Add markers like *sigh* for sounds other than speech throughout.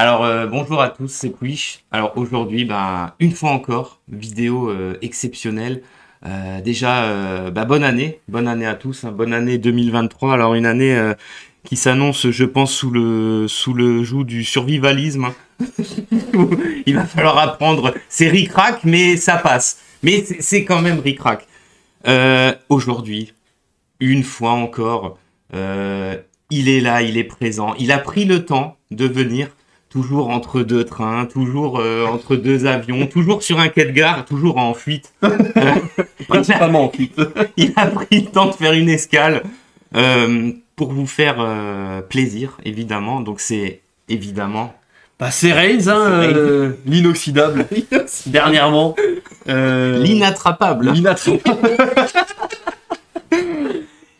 Alors euh, bonjour à tous, c'est Quiche. Alors aujourd'hui, bah, une fois encore, vidéo euh, exceptionnelle. Euh, déjà, bah, bonne année, bonne année à tous, hein. bonne année 2023. Alors une année qui s'annonce, je pense, sous le sous le joug du survivalisme. hein. *laughs* Il va falloir apprendre. C'est ric-rac, mais ça passe. Mais c'est- quand même ric-rac. Aujourd'hui, une fois encore, il est là, il est présent. Il a pris le temps de venir, toujours entre deux trains, toujours euh, entre deux avions, toujours sur un quai de gare, toujours en fuite. *laughs* Principalement en fait. Il a pris le temps de faire une escale euh, pour vous faire euh, plaisir, évidemment. Donc c'est évidemment Bah, c'est Reigns, hein, *laughs* l'inoxydable, dernièrement. L'inattrapable. l'inattrapable.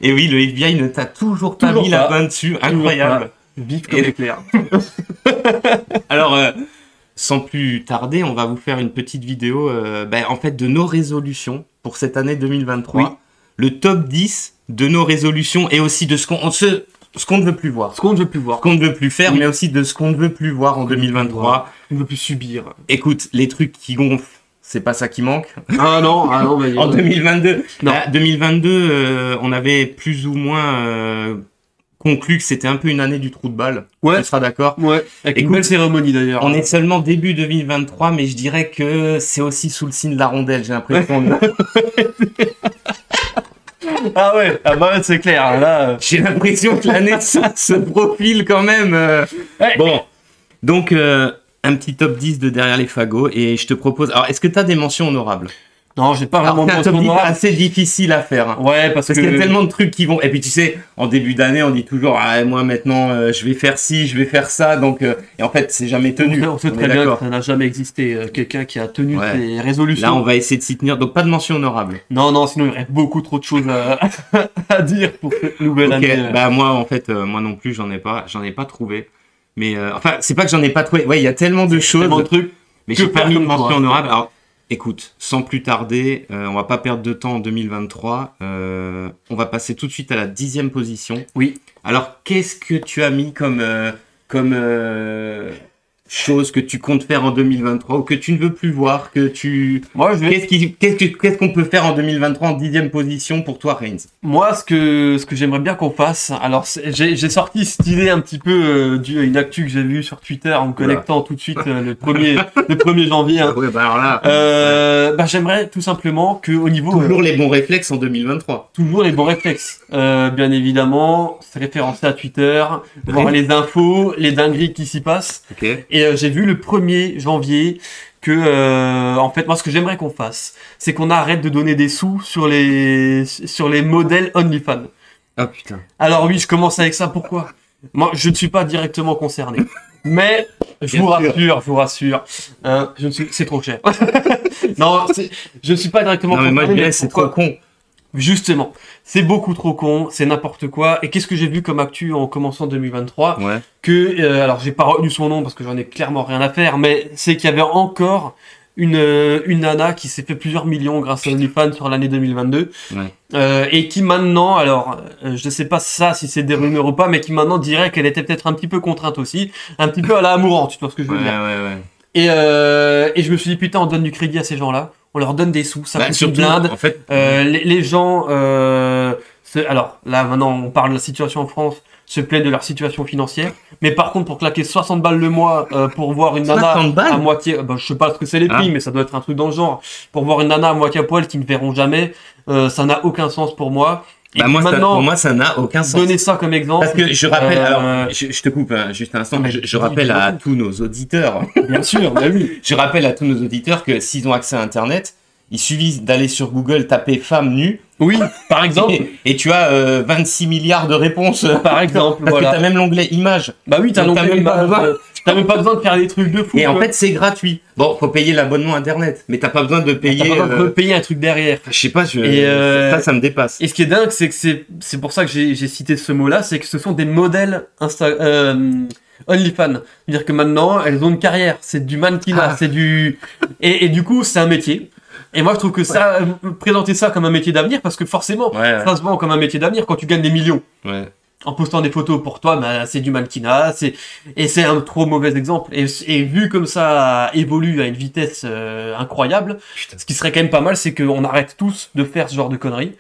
Et oui, le FBI ne t'a toujours pas Toujours mis la main dessus. Incroyable. Vif comme Et- éclair. *laughs* Alors, euh, sans plus tarder, on va vous faire une petite vidéo euh, ben, en fait de nos résolutions pour cette année 2023. Oui. Le top 10 de nos résolutions et aussi de ce qu'on se- ce qu'on ne veut plus voir. Ce qu'on ne veut plus Ce voir, qu'on ne veut plus faire, Oui. mais aussi de ce qu'on ne veut plus voir en qu'on ne veut plus 2023. voir. on ne veut plus subir. Écoute, les trucs qui gonflent, c'est pas ça qui manque. Ah non, ah non, mais... *laughs* En 2022, Non. Bah, 2022, euh, on avait plus ou moins euh, conclu que c'était un peu une année du trou de balle. Ouais. Tu seras d'accord Ouais, avec une Écoute, belle cérémonie d'ailleurs. On est seulement début 2023, mais je dirais que c'est aussi sous le signe de la rondelle, j'ai l'impression. *laughs* Ah ouais, ah bah c'est clair, là... j'ai l'impression que l'année *laughs* ça se profile quand même. euh. Ouais. Bon, donc euh, un petit top 10 de derrière les fagots, et je te propose... Alors, est-ce que tu as des mentions honorables? Non, j'ai pas Alors, vraiment un de top 10 tournoi. assez difficile à faire. hein. Ouais, parce, Parce qu'il y a tellement de trucs qui vont. Et puis tu sais, en début d'année, on dit toujours ah moi maintenant euh, je vais faire ci, je vais faire ça. Donc euh, et en fait c'est jamais tenu. On sait très bien ça n'a jamais existé euh, quelqu'un qui a tenu Ouais. résolutions. Là on va essayer de s'y tenir. Donc pas de mention honorable. Non, non, sinon il y aurait beaucoup trop de choses à, *laughs* à dire pour cette nouvelle Ok. année. euh. Bah moi en fait moi non plus j'en ai pas j'en ai pas trouvé. Mais euh, enfin c'est pas que j'en ai pas trouvé. Ouais il y a tellement de choses. Tellement de trucs. Mais j'ai pas mis de mention honorable. Alors écoute, sans plus tarder, euh, on va pas perdre de temps en 2023. euh, on va passer tout de suite à la dixième position. Oui. Alors, qu'est-ce que tu as mis comme, euh, comme euh, chose que tu comptes faire en 2023 ou que tu ne veux plus voir que tu... Moi, je vais... Qu'est-ce qui- qu'on peut faire en 2023 en dixième position pour toi, Reigns? Moi, ce que, ce que j'aimerais bien qu'on fasse, alors j'ai sorti cette idée un petit peu euh, à une actu que j'ai vue sur Twitter en me connectant tout de suite euh, le 1er, le 1er janvier. hein. Ouais, bah alors là, Euh, bah, j'aimerais tout simplement que au niveau toujours euh, les bons réflexes en 2023. toujours les bons réflexes, Euh, bien évidemment, se référencer à Twitter, voir les infos, les dingueries qui s'y passent. Ok. Et euh, j'ai vu le 1er janvier que, euh, en fait, moi, ce que j'aimerais qu'on fasse, c'est qu'on arrête de donner des sous sur les, sur les modèles OnlyFans. Oh putain. Alors oui, je commence avec ça. Pourquoi? Moi, je ne suis pas directement concerné. Mais je vous rassure, je vous rassure, hein, je ne suis, c'est trop cher. *laughs* non, je ne suis pas directement Non mais moi c'est trop con. Justement, c'est beaucoup trop con, c'est n'importe quoi. Et qu'est-ce que j'ai vu comme actu en commençant 2023 Ouais. que euh, alors j'ai pas retenu son nom parce que j'en ai clairement rien à faire, mais c'est qu'il y avait encore une euh, une nana qui s'est fait plusieurs millions grâce à OnlyFans sur l'année 2022 Ouais. euh, et qui maintenant alors euh, je sais pas ça si c'est des rumeurs ou pas, mais qui maintenant dirait qu'elle était peut-être un petit peu contrainte aussi, un petit peu à la amourante, tu vois ce que je veux ouais, dire. ouais. Et euh, et je me suis dit putain on donne du crédit à ces gens-là, on leur donne des sous, ça Bah, coûte une surtout, blinde. en fait, Euh, les, les gens, euh, se- alors là maintenant on parle de la situation en France, se plaignent de leur situation financière, mais par contre pour claquer 60 balles le mois euh, pour voir une nana 60 balles à moitié, bah, je sais pas ce que c'est les Ah. prix, mais ça doit être un truc dans le genre, pour voir une nana à moitié à poil qui ne verront jamais, euh, ça n'a aucun sens pour moi. Bah, moi, ça- pour moi ça n'a aucun sens. donner ça comme exemple, Parce que je rappelle, Euh, alors, je, je te coupe hein, juste un instant, mais je, rappelle à tous nos auditeurs, bien sûr, bah oui. *laughs* je rappelle à tous nos auditeurs que s'ils ont accès à Internet, il suffit d'aller sur Google, taper femme nue, Oui, par exemple, et, *laughs* et tu as euh, 26 milliards de réponses. *laughs* par exemple, Parce que voilà. t'as même l'onglet images. Bah oui, t'as l'onglet t'as même pas image, besoin. euh, t'as même pas besoin de faire des trucs de fou. Et en fait, c'est gratuit. Bon, faut payer l'abonnement Internet, mais t'as pas besoin de T'as payer. pas besoin de euh, payer un truc derrière. Je sais pas, je... Et, euh, ça, ça me dépasse. Et ce qui est dingue, c'est que c'est c'est pour ça que j'ai j'ai cité ce mot-là, c'est que ce sont des modèles Insta euh, OnlyFans. C'est-à-dire que maintenant, elles ont une carrière, c'est du mannequinat, Ah. c'est du et, et du coup, c'est un métier. Et moi, je trouve que ça, euh, présenter ça comme un métier d'avenir, parce que forcément, Ouais, ouais. ça se vend comme un métier d'avenir quand tu gagnes des millions. ouais. en postant des photos pour toi, bah, c'est du mannequinat, c'est et c'est un trop mauvais exemple. Et, et vu comme ça évolue à une vitesse euh, incroyable, Putain. ce qui serait quand même pas mal, c'est qu'on arrête tous de faire ce genre de conneries.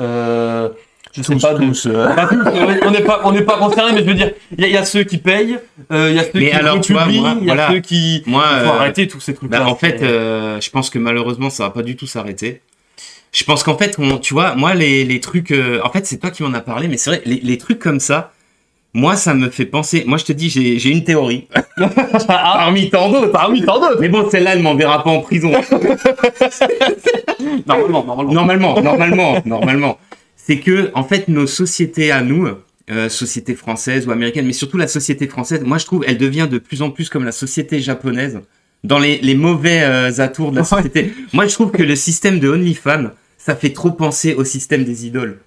Euh, je sais Tous, pas. de- tous, euh. pas tous, on n'est pas, on n'est pas concernés, mais je veux dire, il y, a- il y a ceux qui payent, euh, il y a ceux Mais qui alors, tu vois, moi, y a voilà. ceux qui. Moi, Il faut euh, arrêter tous ces trucs-là. Bah, en fait, euh, je pense que malheureusement, ça va pas du tout s'arrêter. Je pense qu'en fait, on, tu vois, moi, les, les trucs, euh, en fait, c'est toi qui m'en as parlé, mais c'est vrai, les, les trucs comme ça, moi, ça me fait penser. Moi, je te dis, j'ai j'ai une théorie. *laughs* ah, Parmi tant d'autres. parmi tant d'autres. Mais bon, celle-là, elle m'enverra pas en prison. *laughs* Normalement, normalement. normalement, normalement, normalement. C'est que, en fait, nos sociétés à nous, euh, société française ou américaine, mais surtout la société française, moi, je trouve, elle devient de plus en plus comme la société japonaise, dans les, les mauvais euh, atours de la *laughs* Ouais. société. Moi, je trouve que le système de OnlyFans, ça fait trop penser au système des idoles.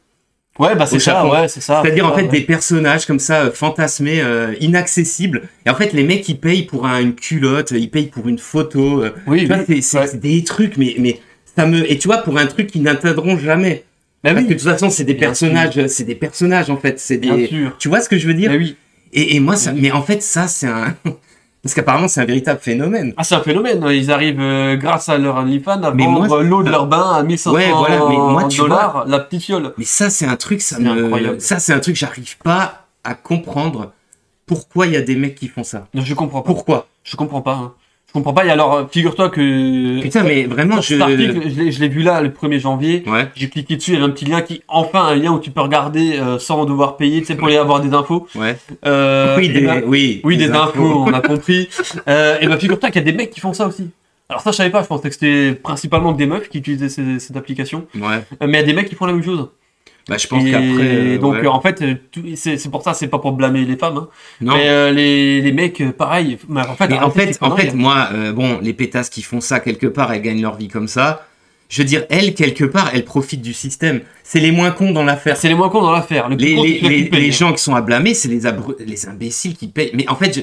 Ouais, bah c'est ça, Japon. ouais, c'est ça. C'est-à-dire, en fait, des personnages comme ça, euh, fantasmés, euh, inaccessibles. Et en fait, les mecs, ils payent pour un- une culotte, ils payent pour une photo. euh, Oui, tu vois, oui. c'est- Ouais. des trucs, mais, mais ça me. Et tu vois, pour un truc qu'ils n'atteindront jamais. Bah Parce oui, que de toute façon, c'est des Bien personnages, c'est des personnages en fait. C'est bien des. sûr. Tu vois ce que je veux dire? Mais oui. et, et moi, ça. Oui. Mais en fait, ça, c'est un. *laughs* Parce qu'apparemment, c'est un véritable phénomène. Ah, c'est un phénomène. Ils arrivent, euh, grâce à leur OnlyFans, à Mais vendre l'eau de leur bain à 1500 Ouais, voilà, mais moi, tu dollars, la petite fiole. Mais ça, c'est un truc, ça me. incroyable. Ça, c'est un truc, j'arrive pas à comprendre pourquoi il y a des mecs qui font ça. Non, Je comprends pas. Pourquoi? Je comprends pas. hein. Je comprends pas. Et alors, euh, figure-toi que. Putain, mais vraiment, je. Article, je l'ai- vu là le 1er janvier. Ouais, J'ai cliqué dessus, il y avait un petit lien qui, enfin, un lien où tu peux regarder euh, sans devoir payer, tu sais, pour aller avoir des infos. ouais. Euh, oui, des, ben- oui, Oui, des infos, on a compris. Euh, et ben figure-toi qu'il y a des mecs qui font ça aussi. Alors ça, je savais pas, je pensais que c'était principalement que des meufs qui utilisaient cette application. Ouais. Euh, mais il y a des mecs qui font la même chose. Bah, je pense qu'après. euh, donc ouais. en fait, c'est pour ça, c'est pas pour blâmer les femmes. hein. non. Mais euh, les, les mecs, euh, pareil. Mais en fait, en fait, en fait, moi, bon, les pétasses qui font ça quelque part, elles gagnent leur vie comme ça. Je veux dire, elles, quelque part, elles profitent du système. C'est les moins cons dans l'affaire. c'est les moins cons dans l'affaire. Le Les, les, les, gens qui sont à blâmer, c'est les, les imbéciles qui payent. Mais en fait, je-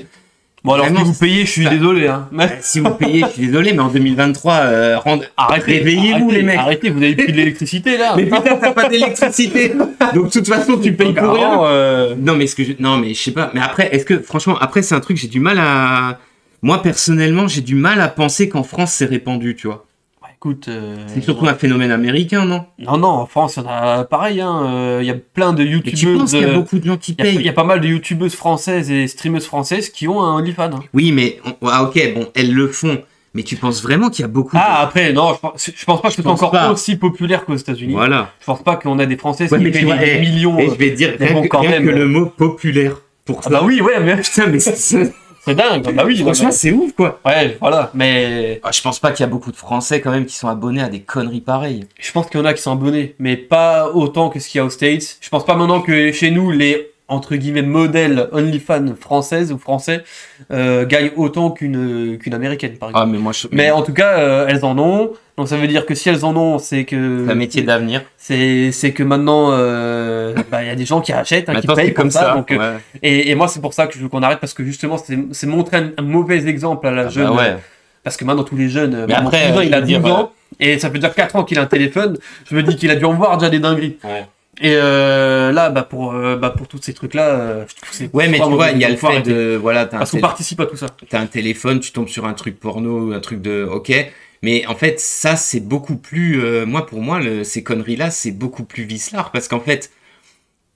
Bon alors vraiment, si vous payez, je suis ça- désolé. Hein. Mais- euh, si vous payez, je suis désolé, mais en 2023, euh, rend- Arrêtez, réveillez-vous les mecs. Arrêtez, vous avez plus de l'électricité là. Mais putain, t'as pas d'électricité. Donc, de toute façon, tu payes pour rien. Euh, Non, mais ce que je... non, mais je sais pas. Mais après, est-ce que, franchement, après, c'est un truc, j'ai du mal à. Moi, personnellement, j'ai du mal à penser qu'en France, c'est répandu, tu vois. Bah, écoute. euh, C'est surtout un phénomène américain, non? Non, non, en France, en a pareil. hein, euh, Il y a plein de Mais tu youtubeuses. penses qu'il y a euh, beaucoup de gens qui Il y, a, il y payent a pas mal de youtubeuses françaises et streameuses françaises qui ont un OnlyFans. hein. Oui, mais on- ah, ok, bon, elles le font. Mais tu penses vraiment qu'il y a beaucoup Ah, après, non, je pense, je pense pas que Je ce soit pense encore pas. aussi populaire qu'aux. États-unis. Voilà. Je pense pas qu'on a des Françaises Ouais, qui payent vois, des eh, millions. Et euh, je vais dire, rien, bon, que, quand rien même. que le mot populaire pour Ah ça. bah oui, ouais, mais Putain, mais c'est- *laughs* c'est- dingue. Bah oui, franchement, c'est ouf, quoi. ouais, voilà. Mais Ah, je pense pas qu'il y a beaucoup de Français, quand même, qui sont abonnés à des conneries pareilles. je pense qu'il y en a qui sont abonnés, mais pas autant que ce qu'il y a aux States. Je pense pas maintenant que chez nous, les entre guillemets modèles OnlyFans françaises ou français euh, gagnent autant qu'une qu'une américaine, par exemple. Ah, mais moi, je... Mais en tout cas, euh, elles en ont. Donc ça veut dire que si elles en ont, c'est que un métier d'avenir. c'est c'est que maintenant euh, bah, il y a des gens qui achètent, hein, qui payent comme ça. ça. donc, euh, ouais. et, et moi c'est pour ça que je veux qu'on arrête parce que justement c'est c'est montrer un, un mauvais exemple à la Ah, jeune. bah ouais. Parce que maintenant tous les jeunes, Mais bah, après, euh, il a je veux dire, 12 ans et ça fait déjà 4 ans qu'il a un téléphone. Je me dis qu'il a dû en voir déjà des dingueries. Ouais. Et euh, là bah pour euh, bah pour tous ces trucs là, c'est Ouais, mais tu vois, il y a le fait arrêter. de. Voilà, parce qu'on participe à tout ça. t'as un téléphone, tu tombes sur un truc porno, un truc de. Ok. Mais en fait, ça, c'est beaucoup plus. euh, moi, pour moi, le- ces conneries-là, c'est beaucoup plus vicelard. Parce qu'en fait,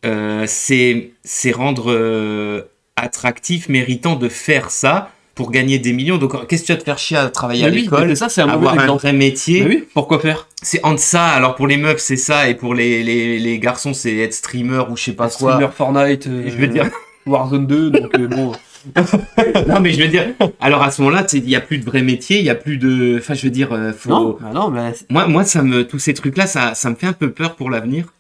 euh, c'est c'est rendre euh, attractif, méritant de faire ça pour gagner des millions. Donc, qu'est-ce que tu vas te faire chier à travailler à oui, l'école ça c'est un avoir un vrai métier Mais oui, pourquoi faire? C'est entre ça, alors pour les meufs c'est ça, et pour les, les, les garçons c'est être streamer ou je sais pas quoi. Streamer Fortnite, euh, Je veux dire, *laughs* Warzone 2, donc euh, bon. *laughs* non mais je veux dire, alors à ce moment-là, tu sais, il y a plus de vrai métier, il y a plus de, enfin je veux dire, euh, faut... Non, bah non, mais moi, moi ça me, tous ces trucs-là, ça, ça me fait un peu peur pour l'avenir,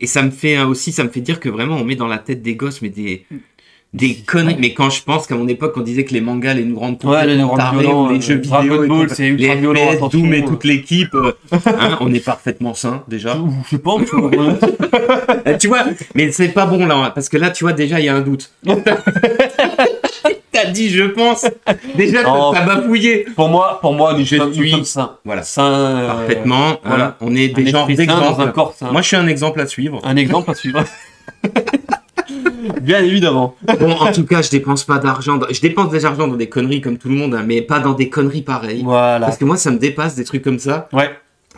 et ça me fait aussi, ça me fait dire que vraiment on met dans la tête des gosses mais des des conneries. Mais quand je pense qu'à mon époque on disait que les mangas, les nous rendent Ouais, les violents, les euh, jeux vidéo, Ball, c'est ultra les violent, Doom et euh. toute l'équipe, euh, hein, on est parfaitement sain déjà. je sais pas, tu vois. Euh, tu vois, mais c'est pas bon là, hein, parce que là, tu vois, déjà, il y a un doute. *laughs* T'as dit, je pense. Déjà, Non. t'as bafouillé. pour moi, pour moi, nous, Je sommes, suis- sains. Voilà. Sains, Parfaitement. hein, voilà. on est des corps sain. Moi, je suis un exemple à suivre. Un exemple à suivre. *laughs* Bien évidemment. Bon, en tout cas, je dépense pas d'argent. Je dépense des argent dans des conneries comme tout le monde, hein, mais pas dans des conneries pareilles. Voilà. Parce que moi, ça me dépasse des trucs comme ça. Ouais.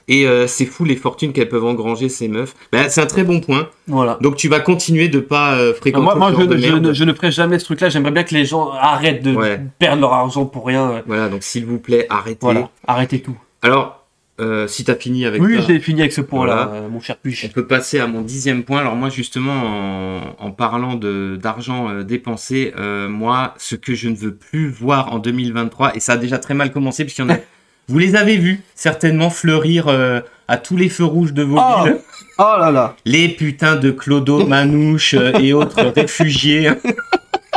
Et euh, c'est fou les fortunes qu'elles peuvent engranger ces meufs. Ben, c'est un très bon point. Voilà. Donc tu vas continuer de pas euh, fréquenter. Moi, moi je, de ne- je merde. ne, je ne ferai jamais ce truc-là. J'aimerais bien que les gens arrêtent de Ouais. perdre leur argent pour rien. euh, Voilà, donc s'il vous plaît, arrêtez. Voilà. Arrêtez tout. Alors, euh, si t'as fini avec Oui, j'ai fini avec ce point-là, Voilà. euh, mon cher on Puch. peut passer à mon dixième point. Alors moi, justement, en, en parlant de d'argent euh, dépensé, moi, ce que je ne veux plus voir en 2023, et ça a déjà très mal commencé, puisqu'il y en a... *laughs* Vous les avez vus, certainement, fleurir à tous les feux rouges de vos Oh villes. Oh là là. Les putains de clodo, manouches euh, et autres *laughs* réfugiés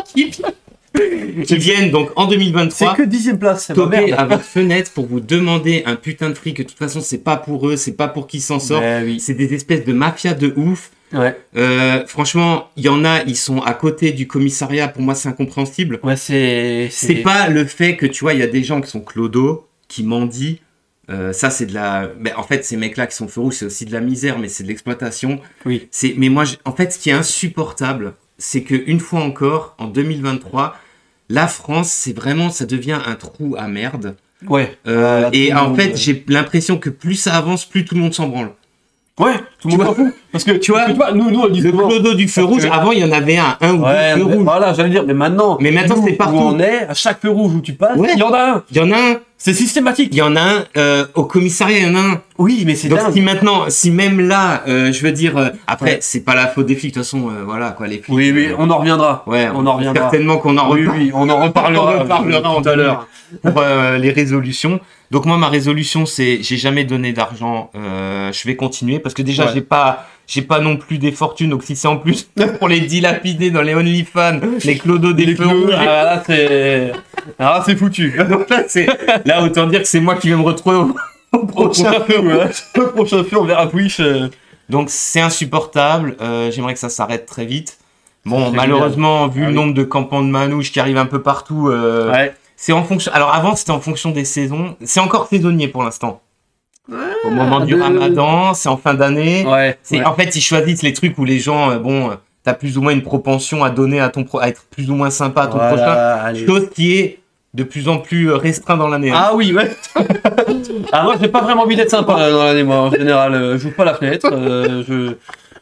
qui, *laughs* qui viennent donc en C'est 2023 que dixième place. c'est toquer à votre fenêtre pour vous demander un putain de fric. que De toute façon, c'est pas pour eux, c'est pas pour qui s'en sort. Ben oui. C'est des espèces de mafias de ouf. Ouais. Euh, franchement, il y en a, ils sont à côté du commissariat. Pour moi, c'est incompréhensible. Ouais, c'est. C'est pas le fait que tu vois, il y a des gens qui sont clodos, qui mendient. Euh, ça, c'est de la. Ben, en fait, ces mecs-là qui sont feux rouges, c'est aussi de la misère, mais c'est de l'exploitation. Oui. C'est. Mais moi, en fait, ce qui est insupportable, c'est que une fois encore, en 2023, la France, c'est vraiment, ça devient un trou à merde. Ouais. Euh, Ah, et en fait, ouais. j'ai l'impression que plus ça avance, plus tout le monde s'en branle. Ouais, tout le monde s'en fout. Parce que tu vois, que nous, nous, on dit Le clodo du feu rouge, que- avant, il y en avait un, un ou Ouais, deux feux rouges. voilà, j'allais dire, mais maintenant, Mais maintenant, c'est partout. Où on est, à chaque feu rouge où tu passes, Ouais. il y en a un. Il y en a un, C'est systématique. il y en a un, euh, au commissariat, il y en a un. Oui, mais c'est Donc dingue. si maintenant, si même là, euh, je veux dire, euh, après, Ouais. c'est pas la faute des flics, de toute façon, voilà quoi, les flics. Oui, oui, on en reviendra. ouais, on en reviendra. Certainement qu'on en Oui, reparle. oui, on en reparlera. *laughs* On en reparlera tout à l'heure. pour les résolutions. Donc moi, ma résolution, c'est j'ai jamais donné d'argent. je vais continuer parce que déjà, Ouais. j'ai pas, j'ai pas non plus des fortunes. Donc si c'est en plus *laughs* pour les dilapider dans les OnlyFans, les clodos des feux ah, là, c'est. Ah, c'est foutu. *laughs* Donc là, c'est là autant dire que c'est moi qui vais me retrouver au, *laughs* au prochain Prochain feu, ouais. Le prochain feu, on verra Twitch. euh, Donc c'est insupportable. Euh, J'aimerais que ça s'arrête très vite. Bon, Très malheureusement, vu Ah le oui. nombre de campements de manouches qui arrivent un peu partout, euh, Ouais. c'est en fonction. Alors avant, c'était en fonction des saisons. C'est encore saisonnier pour l'instant. Au moment du de- Ramadan, c'est en fin d'année. Ouais. C'est ouais. en fait, ils choisissent les trucs où les gens, euh, bon, euh, t'as plus ou moins une propension à donner à ton pro à être plus ou moins sympa à ton Voilà, prochain. allez. Chose qui est de plus en plus euh, restreint dans l'année. hein. Ah oui, ouais. *laughs* ah, moi, j'ai pas vraiment envie d'être sympa dans l'année, moi, en général. euh, J'ouvre pas la fenêtre, euh, je,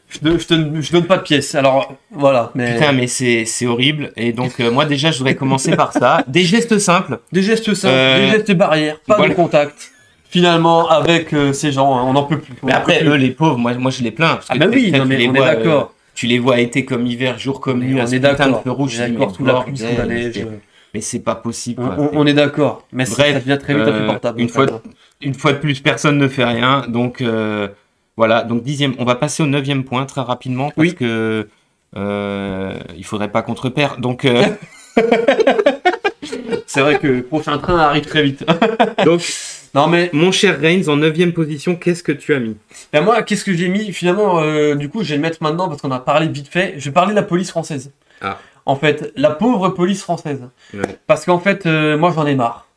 je, donne- je, donne, je donne pas de pièces. Alors, voilà. Mais Putain, mais c'est c'est horrible. Et donc, euh, moi, déjà, je voudrais commencer par ça. Des gestes simples. des gestes simples, Euh, des gestes barrières, pas voilà. de contact. Finalement, avec euh, ces gens, hein, on n'en peut plus. Mais après, plus. eux, les pauvres, moi, moi je les plains. Parce Ah bah oui, non, mais les on est vois, d'accord. euh, tu les vois été comme hiver, jour comme nuit, on est d'accord. feu rouge. D'accord, mais sous la pluie, Mais c'est pas possible. On, quoi. on- on est d'accord. Mais Bref, ça devient très vite euh, insupportable. une fois- Une fois de plus, personne ne fait rien. Donc, euh, voilà. Donc, dixième. On va passer au neuvième point très rapidement parce Oui. que euh, il faudrait pas contre père. Donc, euh, *laughs* C'est vrai que le prochain train arrive très vite. *laughs* *laughs* donc, non, mais mon cher Reigns, en neuvième position, qu'est-ce que tu as mis? Ben moi, qu'est-ce que j'ai mis? Finalement, euh, du coup, je vais le mettre maintenant parce qu'on a parlé vite fait. Je vais parler de la police française. Ah. En fait, la pauvre police française. Ouais. Parce qu'en fait, euh, moi, j'en ai marre.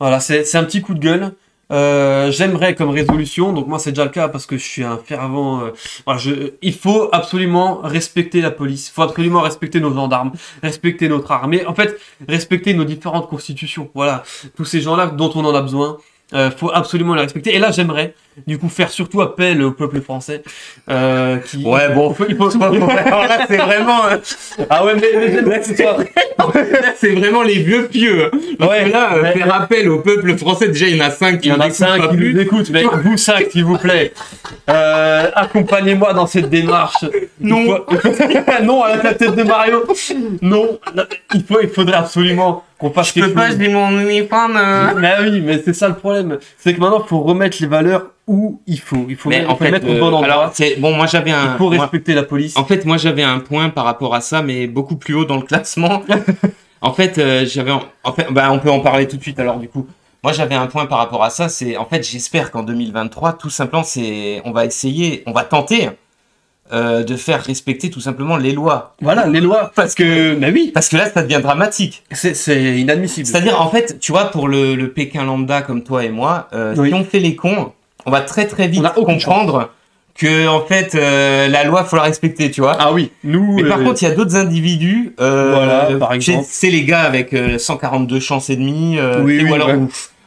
Voilà, c'est c'est un petit coup de gueule. Euh, J'aimerais comme résolution, donc moi c'est déjà le cas parce que je suis un fervent. euh, voilà, je, il faut absolument respecter la police. Il faut absolument respecter nos gendarmes, respecter notre armée. En fait, respecter nos différentes constitutions. Voilà, tous ces gens-là dont on en a besoin. Euh, faut absolument les respecter. Et là, j'aimerais, du coup, faire surtout appel au peuple français. Euh, qui... Ouais, bon. Il faut, il faut- *laughs* Alors là, c'est vraiment, euh, Ah ouais, mais, mais j'aimerais que ce soit- *laughs* là, c'est vraiment les vieux pieux. hein. Parce Ouais, que là, euh, mais- faire appel au peuple français, déjà, il y en a cinq qui Il y en a cinq qui nous écoutent, mais vous cinq, s'il vous plaît, euh, accompagnez-moi dans cette démarche. Non. faut- *laughs* non, avec la tête de Mario. Non, il faut, il faudrait absolument qu'on fasse Je peux quelque pas, je chose. dis mon uniforme. euh. Mais oui, mais c'est ça le problème. C'est que maintenant, il faut remettre les valeurs où il faut. Il faut, Mais mettre- en fait, mettre au euh, bon endroit. alors, c'est bon. Moi, j'avais un. il faut moi- respecter la police. En fait, moi, j'avais un point par rapport à ça, mais beaucoup plus haut dans le classement. *laughs* en fait, euh, j'avais. En... en fait, bah, on peut en parler tout de suite. Alors, du coup, moi, j'avais un point par rapport à ça. C'est en fait, j'espère qu'en 2023, tout simplement, c'est, on va essayer, on va tenter euh, de faire respecter tout simplement les lois. Voilà, les lois. Parce que, Mais oui, parce que là, ça devient dramatique. c'est c'est inadmissible. C'est-à-dire, en fait, tu vois, pour le, le Pékin lambda comme toi et moi, euh, Oui. si on fait les cons, on va très très vite comprendre que en fait euh, la loi faut la respecter, tu vois. Ah oui, nous. Mais par euh, contre, il y a d'autres individus. euh, Voilà, par exemple. C'est les gars avec euh, 142 chances et demie. euh, Oui, et oui, voilà, ouais.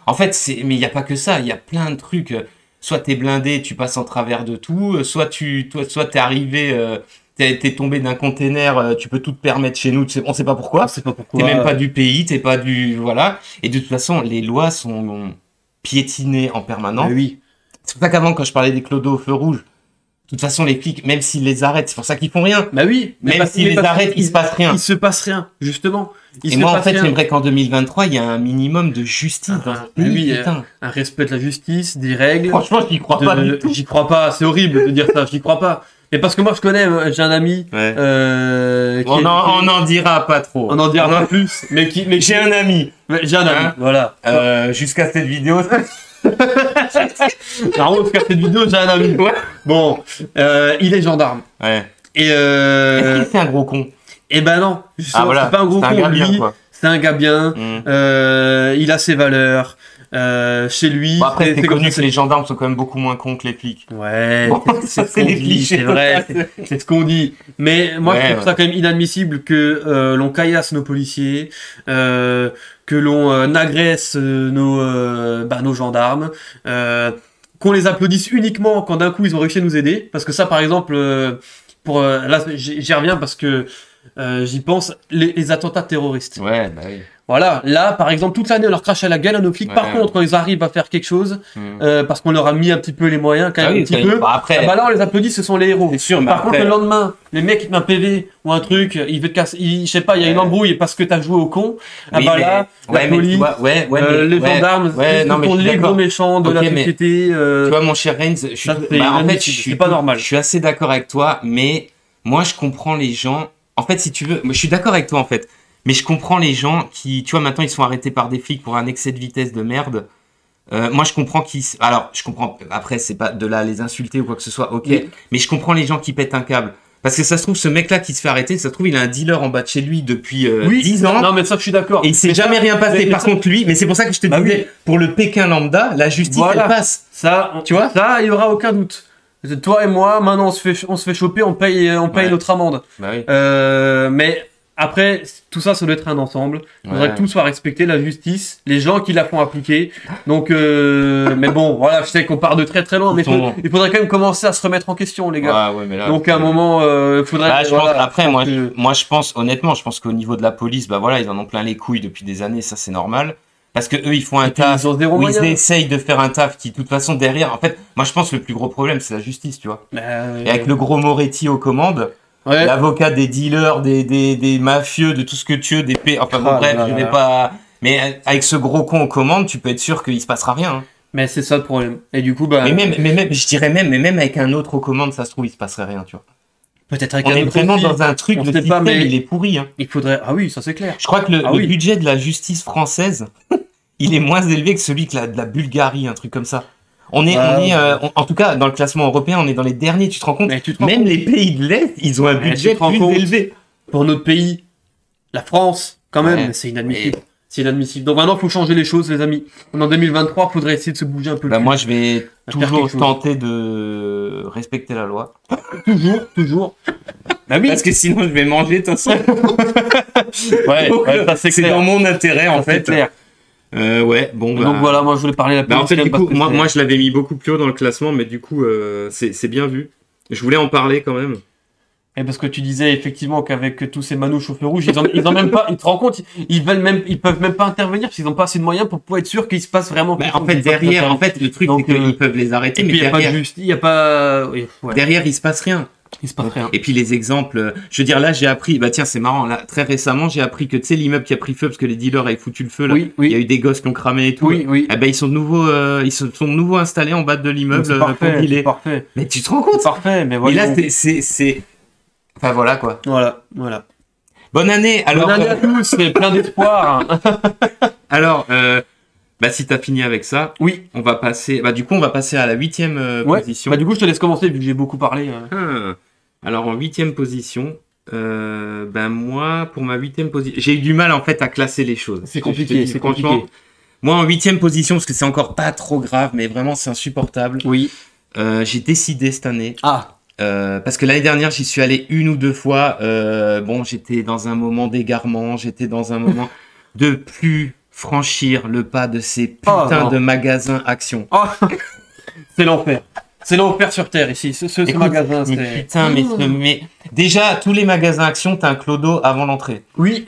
En fait, c'est mais il y a pas que ça. Il y a plein de trucs. Soit t'es blindé, tu passes en travers de tout. euh, Soit tu, toi, soit t'es arrivé, euh, t'es tombé d'un container. euh, tu peux tout te permettre chez nous. tu sais- on sait pas pourquoi. on sait pas pourquoi. T'es même pas du pays. T'es pas du voilà. Et de toute façon, les lois sont piétinées en permanence. Ah oui. C'est pour ça qu'avant, quand je parlais des clodos au feu rouge, de toute façon, les flics, même s'ils les arrêtent, c'est pour ça qu'ils font rien. Bah oui. mais Même s'ils les arrêtent, il se passe rien. Il se passe rien, justement. Il Et se moi, en fait, j'aimerais qu'en 2023, il y ait un minimum de justice Ah, oui, putain. Un respect de la justice, des règles. Franchement, j'y crois de- pas. J'y crois pas, c'est horrible de dire ça, j'y crois pas. Mais parce que moi je connais, euh, j'ai un ami. Ouais. Euh, qui On en, qui- on en dira pas trop. on en dira pas plus, mais qui. Mais J'ai un ami, j'ai un ami, Hein voilà. euh, jusqu'à cette vidéo. *laughs* *laughs* Alors, on faire cette vidéo, j'ai un ami. Ouais. Bon, euh, il est gendarme. ouais. Et Est-ce euh, qu'il fait un gros con et ben non, Ah voilà, c'est pas un gros c'est un con, gars lui. C'est un gars bien. Mm. Euh, il a ses valeurs. Euh, chez lui. Bon, après, c'est- c'est c'est connu que les gendarmes sont quand même beaucoup moins cons que les flics. Ouais, Bon, c'est- *laughs* c'est ce c'est qu'on les dit, c'est vrai, c'est- c'est ce qu'on dit. Mais moi, Ouais, je trouve ouais. ça quand même inadmissible que euh, l'on caillasse nos policiers, euh, que l'on euh, agresse euh, nos, euh, bah, nos gendarmes, euh, qu'on les applaudisse uniquement quand d'un coup ils ont réussi à nous aider. Parce que ça, par exemple, pour là, j'y reviens parce que j'y pense, les, les attentats terroristes. Ouais, bah oui. Voilà, là, par exemple, toute l'année, on leur crache à la gueule à nos flics. Par contre, quand ils arrivent à faire quelque chose, Mm. euh, parce qu'on leur a mis un petit peu les moyens, quand Ah même, oui, un petit peu, bah après, ah bah là, on les applaudit, ce sont les héros. sûr, Par contre, après, le lendemain, les mecs, ils te mettent un PV ou un truc, il veut te casser, il- je sais pas, il y a une embrouille parce que t'as joué au con. ah oui, bah mais- là, la ouais, tu police, vois, ouais, ouais, euh, mais- les gendarmes, ouais, non, mais les gros méchants de la société. euh, Tu vois, mon cher Reigns, je suis, bah, en fait, inadmissible, je suis, pas normal. Je suis assez d'accord avec toi, mais moi, je comprends les gens. En fait, si tu veux, je suis d'accord avec toi, en fait. Mais je comprends les gens qui, tu vois, maintenant, ils sont arrêtés par des flics pour un excès de vitesse de merde. Euh, moi, je comprends qu'ils. s- Alors, je comprends. Après, c'est pas de là à les insulter ou quoi que ce soit, ok. Oui. Mais je comprends les gens qui pètent un câble. Parce que ça se trouve, ce mec-là qui se fait arrêter, ça se trouve, il a un dealer en bas de chez lui depuis euh, oui, 10 ans. Non, mais ça, je suis d'accord. Et il s'est ça- jamais rien passé. Par ça- contre, lui, mais c'est pour ça que je te Bah disais, oui. pour le Pékin lambda, la justice, Voilà. elle passe. Ça, on- Tu vois? ça, il y aura aucun doute. Toi et moi, maintenant, on se fait, on se fait choper, on paye, on paye Ouais. notre amende. Bah oui. Euh, mais après, tout ça, ça doit être un ensemble. Il faudrait Ouais. que tout soit respecté, la justice, les gens qui la font appliquer. Donc, euh, mais bon, voilà, je sais qu'on part de très très loin, mais il, faudrait quand même commencer à se remettre en question, les gars. Ouais, ouais, mais là, Donc, à un moment, euh, il faudrait. Bah, je voilà, pense, après, moi, que- je, moi, je pense, honnêtement, je pense qu'au niveau de la police, bah voilà, ils en ont plein les couilles depuis des années, ça c'est normal. Parce que eux, ils font un taf ils ont zéro où ils essayent de faire un taf qui, de toute façon, derrière, en fait, moi, je pense que le plus gros problème, c'est la justice, tu vois. Euh, Et avec le gros Moretti aux commandes, ouais. l'avocat des dealers, des, des, des mafieux, de tout ce que tu veux, des P, enfin, bon, Ah bref, là je là vais là. pas, mais avec ce gros con aux commandes, tu peux être sûr qu'il se passera rien. hein. Mais c'est ça le problème. Et du coup, bah, Mais même, mais même, je dirais même, mais même avec un autre aux commandes, ça se trouve, il se passerait rien, tu vois. peut-être avec On un est autre vraiment dans un truc, on le système, pas, mais- il est pourri, hein. Il faudrait. Ah oui, ça c'est clair. Je crois que le, Ah le oui. budget de la justice française, il est moins élevé que celui que la, de la Bulgarie, un truc comme ça. On est, on est euh, on- en tout cas, dans le classement européen, on est dans les derniers, tu te rends compte Mais tu te rends Même compte les pays de l'Est, ils ont un Mais budget plus compte élevé. pour notre pays, la France, quand même, Ouais. c'est inadmissible. C'est inadmissible. Donc maintenant, il faut changer les choses, les amis. En 2023, il faudrait essayer de se bouger un peu Bah, cul. moi, je vais toujours tenter de respecter la loi. *laughs* Toujours, toujours. Bah oui, Parce que sinon, je vais manger, de toute façon. *laughs* ouais, *laughs* ouais, c'est dans mon intérêt, en Ça, fait. clair. Euh, ouais, bon, bah... Donc voilà, moi je voulais parler de la Bah, en fait, du coup, moi, moi, je l'avais mis beaucoup plus haut dans le classement, mais du coup, euh, c'est c'est bien vu. Je voulais en parler quand même. Et parce que tu disais effectivement qu'avec tous ces manouches au feu rouge, ils ont, ils ont même pas, ils te rendent compte, ils veulent même, ils peuvent même pas intervenir parce qu'ils ont pas assez de moyens pour pouvoir être sûr qu'il se passe vraiment. Bah, en fait, qu'ils derrière, en fait, le truc, c'est qu'ils euh, peuvent les arrêter, mais puis il y a pas de derrière, juste, il y a pas, oui, ouais, derrière, il se passe rien. Il se passe rien. Et puis les exemples, euh, je veux dire, là, j'ai appris, bah tiens, c'est marrant, là, très récemment, j'ai appris que, tu sais, l'immeuble qui a pris feu parce que les dealers avaient foutu le feu, là, Oui, il y a eu des gosses qui ont cramé et tout. oui, oui. Eh ben, ils sont de nouveau, euh, ils se sont de nouveau installés en bas de l'immeuble C'est euh, parfait, pour c'est dealer. parfait. Mais tu te rends compte parfait, mais Et voilà. là, c'est- c'est, c'est, enfin voilà quoi. Voilà, voilà. Bonne année. Alors, Bonne année à tous, c'est plein d'espoir. hein. *laughs* alors, euh, bah si t'as fini avec ça, Oui. on va passer. Bah du coup, on va passer à la huitième euh, Ouais. position. Bah du coup, je te laisse commencer vu que j'ai beaucoup parlé. euh. Ah. Alors en huitième position, euh, ben moi pour ma huitième position, j'ai eu du mal en fait à classer les choses. C'est compliqué, c'est compliqué. Moi en huitième position parce que c'est encore pas trop grave, mais vraiment c'est insupportable. Oui. euh, j'ai décidé cette année, Ah, euh, parce que l'année dernière, j'y suis allé une ou deux fois. euh, bon, j'étais dans un moment d'égarement, j'étais dans un moment *laughs* de plus franchir le pas de ces Oh, putains de magasins Action. Oh, *laughs* c'est l'enfer. C'est l'enfer sur Terre ici. Ce, ce- ce Écoute, magasin, mais c'est. putain, mais, mais déjà, tous les magasins Action, t'as un clodo avant l'entrée. Oui,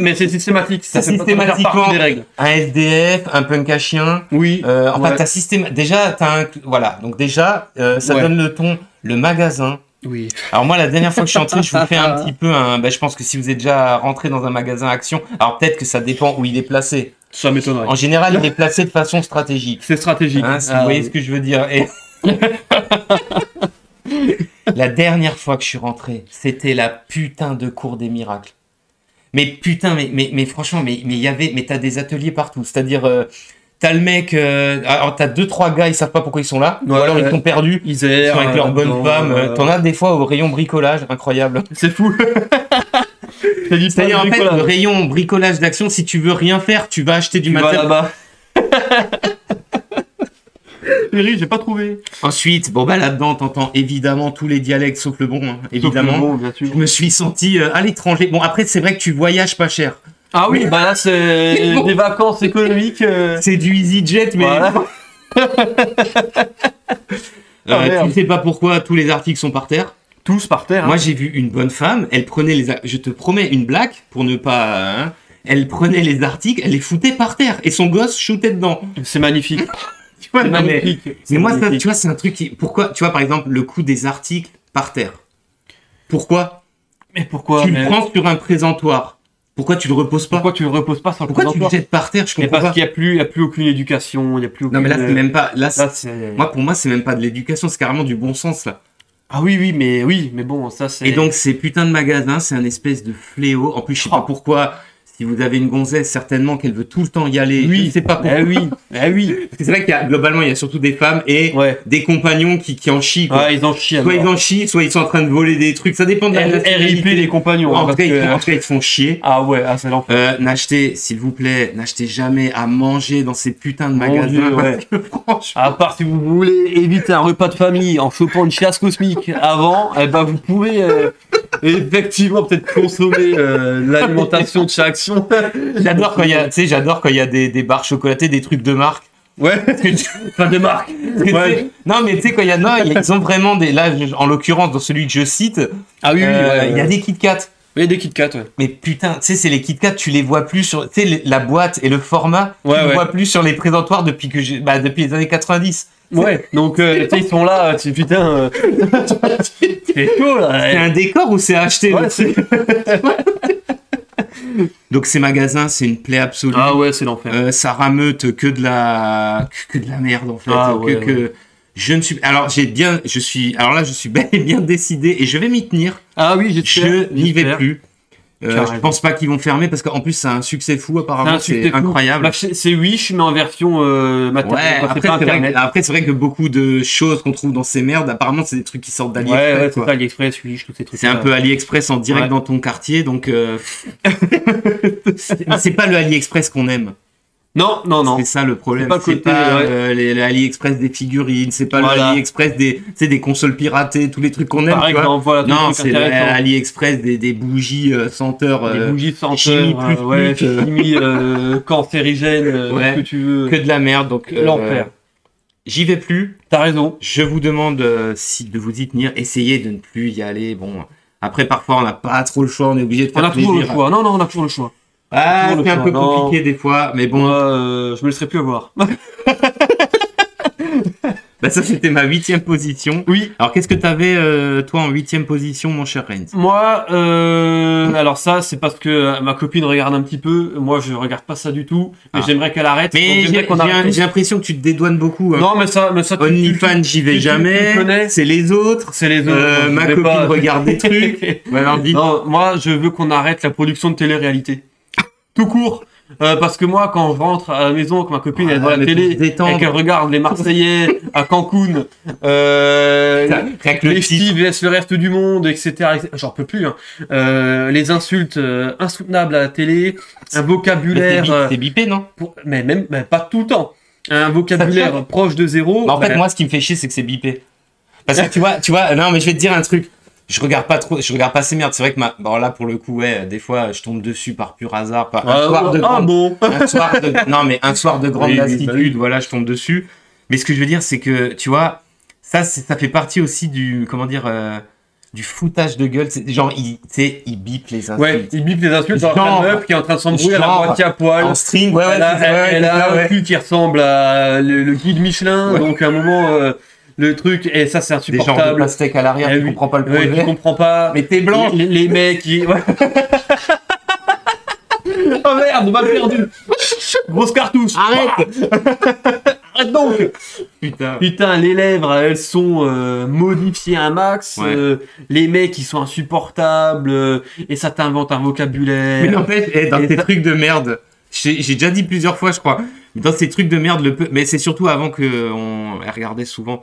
mais c'est systématique. Ça C'est fait systématiquement. partie des règles. Un SDF, un punk à chien. Oui. Euh, enfin, Ouais. t'as système. Déjà, t'as un. Voilà. Donc déjà, euh, ça Ouais. donne le ton. Le magasin. Oui. Alors moi, la dernière fois que je suis entré, je vous fais un *laughs* petit peu un. Ben, je pense que si vous êtes déjà rentré dans un magasin Action, alors peut-être que ça dépend où il est placé. Ça m'étonnerait. En général, il est *laughs* placé de façon stratégique. C'est stratégique. Hein, si Ah, vous voyez oui. ce que je veux dire. Et... *laughs* la dernière fois que je suis rentré, c'était la putain de cour des miracles. Mais putain, mais, mais, mais franchement, mais mais il y avait, mais t'as des ateliers partout. C'est-à-dire, euh, t'as le mec, euh, alors t'as deux trois gars, ils savent pas pourquoi ils sont là, Ouais, ou alors ils t'ont perdu. Ils sont avec leur bonne femme. euh, T'en as des fois au rayon bricolage, incroyable. *laughs* C'est fou. C'est-à-dire en fait, le rayon bricolage d'action, si tu veux rien faire, tu vas acheter du Tu matériel. là-bas. *laughs* J'ai pas trouvé. Ensuite, bon bah là-dedans, t'entends évidemment tous les dialectes sauf le bon, hein, évidemment. Sauf le bon, bien sûr. Je me suis senti euh, à l'étranger. Bon, après, c'est vrai que tu voyages pas cher. Ah oui, bah là, c'est *laughs* Bon. des vacances économiques. euh, C'est du EasyJet, mais Voilà. *laughs* euh, Ah, merde. tu sais pas pourquoi tous les articles sont par terre? Tous par terre. hein. Moi, j'ai vu une bonne femme, elle prenait les... a- Je te promets, une blague, pour ne pas... hein, elle prenait les articles, elle les foutait par terre, et son gosse shootait dedans. C'est magnifique. *laughs* Tu vois, non, magnifique. mais C'est moi, ça, tu vois, c'est un truc qui... Pourquoi, tu vois, par exemple, le coût des articles par terre? Pourquoi? Mais pourquoi Tu mais- le prends sur un présentoir. Pourquoi tu le reposes pas Pourquoi tu le reposes pas le Pourquoi tu le jettes par terre Je Mais comprends parce pas. qu'il y a plus, il y a plus aucune éducation, il y a plus aucune. Non, mais là, c'est même pas... Là, c'est- Là, Moi, pour moi, c'est même pas de l'éducation, c'est carrément du bon sens, là. Ah oui, oui, mais oui, mais bon, ça c'est. Et donc, ces putains de magasins, c'est un espèce de fléau. En plus, je sais Oh. pas pourquoi. Si vous avez une gonzesse, certainement qu'elle veut tout le temps y aller. oui, sais pas pourquoi. Eh oui, *laughs* eh oui. Parce que c'est vrai qu'il y a, globalement, il y a surtout des femmes et Ouais. des compagnons qui, qui en chient, quoi. Ouais, ils en chient. soit alors. ils en chient, soit ils sont en train de voler des trucs. Ça dépend de la. RIP les compagnons. hein, En tout, parce cas, ils, que- font- en tout cas, ils te font chier. Ah ouais, ah, c'est l'enfer. Euh, n'achetez, s'il vous plaît, n'achetez jamais à manger dans ces putains de magasins. Dieu, ouais. que franchement, À part si vous voulez éviter un repas de famille en chopant une chiasse cosmique avant, eh ben vous pouvez euh, effectivement peut-être consommer euh, l'alimentation de chaque *laughs* j'adore quand il y a, tu sais, j'adore quand il y a des, des barres chocolatées, des trucs de marque. Ouais. *laughs* Enfin de marque. Ouais. Non, mais tu sais, quand il y a, non, ils ont vraiment des, là, en l'occurrence, dans celui que je cite, Ah oui, oui, euh, ouais, il y a des Kit Kat. Il y a des Kit Kat, ouais. Mais putain, tu sais, c'est les Kit Kat, tu les vois plus sur, tu sais, la boîte et le format, Ouais, tu les vois plus sur les présentoirs depuis que j'ai, bah, depuis les années 90. Ouais, donc euh, ils sont là, tu putain. euh, *laughs* c'est là. C'est un décor ou c'est acheté Ouais, Donc ces magasins, c'est une plaie absolue. Ah ouais, c'est l'enfer. Euh, ça rameute que de la que de la merde en fait. Ah que, ouais, que- je ne suis alors j'ai bien je suis alors là je suis *laughs* bel et bien décidé et je vais m'y tenir. Ah oui. Je n'y vais plus. Euh, je pense pas qu'ils vont fermer parce qu'en plus c'est un succès fou C'est apparemment c'est incroyable. Bah, c'est c'est Wish, mais en version euh, Ouais, matérielle. Enfin, après c'est c'est, vrai, internet. que- après c'est vrai que beaucoup de choses qu'on trouve dans ces merdes apparemment c'est des trucs qui sortent Ouais, d'AliExpress. ouais, c'est ça, AliExpress, Wish, tous ces trucs. C'est un peu AliExpress en direct Ouais. dans ton quartier, donc euh, *laughs* c'est c'est pas le AliExpress qu'on aime. Non, non, non. C'est ça le problème. C'est pas ouais. euh, des figurines, c'est pas Voilà. le AliExpress des, des consoles piratées, tous les trucs qu'on aime. Par exemple, voilà, Non, c'est trucs le intéressants. AliExpress des, des bougies euh, senteurs Des euh, bougies senteurs, chimie plus ouais, chimie euh, cancérigène, Ouais. ce que tu veux. que de la merde. Donc L'enfer. J'y vais plus. T'as raison. Je vous demande euh, si de vous y tenir. Essayez de ne plus y aller. Bon, après parfois on n'a pas trop le choix, on est obligé de On faire a toujours le choix. Non, non, on a toujours le choix. Ah, c'est un peu Non. compliqué des fois, mais bon. Moi, euh, je me laisserai plus avoir. *laughs* Bah ça c'était ma huitième position. oui. Alors qu'est-ce que t'avais euh, toi en huitième position, mon cher Reigns Moi, euh, alors ça, c'est parce que euh, ma copine regarde un petit peu. Moi, je regarde pas ça du tout. Mais Ah. j'aimerais qu'elle arrête. Mais j'ai l'impression que tu te dédouanes beaucoup. Hein. Non, mais ça, mais ça. OnlyFans, j'y vais tu- jamais. C'est les autres. C'est les autres. Euh, ma copine pas- regarde des *laughs* trucs. Ouais, alors. Non, moi, je veux qu'on arrête la production de télé-réalité. Tout court. Euh, parce que moi, quand je rentre à la maison, que ma copine est devant la télé, et qu'elle regarde les Marseillais à Cancun, euh, les. Steve le reste du monde, etc. etc. J'en peux plus. Hein. Euh, les insultes euh, insoutenables à la télé, un vocabulaire... C'est bipé, non? pour- mais même mais pas tout le temps. un vocabulaire *laughs* proche de zéro. Mais en fait, bah, moi, ce qui me fait chier, c'est que c'est bipé. Parce que tu vois, tu vois, non, mais je vais te dire un truc. Je regarde pas trop, je regarde pas ces merdes. C'est vrai que ma, bon là pour le coup, ouais, des fois, je tombe dessus par pur hasard, par un ah, soir de ah, grande, bon. un soir de, non mais un soir de grande Oui, oui, lassitude, bah oui. voilà, je tombe dessus. Mais ce que je veux dire, c'est que tu vois, ça, ça fait partie aussi du, comment dire, euh, du foutage de gueule. Genre, il, il bip les insultes. Ouais, il bip les insultes dans Genre- la meuf qui est en train de s'embrouiller à la genre- moitié à poil. En string, ouais, ouais, elle a, elle c'est a un cul qui ressemble à le, le guide Michelin, Ouais. donc à un moment, euh, le truc, et ça c'est Des genres de insupportable. pastèques à l'arrière, Eh tu oui. comprends pas le Ouais, projet. tu comprends pas. Mais t'es blanc. Les, les mecs qui. ouais. *laughs* oh merde, on m'a perdu. Grosse cartouche. Arrête *laughs* Arrête donc. Putain. Putain, les lèvres, elles sont euh, modifiées un max. Ouais. euh, les mecs, ils sont insupportables. euh, et ça t'invente un vocabulaire. Mais en fait, eh, dans Et ça- trucs de merde, j'ai déjà dit plusieurs fois, je crois, dans ces trucs de merde, le peu, mais c'est surtout avant que on regardait souvent.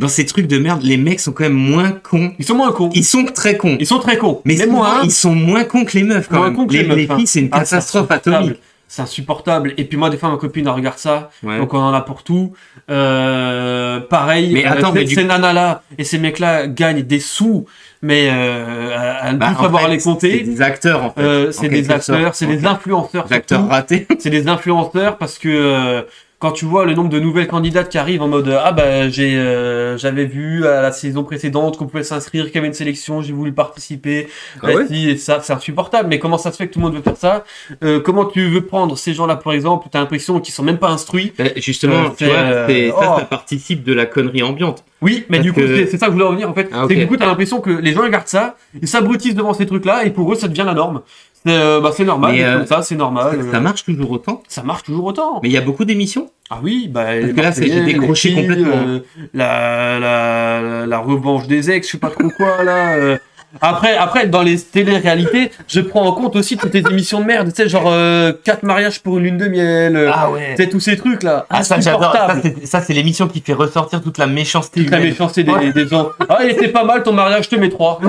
Dans ces trucs de merde, les mecs sont quand même moins cons. Ils sont moins cons. Ils sont très cons. Ils sont très cons. Mais Même moi, ils sont moins cons que les meufs quand Moins même. cons que les, les meufs, les hein. filles, c'est une Ah, c'est catastrophe atomique. C'est insupportable. Et puis moi, des fois, ma copine, elle regarde ça. Ouais. Donc on en a pour tout. Euh, pareil, Mais euh, attends, ces, mais du- ces nanas-là et ces mecs-là gagnent des sous, mais euh, à, à ne Bah, plus en savoir fait, les C'est compter. des acteurs en fait. Euh, en c'est des quelque acteurs, c'est des influenceurs. Des acteurs surtout. ratés. C'est des influenceurs parce que euh, quand tu vois le nombre de nouvelles candidates qui arrivent en mode euh, ah bah j'ai euh, j'avais vu à la saison précédente qu'on pouvait s'inscrire, qu'il y avait une sélection, j'ai voulu participer, Ah ouais si, et ça c'est insupportable. Mais comment ça se fait que tout le monde veut faire ça? Euh, Comment tu veux prendre ces gens-là par exemple? T'as l'impression qu'ils sont même pas instruits. Bah, Justement, Euh, tu vois, euh, ça, oh. ça participe de la connerie ambiante. Oui, mais Parce du coup, que- c'est ça que je voulais revenir en fait. Ah, C'est que du coup, t'as l'impression que les gens regardent ça, ils s'abrutissent devant ces trucs-là, et pour eux, ça devient la norme. C'est euh, bah, c'est normal, Mais, c'est euh, comme ça, c'est normal. Ça euh, marche toujours autant. ça marche toujours autant. Mais il y a beaucoup d'émissions. Ah oui, bah, les que là, j'ai décroché complètement. la, la, la, la revanche des ex, je sais pas trop quoi là. Euh. Après, après, dans les télé-réalités, je prends en compte aussi toutes les émissions de merde, tu sais, genre 4 mariages pour une lune de miel, euh, Ah ouais. tu sais, tous ces trucs là. Ah, ça, j'adore. Ça, c'est- c'est l'émission qui fait ressortir toute la méchanceté Toute la méchanceté des, Ouais. des gens. Ah, il était pas mal ton mariage, je te mets 3.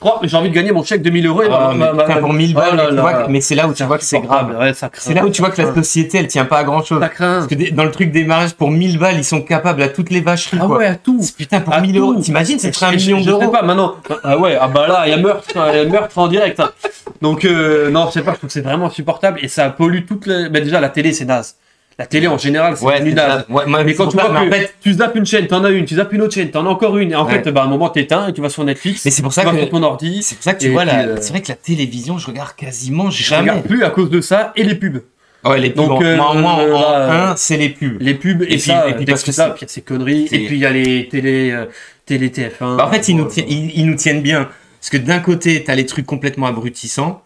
3. J'ai envie de gagner mon chèque de 1000 euros. Ah, ma- pour 1000 Oh balles, là là. vois mais c'est là où tu vois que c'est grave. Ouais. C'est là où tu vois que la société, elle tient pas à grand chose. Ça craint. Parce que dans le truc des mariages, pour 1000 balles, ils sont capables à toutes les vacheries, Ah quoi. ouais, à tout. Putain, pour À 1000 tout. euros, t'imagines, serait un million je sais d'euros. pas, maintenant. Ah ouais, ah bah là, il y a meurtre, il y a meurtre en direct. hein. Donc, euh, non, je sais pas, je trouve que c'est vraiment insupportable et ça pollue toute les. Mais déjà, la télé, c'est naze. La télé, en général, c'est Ouais, naze. Ouais, Mais quand tu vois que en fait, tu zappes une chaîne, t'en as une, tu zappes une autre chaîne, t'en as encore une, et en Ouais. fait, bah, à un moment, t'éteins et tu vas sur Netflix. mais c'est pour ça tu que, ton ordi. c'est pour ça que tu vois, la- euh, c'est vrai que la télévision, je regarde quasiment Je jamais. regarde plus à cause de ça et les pubs. Ouais, les pubs, Donc, euh, en, euh, un, c'est les pubs. Les pubs et, Et puis- et parce que ça, c'est- puis il y a ces conneries. c'est- Et puis il y a les télé, euh, télé TF1. Bah, en fait, ils nous, euh, tiennent, ils, ils nous tiennent bien. Parce que d'un côté, t'as les trucs complètement abrutissants.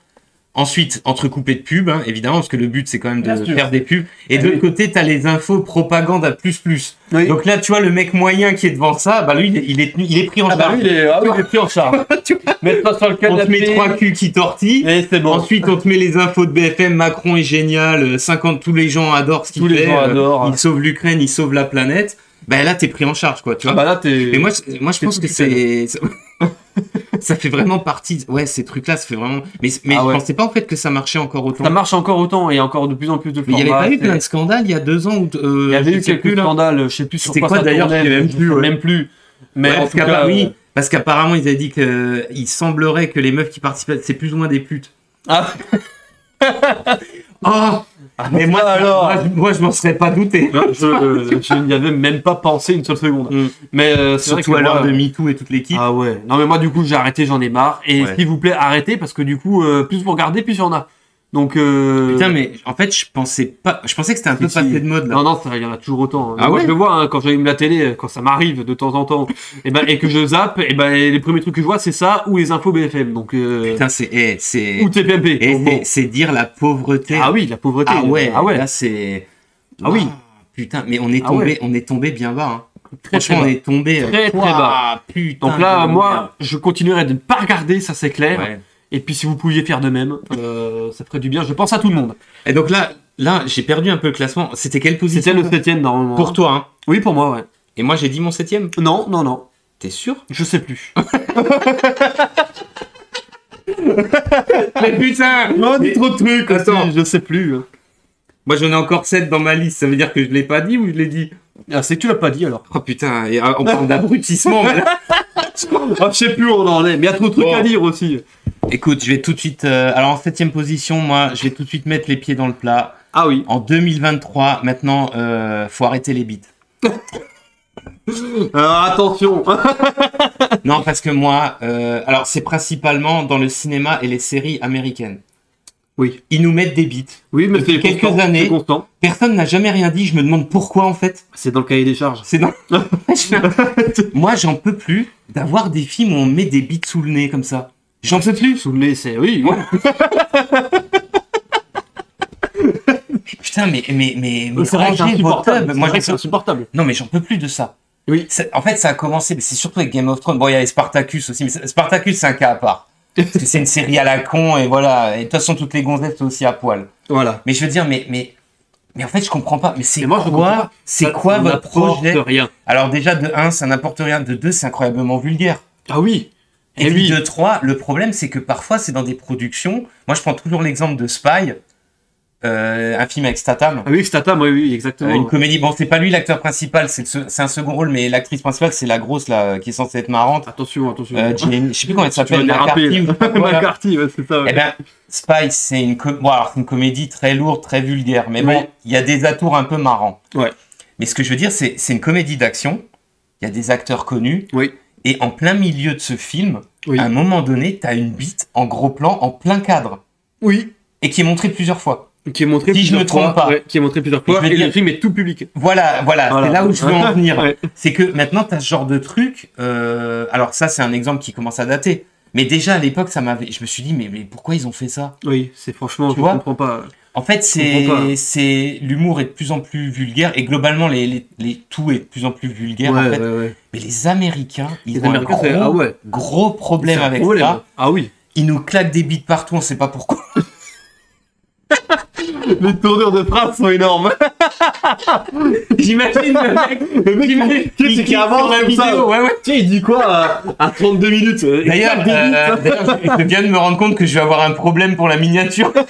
Ensuite, entrecoupé de pubs, hein, évidemment, parce que le but, c'est quand même de Bien sûr. faire des pubs. Et Ah de l'autre oui. côté, t'as les infos propagande à plus plus. Oui. Donc là, tu vois, le mec moyen qui est devant ça, bah lui, il est, il est, tenu- il est pris en ah bah charge. oui, il est, ah oui, il est pris en charge. *laughs* Mets-toi sur le on te met trois culs qui tortillent. Et c'est bon. Ensuite, on te met les infos de BFM. Macron est génial. euh, 50, tous les gens adorent ce qu'il Tous les fait. gens euh, adorent. Il sauve l'Ukraine, il sauve la planète. Ben là, t'es pris en charge, quoi. Tu Ah bah là, t'es. Et moi, je- moi, je pense que c'est, *laughs* *laughs* ça fait vraiment partie. Ouais, ces trucs-là, ça fait vraiment. Mais, mais Ah je pensais pas en fait que ça marchait encore autant. Ça marche encore autant et encore de plus en plus de Mais il y avait pas eu plein de scandales il y a deux ans où. euh, Il y avait eu quelques plus, scandales, je sais plus sur C'était quoi, quoi, d'ailleurs, même plus, ouais. Même plus. Mais Ouais, en parce tout cas, oui, euh, parce qu'apparemment ils avaient dit que il semblerait que les meufs qui participaient, c'est plus ou moins des putes. Ah, Oh, mais moi, alors. moi, je- moi, je m'en serais pas douté. non, je, euh, je n'y avais même pas pensé une seule seconde. Mm. Mais euh, c'est vrai Surtout que à l'heure de MeToo et toute l'équipe. Ah ouais. Non mais moi du coup j'ai arrêté, j'en ai marre. Et Ouais. s'il vous plaît arrêtez parce que du coup euh, plus vous regardez plus il y en a. Donc euh... Putain, mais en fait, je pensais pas. Je pensais que c'était un peu Si, passé de mode là. Non non ça, il y en a toujours autant. hein. Ah moi, ouais je le vois hein, quand j'allume la télé, quand ça m'arrive de temps en temps, *laughs* et ben et que je zappe, et ben les premiers trucs que je vois c'est ça ou les infos BFM. Donc euh... Putain, c'est, eh, c'est, ou TPMP. bon. c'est- dire la pauvreté. Ah oui la pauvreté. Ah ouais, Ah ouais. Là, c'est. Ah oui. Putain, mais on est Ah tombé, ouais. on est tombé bien bas. Hein. Très, très Franchement, on bas. est tombé. euh, Très, très bas. Putain. Donc là moi je continuerai de ne pas regarder ça c'est clair. Ouais. Et puis si vous pouviez faire de même, euh, ça ferait du bien. Je pense à tout le monde. Et donc là, là, j'ai perdu un peu le classement. C'était quelle position C'était le septième normalement. Pour toi, hein. Oui pour moi ouais. Et moi, j'ai dit mon septième. Non non non. T'es sûr? Je sais plus. *laughs* *laughs* Mais putain Non, dit trop de trucs Attends. aussi, je sais plus. Moi, j'en ai encore 7 dans ma liste. Ça veut dire que je l'ai pas dit ou je l'ai dit? Ah, c'est que tu l'as pas dit alors. Oh putain, et, euh, on parle d'abrutissement. *laughs* *laughs* Ah, je sais plus où on en est, mais il y a trop de trucs Bon. à dire aussi. Écoute, je vais tout de suite. euh, alors, en septième position, moi, je vais tout de suite mettre les pieds dans le plat. Ah oui. En 2023, maintenant, euh, faut arrêter les bites. Alors *laughs* attention. *laughs* Non, parce que moi, euh, alors c'est principalement dans le cinéma et les séries américaines. Oui. Ils nous mettent des bites. Oui, mais Depuis c'est quelques constant, années. constant. Personne n'a jamais rien dit. Je me demande pourquoi en fait. C'est dans le cahier des charges. C'est dans. *laughs* *laughs* moi, j'en peux plus d'avoir des films où on met des bites sous le nez comme ça. J'en peux plus. Sous le nez, c'est oui. *laughs* Putain, mais mais mais, mais C'est insupportable. Moi, c'est non, mais j'en peux plus de ça. Oui. En fait, ça a commencé, mais c'est surtout avec Game of Thrones. Bon, il y a Spartacus aussi, mais Spartacus, c'est un cas à part. Parce que c'est une série à la con, et voilà. Et de toute façon, toutes les gonzesses sont aussi à poil. Voilà. Mais je veux dire, mais, mais, mais en fait, je comprends pas. Mais c'est Mais moi, je comprends quoi, pas. c'est quoi votre n'apporte projet rien. Alors déjà, de 1, ça n'importe rien. De 2, c'est incroyablement vulgaire. Ah oui. Et Eh puis oui. de 3, le problème, c'est que parfois, c'est dans des productions. Moi, je prends toujours l'exemple de Spy, euh, un film avec Statham. Ah oui, Statham, oui, oui, Euh, exactement. une comédie. Bon, c'est pas lui l'acteur principal, c'est un second rôle, mais l'actrice principale, c'est la grosse là, qui est censée être marrante. Attention, attention. Euh, je sais plus comment elle s'appelle. McCarthy. *laughs* McCarthy, ouais, c'est ça. ouais. Eh ben, Spy, c'est une, co- bon, alors, une comédie très lourde, très vulgaire, mais Oui. bon, il y a des atours un peu marrants. Ouais. Mais ce que je veux dire, c'est c'est une comédie d'action. Il y a des acteurs connus. Oui. Et en plein milieu de ce film, Oui. à un moment donné, t'as une bite en gros plan, en plein cadre, Oui. et qui est montrée plusieurs fois. Qui est montré Si je me trompe fois, pas. ouais, qui est montré plusieurs Et fois. vais Et dire- le film est tout public. Voilà, voilà, Voilà. c'est là où je veux en venir. Ouais. C'est que maintenant, tu as ce genre de truc. euh, alors, ça, c'est un exemple qui commence à dater. Mais déjà, à l'époque, ça m'avait. Je me suis dit, mais, mais pourquoi ils ont fait ça? Oui, c'est franchement, Tu je vois? comprends pas. En fait, c'est. c'est L'humour est de plus en plus vulgaire. Et globalement, les, les, les- tout est de plus en plus vulgaire. en fait. ouais. Mais les Américains, ils Les ont Américains, un gros, ah gros problème avec ça. Ah oui. Ils nous claquent des bites partout, on sait pas pourquoi. Les tournures de phrases sont énormes. *laughs* J'imagine le mec. Le mec, j'imagine- avance comme ça. vidéo. Ouais, ouais. Tu sais, il dit quoi à, à 32 minutes euh, D'ailleurs, euh, d'ailleurs, je je viens de me rendre compte que je vais avoir un problème pour la miniature. *laughs*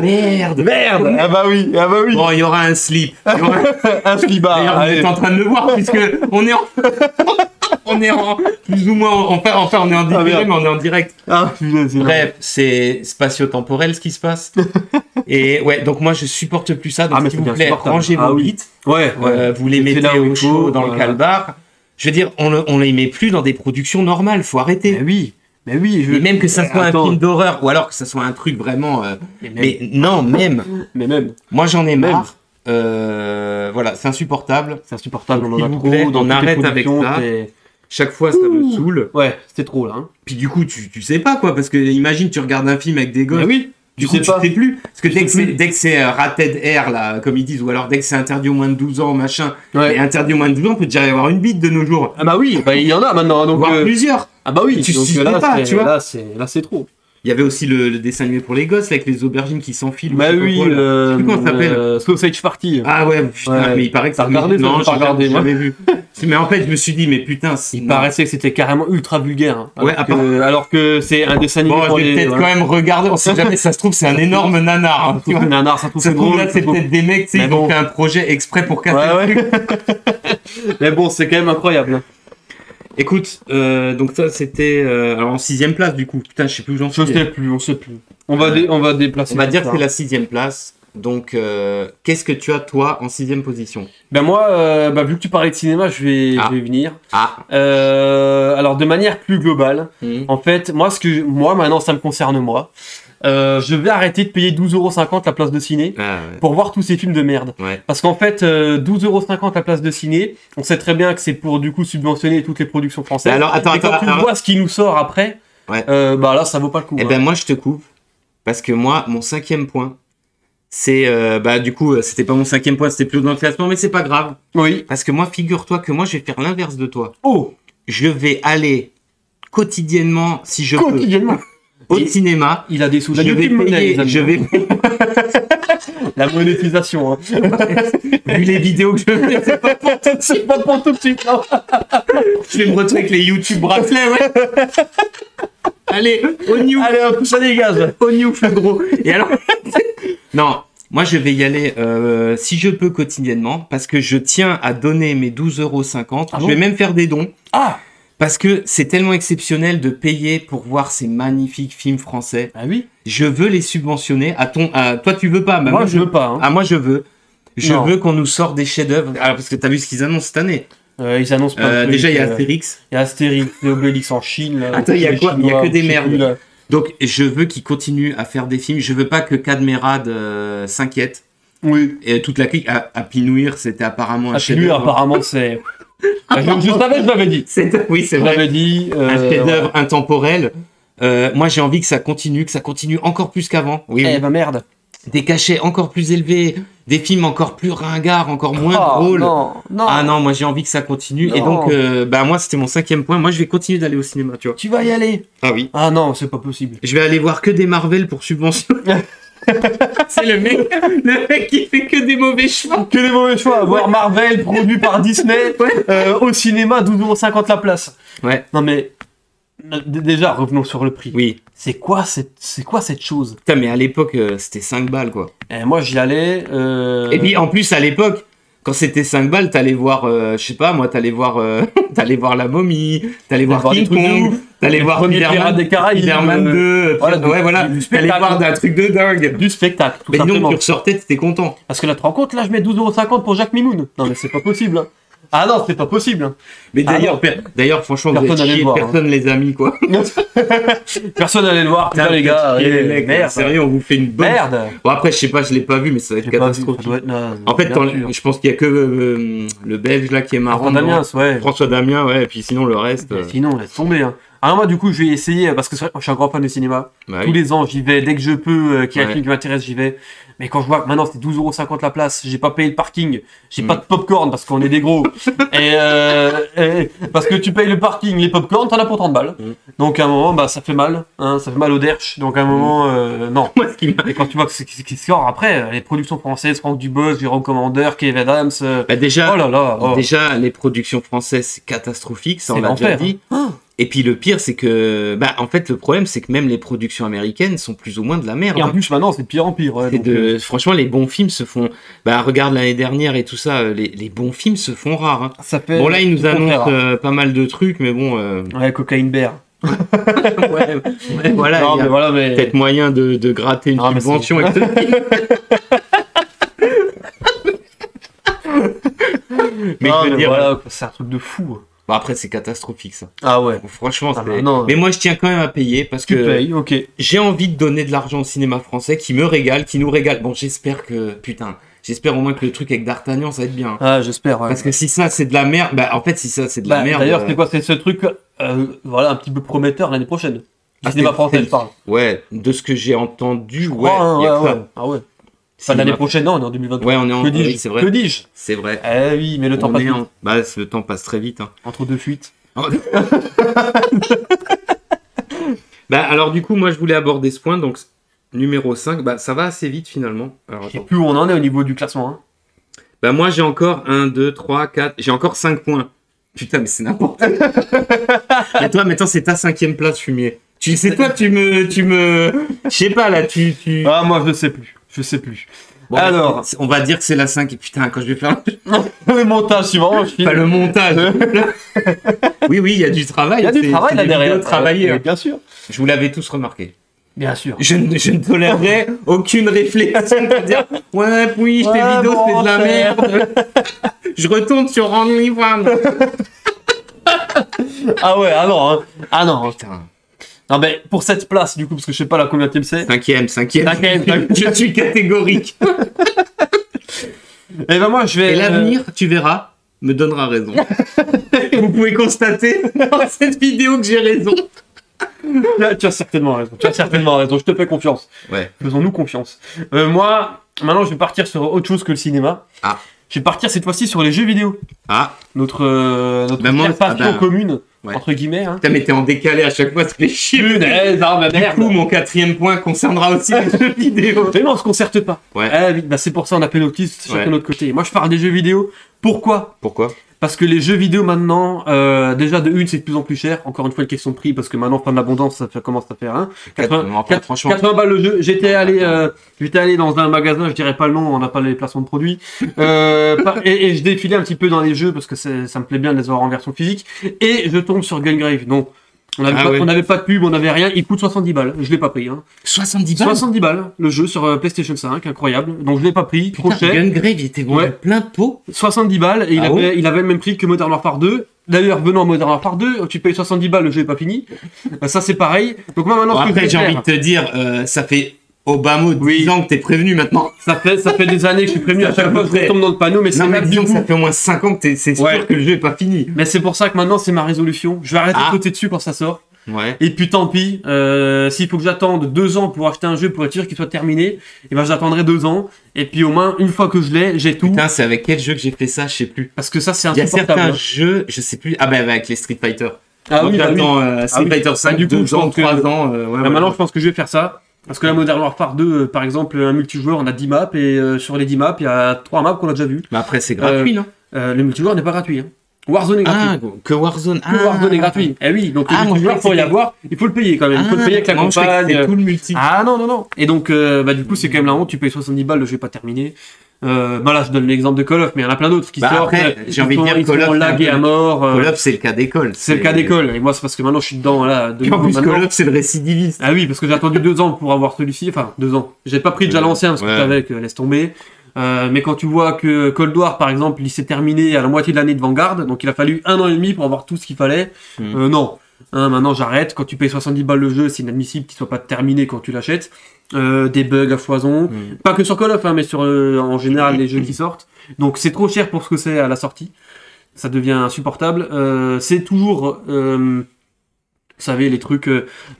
Merde. Merde Ah bah oui, ah bah oui. Bon, il y aura un slip. Il y aura- *laughs* un slibard. D'ailleurs, vous allez. êtes en train de le voir puisque on est en, on est en plus ou moins en- enfin, enfin on est en Ah, différé, mais on est en direct. Ah, putain, Bref, c'est spatio-temporel ce qui se passe. *laughs* Et ouais, donc moi je supporte plus ça. Donc Ah, s'il vous plaît, rangez Ah vos oui. bites. Ouais, ouais. Euh, vous les mettez au chaud dans le calbar. Je veux dire, on, on les met plus dans des productions normales, faut arrêter. Mais oui, mais oui. Je... Et même que ça soit Attends. un film d'horreur ou alors que ça soit un truc vraiment. euh, Mais, Mais non, même. mais même, Moi j'en ai Même. marre. Euh, voilà, c'est insupportable. c'est insupportable, on en a trop. plaît, dans on arrête avec ça. Chaque fois ça me saoule. Ouais, c'était trop là. Hein. Puis du coup, tu, tu sais pas quoi, parce que imagine, tu regardes un film avec des gosses. Mais oui, Du tu coup, sais tu pas. sais plus. Parce que Tu dès sais que, c'est, plus. dès que c'est euh, rated air, là, comme ils disent, ou alors dès que c'est interdit au moins de 12 ans, machin, Ouais. et interdit au moins de 12 ans, on peut déjà y avoir une bite de nos jours. Ah bah oui, bah il y en a maintenant. Donc, voire euh, plusieurs. Ah bah oui, Tu donc sais là, pas, c'est- tu vois. là c'est là c'est trop. Il y avait aussi le, le dessin animé pour les gosses, avec les aubergines qui s'enfilent. Bah oui, quoi, euh, *laughs* comment ça s'appelle. euh, Sausage Party. Ah ouais, putain, Ouais. mais il paraît que ça regardé Non, j'ai regardé, jamais vu. mais en fait, je me suis dit, mais putain, Il paraissait que c'était carrément ultra vulgaire. hein. alors, Ouais, part- alors que c'est un dessin animé Bon, pour je vais les. peut-être voilà. quand même regarder, on sait jamais, ça se trouve, c'est un énorme nanar. hein, trouve *laughs* nanar, ça trouve Ça trouve, là, c'est peut-être des mecs, tu sais, ils ont fait un projet exprès pour casser. *laughs* Mais bon, c'est quand même incroyable. Écoute, euh, donc ça, c'était euh, alors en sixième place, du coup. Putain, je sais plus où j'en suis. Je sais plus, on sait plus. On va, dé- on va déplacer. On va dire que c'est la sixième place. Donc, euh, qu'est-ce que tu as, toi, en sixième position? Ben moi, euh, bah, vu que tu parlais de cinéma, je vais, Ah. je vais y venir. Ah. Euh, alors de manière plus globale, en fait, moi, ce que moi maintenant, ça me concerne moi. Euh, je vais arrêter de payer 12,50€ la place de ciné Ah, ouais. pour voir tous ces films de merde. Ouais. Parce qu'en fait, euh, 12,50€ la place de ciné, on sait très bien que c'est pour du coup subventionner toutes les productions françaises. Mais alors, attends, Et quand attends, tu alors- vois ce qui nous sort après, Ouais. euh, bah là, ça vaut pas le coup. Eh hein. ben moi je te coupe parce que moi mon cinquième point c'est euh, bah du coup euh, c'était pas mon cinquième point c'était plus dans le classement mais c'est pas grave Oui. parce que moi figure-toi que moi je vais faire l'inverse de toi Oh, je vais aller quotidiennement si je quotidiennement. peux au cinéma Il a des sous. je vais payer je vais *laughs* La monétisation. Hein. *laughs* vu les vidéos que je fais c'est pas pour tout de suite. Pas pour tout de suite, non. je vais me retrouver avec les YouTube bracelets ouais Allez, au new, Allez, hop, ça dégage. au new, le gros. Et alors, *laughs* non, moi je vais y aller euh, si je peux quotidiennement parce que je tiens à donner mes 12,50 euros. Ah je bon? vais même faire des dons Ah parce que c'est tellement exceptionnel de payer pour voir ces magnifiques films français. Ah oui? Je veux les subventionner. À ton, à, toi tu veux pas, mais Moi, je veux pas. hein. Ah moi je veux. Je Non. veux qu'on nous sorte des chefs-d'œuvre. Alors parce que t'as vu ce qu'ils annoncent cette année. Euh, ils annoncent pas. Euh, déjà il y a euh, Astérix. Il y a Astérix, Obélix en Chine. là. Attends, il y a quoi Il y a que des merdes. là. Donc je veux qu'ils continuent à faire des films. Je veux pas que Cadmerade euh, s'inquiète. Oui. Et toute la clique à, à Pinouir, c'était apparemment un Ah, chef-d'œuvre. apparemment, c'est. Ah, je, je savais, je l'avais dit. C'est- Oui, c'est Je vrai. dit. Un euh, chef-d'œuvre intemporel. Euh, moi, j'ai envie que ça continue, que ça continue encore plus qu'avant. Oui, ouais. oui. Eh ben merde. Des cachets encore plus élevés, des films encore plus ringards, encore moins Oh, drôles. Non, non. Ah non, moi j'ai envie que ça continue. Et donc, euh, bah moi c'était mon cinquième point. Moi je vais continuer d'aller au cinéma, tu vois. Tu vas y aller. Ah oui. Ah non, c'est pas possible. Je vais aller voir que des Marvel pour subventionner. *laughs* *laughs* c'est le mec, le mec qui fait que des mauvais choix. Que les mauvais choix. Voir Marvel produit par Disney *laughs* Ouais. euh, au cinéma, 12,50€ la place. Ouais. Non mais. Déjà, revenons sur le prix. Oui. C'est quoi cette, c'est quoi cette chose? Putain, mais à l'époque euh, c'était 5 balles quoi. Eh, Moi, j'y allais. euh, Et puis en plus à l'époque, quand c'était 5 balles, t'allais voir, euh, je sais pas moi, t'allais voir, euh, *laughs* t'allais voir la momie, t'allais voir voir des King trucs de Kong, Les voir Spider-Man des Caraïbes, Spider-Man euh, 2, voilà, ouais voilà, voir d'un truc de dingue. du spectacle, tout Mais simplement. tu ressortais, t'étais content. Parce que là, tu te rends compte, là, je mets 12,50€ pour Jacques Mimoun. Non, mais c'est pas possible. hein. Ah non, c'est pas possible. hein. Mais Ah d'ailleurs, non. d'ailleurs, franchement, Personne êtes allait le chiés, voir, hein. personne les a mis quoi. *laughs* Personne allait le voir. Putain, les gars. eh, les mecs, merde. sérieux, on vous fait une bonne. Merde. Bon après, je sais pas, je l'ai pas vu, mais ça va être vu, catastrophique. être- non, En fait, je pense qu'il y a que euh, le Belge là qui est marrant. François Damiens, ouais. non François Damien, ouais. Et puis sinon le reste. Euh, Sinon, laisse tomber. Hein. Alors moi, du coup, je vais essayer, parce que c'est vrai je suis un grand fan de cinéma. bah Tous oui. les ans, j'y vais. Dès que je peux, euh, qu'il y a un film qui m'intéresse, j'y vais. Mais quand je vois que maintenant c'est 12,50€ la place, j'ai pas payé le parking, j'ai Mm. pas de popcorn parce qu'on est des gros. *laughs* et, euh, et- parce que tu payes le parking, les popcorn, t'en as pour 30 balles. Mm. Donc à un moment, bah ça fait mal, hein, ça fait mal au derche. Donc à un moment, euh, non. *laughs* Et quand tu vois ce qui sort après, les productions françaises, Franck Dubos, Jérôme Commandeur, Kevin Adams, Bah, déjà, oh là là, oh. déjà les productions françaises c'est catastrophique, ça on C'est l'a déjà l'enfer. dit. Ah. Et puis le pire, c'est que, bah en fait, le problème, c'est que même les productions américaines sont plus ou moins de la merde. Et en hein. plus maintenant c'est de pire en pire. ouais, C'est donc, de... euh, Franchement, les bons films se font. Bah, regarde l'année dernière et tout ça, euh, les, les bons films se font rares. hein. ça fait. Bon, là, ils nous annoncent euh, pas mal de trucs, mais bon. euh, Ouais, cocaïne bear. *laughs* ouais, ouais, *laughs* voilà, non, mais voilà, mais. peut-être moyen de, de gratter une Ah, mais subvention avec ce film. mais Non, je veux mais dire, voilà, c'est un truc de fou. Bon, après, c'est catastrophique ça. Ah ouais. Franchement, Ah, c'est. bah, non. mais moi, je tiens quand même à payer parce Tu que payes, ok. j'ai envie de donner de l'argent au cinéma français qui me régale, qui nous régale. Bon, j'espère que. Putain, j'espère au moins que le truc avec D'Artagnan, ça va être bien. Ah, j'espère. ouais. Parce que si ça c'est de la merde, bah en fait si ça c'est de la Bah, merde. D'ailleurs, euh, c'est quoi C'est ce truc, euh, voilà, un petit peu prometteur l'année prochaine. Du Ah, cinéma français, je parle. Ouais, de ce que j'ai entendu, ouais, hein, il y a ouais, ça. ouais. Ah ouais. Enfin, l'année prochaine, non, on est en 2023. Ouais, on est en Que oui, dis-je c'est Que vrai. dis-je? C'est vrai. Eh oui, mais le temps On passe vite. en- Bah, le temps passe très vite. hein. Entre deux fuites. *laughs* Bah alors du coup, moi je voulais aborder ce point, donc numéro 5, bah ça va assez vite finalement. Alors, Je sais plus où on en est au niveau du classement. Hein. Bah moi j'ai encore 1, 2, 3, 4, j'ai encore 5 points. Putain mais c'est n'importe quoi. *laughs* Et toi maintenant c'est ta cinquième place fumier. Tu sais toi tu me... Tu me... Je sais pas là, tu... tu... Ah, moi, je sais plus. Je sais plus. Bon, alors. c'est- on va dire que c'est la 5 et putain quand je vais faire *laughs* le montage suivant, je pas le montage. *laughs* oui oui il y a du travail. Il y a du c'est- travail c'est là derrière. vidéos travaillées, Euh, hein. Bien sûr. Je vous l'avais tous remarqué. Bien sûr. Je ne, je ne tolérerai *laughs* aucune réflexion pour dire ouais oui tes Ouais, vidéos c'est bon, de la c'est- merde. je retourne sur OnlyFans. Ah ouais, ah non. hein. Ah non. Putain. Non, mais pour cette place, du coup, parce que je sais pas la combien c'est. Cinquième, cinquième. Cinquième, cinquième. *laughs* je suis catégorique. Et ben moi, je vais. Et l'avenir, tu verras, me donnera raison. *laughs* Vous pouvez constater dans cette vidéo que j'ai raison. euh, Tu as certainement raison. Tu as certainement raison. Je te fais confiance. Ouais. Faisons-nous confiance. Euh, moi, maintenant, je vais partir sur autre chose que le cinéma. Ah. Je vais partir cette fois-ci sur les jeux vidéo. Ah, Notre, euh, notre Bah, moi, passion ah bah, commune, ouais. entre guillemets. Hein. putain, mais t'es en décalé à chaque fois, chier. Punaise, ah, bah, Du coup, mon quatrième point concernera aussi les jeux vidéo. Mais non, on se concerte pas. Ouais. Ah oui, bah c'est pour ça on a liste chacun Ouais. de notre côté. Moi, je parle des jeux vidéo. Pourquoi? Pourquoi? Parce que les jeux vidéo maintenant, euh, déjà de une, c'est de plus en plus cher. Encore une fois, une question de prix, parce que maintenant, fin de l'abondance, ça fait- commence à faire un. 80, Non, enfin, franchement. 80 balles le jeu. J'étais allé, euh, j'étais allé dans un magasin, je dirais pas le nom, on n'a pas les placements de produits. Euh, *laughs* et, et je défilais un petit peu dans les jeux parce que ça me plaît bien de les avoir en version physique. Et je tombe sur Gungrave. Donc, on n'avait Ah pas, ouais. on n'avait pas de pub, on n'avait rien. Il coûte 70 balles. Je l'ai pas pris. Hein. 70 balles? 70 balles le jeu sur euh, PlayStation 5, incroyable. Donc je l'ai pas pris, trop Putain, cher. Gungrave, il était Ouais. plein pot. 70 balles et il, Ah avait, ouais? il avait le même prix que Modern Warfare 2. D'ailleurs, venant à Modern Warfare 2, tu payes 70 balles, le jeu est pas fini. Bah, ça c'est pareil. Donc moi maintenant, Bon, ce que après, j'ai envie de te dire, euh, ça fait au bas mot 10 ans que t'es prévenu maintenant. ça fait ça fait des années que je suis prévenu à chaque fois que je tombe dans le panneau, mais c'est disons que ça fait au moins 5 ans que t'es- c'est sûr Ouais. que le jeu est pas fini. Mais c'est pour ça que maintenant c'est ma résolution. Je vais arrêter Ah. de sauter dessus quand ça sort. Ouais. Et puis tant pis, euh, s'il faut que j'attende deux ans pour acheter un jeu pour être sûr qu'il soit terminé, et ben j'attendrai deux ans. Et puis au moins une fois que je l'ai, j'ai tout. Putain, c'est avec quel jeu que j'ai fait ça, je sais plus. Parce que ça c'est Il y a certains jeux, je sais plus. Ah, bah, avec les Street Fighter. Ah Donc, oui, bah oui. euh, Street Ah oui. Fighter 5, Ah, du coup, 2 je ans, 3 ans. euh, ouais, Bah, ouais. maintenant, je pense que je vais faire ça. Parce que la Modern Warfare 2, euh, par exemple, un multijoueur, on a 10 maps, et euh, sur les 10 maps, il y a 3 maps qu'on a déjà vu. Mais après, c'est gratuit, non? Euh, le multijoueur n'est pas gratuit. Hein. Warzone est gratuit. Ah, que Warzone. Que Ah, Warzone est gratuit. Eh oui, donc Ah, le multijoueur, pour y avoir, il faut le payer quand même. il faut le payer avec la campagne. tout le multi. Ah non, non, non. Et donc, euh, bah, du coup, c'est quand même la honte. Tu payes 70 balles, le jeu n'est pas terminé. Euh, bah là, je donne l'exemple de Call of, mais il y en a plein d'autres qui Bah, sortent. j'ai envie de sont- dire Call of, à mort. euh, Call of, c'est le cas d'école. c'est le cas d'école. Et moi, c'est parce que maintenant, je suis dedans, là. de- Et en plus, maintenant. Call of, c'est le récidiviste. Ah oui, parce que j'ai attendu deux ans pour avoir celui-ci. Enfin, deux ans. J'ai pas pris déjà l'ancien parce que savais que laisse tomber. Euh, mais quand tu vois que Cold War, par exemple, il s'est terminé à la moitié de l'année de Vanguard, donc il a fallu un an et demi pour avoir tout ce qu'il fallait. Mm. Euh, non. Hein, maintenant, j'arrête. Quand tu payes 70 balles le jeu, c'est inadmissible qu'il soit pas terminé quand tu l'achètes. Euh, des bugs à foison. Mm. Pas que sur Call of, hein, mais sur euh, en général les jeux qui sortent. Donc c'est trop cher pour ce que c'est à la sortie. Ça devient insupportable. Euh, c'est toujours, vous savez, les trucs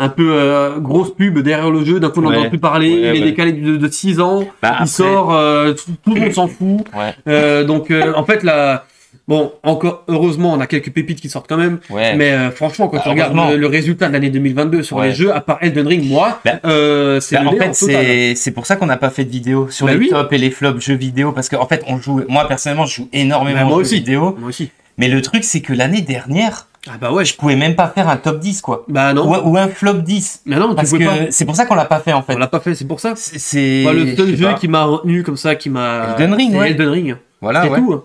un peu grosse pub derrière le jeu. D'un coup, on Ouais. n'entend plus parler. Ouais, il est ouais. décalé de, de 6 ans. Bah, il après- sort. tout, tout le monde s'en fout. Ouais. Donc en fait là. Bon, encore heureusement, on a quelques pépites qui sortent quand même. Ouais. Mais euh, franchement, quand Bah, tu regardes heureusement. le, le résultat de l'année 2022 sur Ouais. les jeux, à part Elden Ring, moi, Bah, euh, c'est Bah, en fait, c'est c'est pour ça qu'on n'a pas fait de vidéo sur Bah les oui. tops et les flops jeux vidéo parce qu'en fait, on joue. Moi personnellement, je joue énormément Bah, moi aux jeux vidéo. Moi aussi. Mais le truc, c'est que l'année dernière, Ah bah ouais. je pouvais même pas faire un top 10 quoi, Bah non. ou, ou un flop 10 Mais non, tu parce pouvais pas. que c'est pour ça qu'on l'a pas fait en fait. On l'a pas fait, c'est pour ça. C'est Bah, le seul jeu pas. qui m'a retenu comme ça, qui m'a. Elden Ring, ouais. Elden Ring. Voilà, ouais. tout. hein.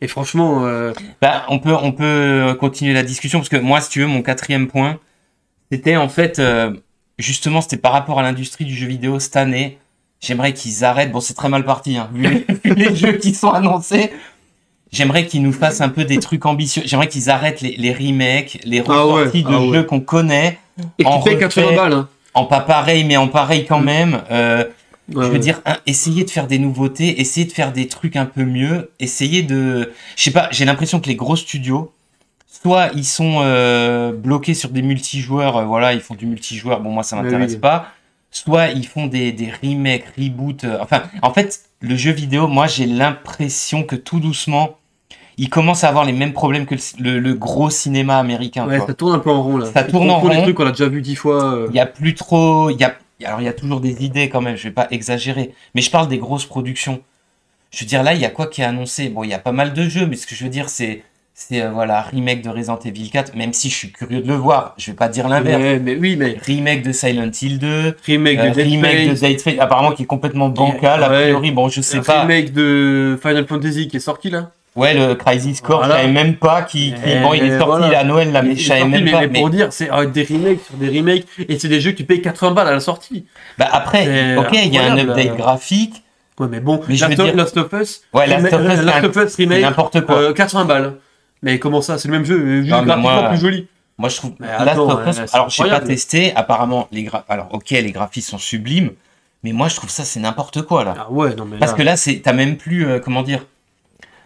Et franchement, euh, Bah, on peut, on peut continuer la discussion parce que moi, si tu veux, mon quatrième point, c'était en fait, euh, justement, c'était par rapport à l'industrie du jeu vidéo cette année. J'aimerais qu'ils arrêtent. Bon, c'est très mal parti, hein, vu les, *laughs* jeux qui sont annoncés. J'aimerais qu'ils nous fassent un peu des trucs ambitieux. J'aimerais qu'ils arrêtent les, les remakes, les Ah ouais, ressorties de ah ouais. jeux qu'on connaît, et En qui paye refait. 80 balles. Hein. en pas pareil, mais en pareil quand même. Euh, Ouais, je veux ouais. dire, un, essayer de faire des nouveautés, essayer de faire des trucs un peu mieux, essayer de... Je sais pas, j'ai l'impression que les gros studios, soit ils sont euh, bloqués sur des multijoueurs, euh, voilà, ils font du multijoueur, bon moi ça m'intéresse oui. pas, soit ils font des, des remakes, reboots, euh, enfin, en fait, le jeu vidéo, moi j'ai l'impression que tout doucement, il commence à avoir les mêmes problèmes que le, le- le gros cinéma américain. Ouais, quoi. ça tourne un peu en rond là. Ça Ils tourne en rond. trucs qu'on a déjà vu 10 fois. euh. Il y a plus trop. Il y a, alors, il y a toujours des idées quand même, je vais pas exagérer. Mais je parle des grosses productions. Je veux dire, là, il y a quoi qui est annoncé? Bon, il y a pas mal de jeux, mais ce que je veux dire, c'est. C'est euh, voilà, remake de Resident Evil 4, même si je suis curieux de le voir, je vais pas dire l'inverse. Mais, mais oui, mais Remake de Silent Hill 2, remake euh, de Dead remake de Space, Dead Space, apparemment qui est complètement bancal, a Ouais. priori, bon, je sais pas. remake de Final Fantasy qui est sorti là. Ouais, le Crisis Core, Voilà. je savais même pas qui. bon, il est sorti voilà. à Noël là, mais je savais même mais, pas. mais mais- pour dire, c'est euh, des remakes sur des remakes, et c'est des jeux que tu payes 80 balles à la sortie. Bah après, ok, il y a un update euh. graphique. Ouais, mais bon, Mais Last, dire- Last of Us, Ouais, Last of Us, Last un- of Us remake, n'importe quoi. euh, 80 balles. Mais comment ça, c'est le même jeu, juste graphiquement moi- plus joli. Moi, je trouve Mais Last attends, of Us. euh, c'est alors, j'ai pas testé. Apparemment, les gra... alors, ok, les graphismes sont sublimes, mais moi, je trouve ça c'est n'importe quoi là. Ah ouais, non mais Parce là- que là, c'est t'as même plus euh, comment dire.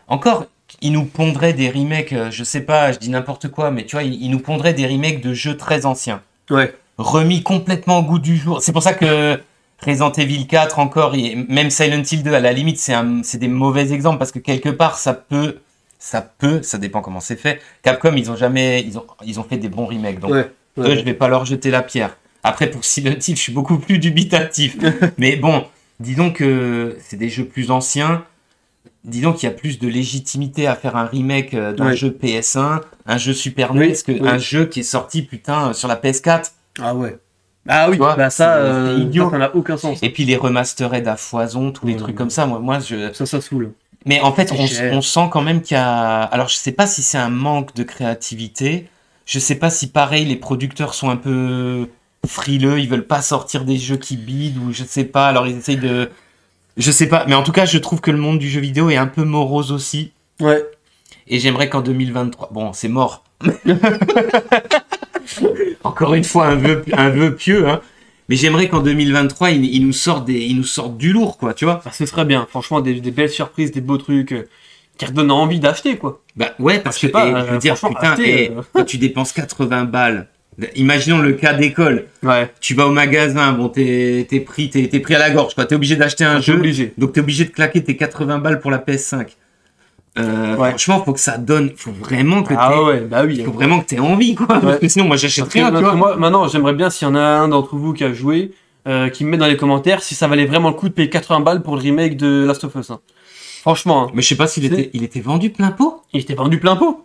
Encore, ils nous pondraient des remakes. euh, je sais pas, je dis n'importe quoi, mais tu vois, ils, nous pondraient des remakes de jeux très anciens, Ouais. remis complètement au goût du jour. C'est pour ça que Resident Evil 4 encore, et même Silent Hill 2, à la limite, c'est des mauvais exemples parce que quelque part, ça peut, ça peut, ça dépend comment c'est fait. Capcom, ils ont jamais, ils ont, ils ont fait des bons remakes, donc Ouais. eux, je vais pas leur jeter la pierre. Après, pour Silent Hill, je suis beaucoup plus dubitatif. *laughs* Mais bon, disons que c'est des jeux plus anciens. Disons qu'il y a plus de légitimité à faire un remake euh, d'un jeu PS1, un jeu Super Oui, NES, que oui. un jeu qui est sorti putain sur la PS4. Ah ouais. Ah oui, vois, bah ça, euh, idiot. ça, n'a aucun sens. Et puis les remastered à foison, tous les trucs comme ça. Moi, moi, je. Ça, ça saoule. Mais en fait, on sent quand même qu'il y a. Alors, je sais pas si c'est un manque de créativité. Je sais pas si pareil, les producteurs sont un peu frileux, ils veulent pas sortir des jeux qui bident ou je sais pas. Alors ils essayent de. Je sais pas. Mais en tout cas, je trouve que le monde du jeu vidéo est un peu morose aussi. Ouais. Et j'aimerais qu'en 2023, bon, c'est mort. *laughs* Encore une fois, un vœu, un vœu pieux, hein. Mais j'aimerais qu'en 2023, ils, ils nous sortent des, ils nous sortent du lourd, quoi, tu vois. Bah, ce serait bien. Franchement, des, des belles surprises, des beaux trucs euh, qui redonnent envie d'acheter, quoi. Bah ouais, parce que pas, je euh, veux dire, franchement, putain, acheter, euh. quand tu dépenses 80 balles. Imaginons le cas d'école. Ouais. Tu vas au magasin, bon, t'es t'es pris, t'es t'es pris à la gorge, quoi. T'es obligé d'acheter un jeu. obligé. Donc t'es obligé de claquer tes 80 balles pour la PS5. Euh, Ouais. Franchement, faut que ça donne, faut vraiment que Ah ouais, bah oui. faut vraiment que t'aies envie, quoi. Parce Ouais. que sinon, moi, j'achète Parce rien, moi, maintenant, j'aimerais bien s'il y en a un d'entre vous qui a joué, euh, qui me met dans les commentaires si ça valait vraiment le coup de payer 80 balles pour le remake de Last of Us. hein. Franchement, hein. Mais je sais pas s'il était, il était vendu plein pot. il était vendu plein pot.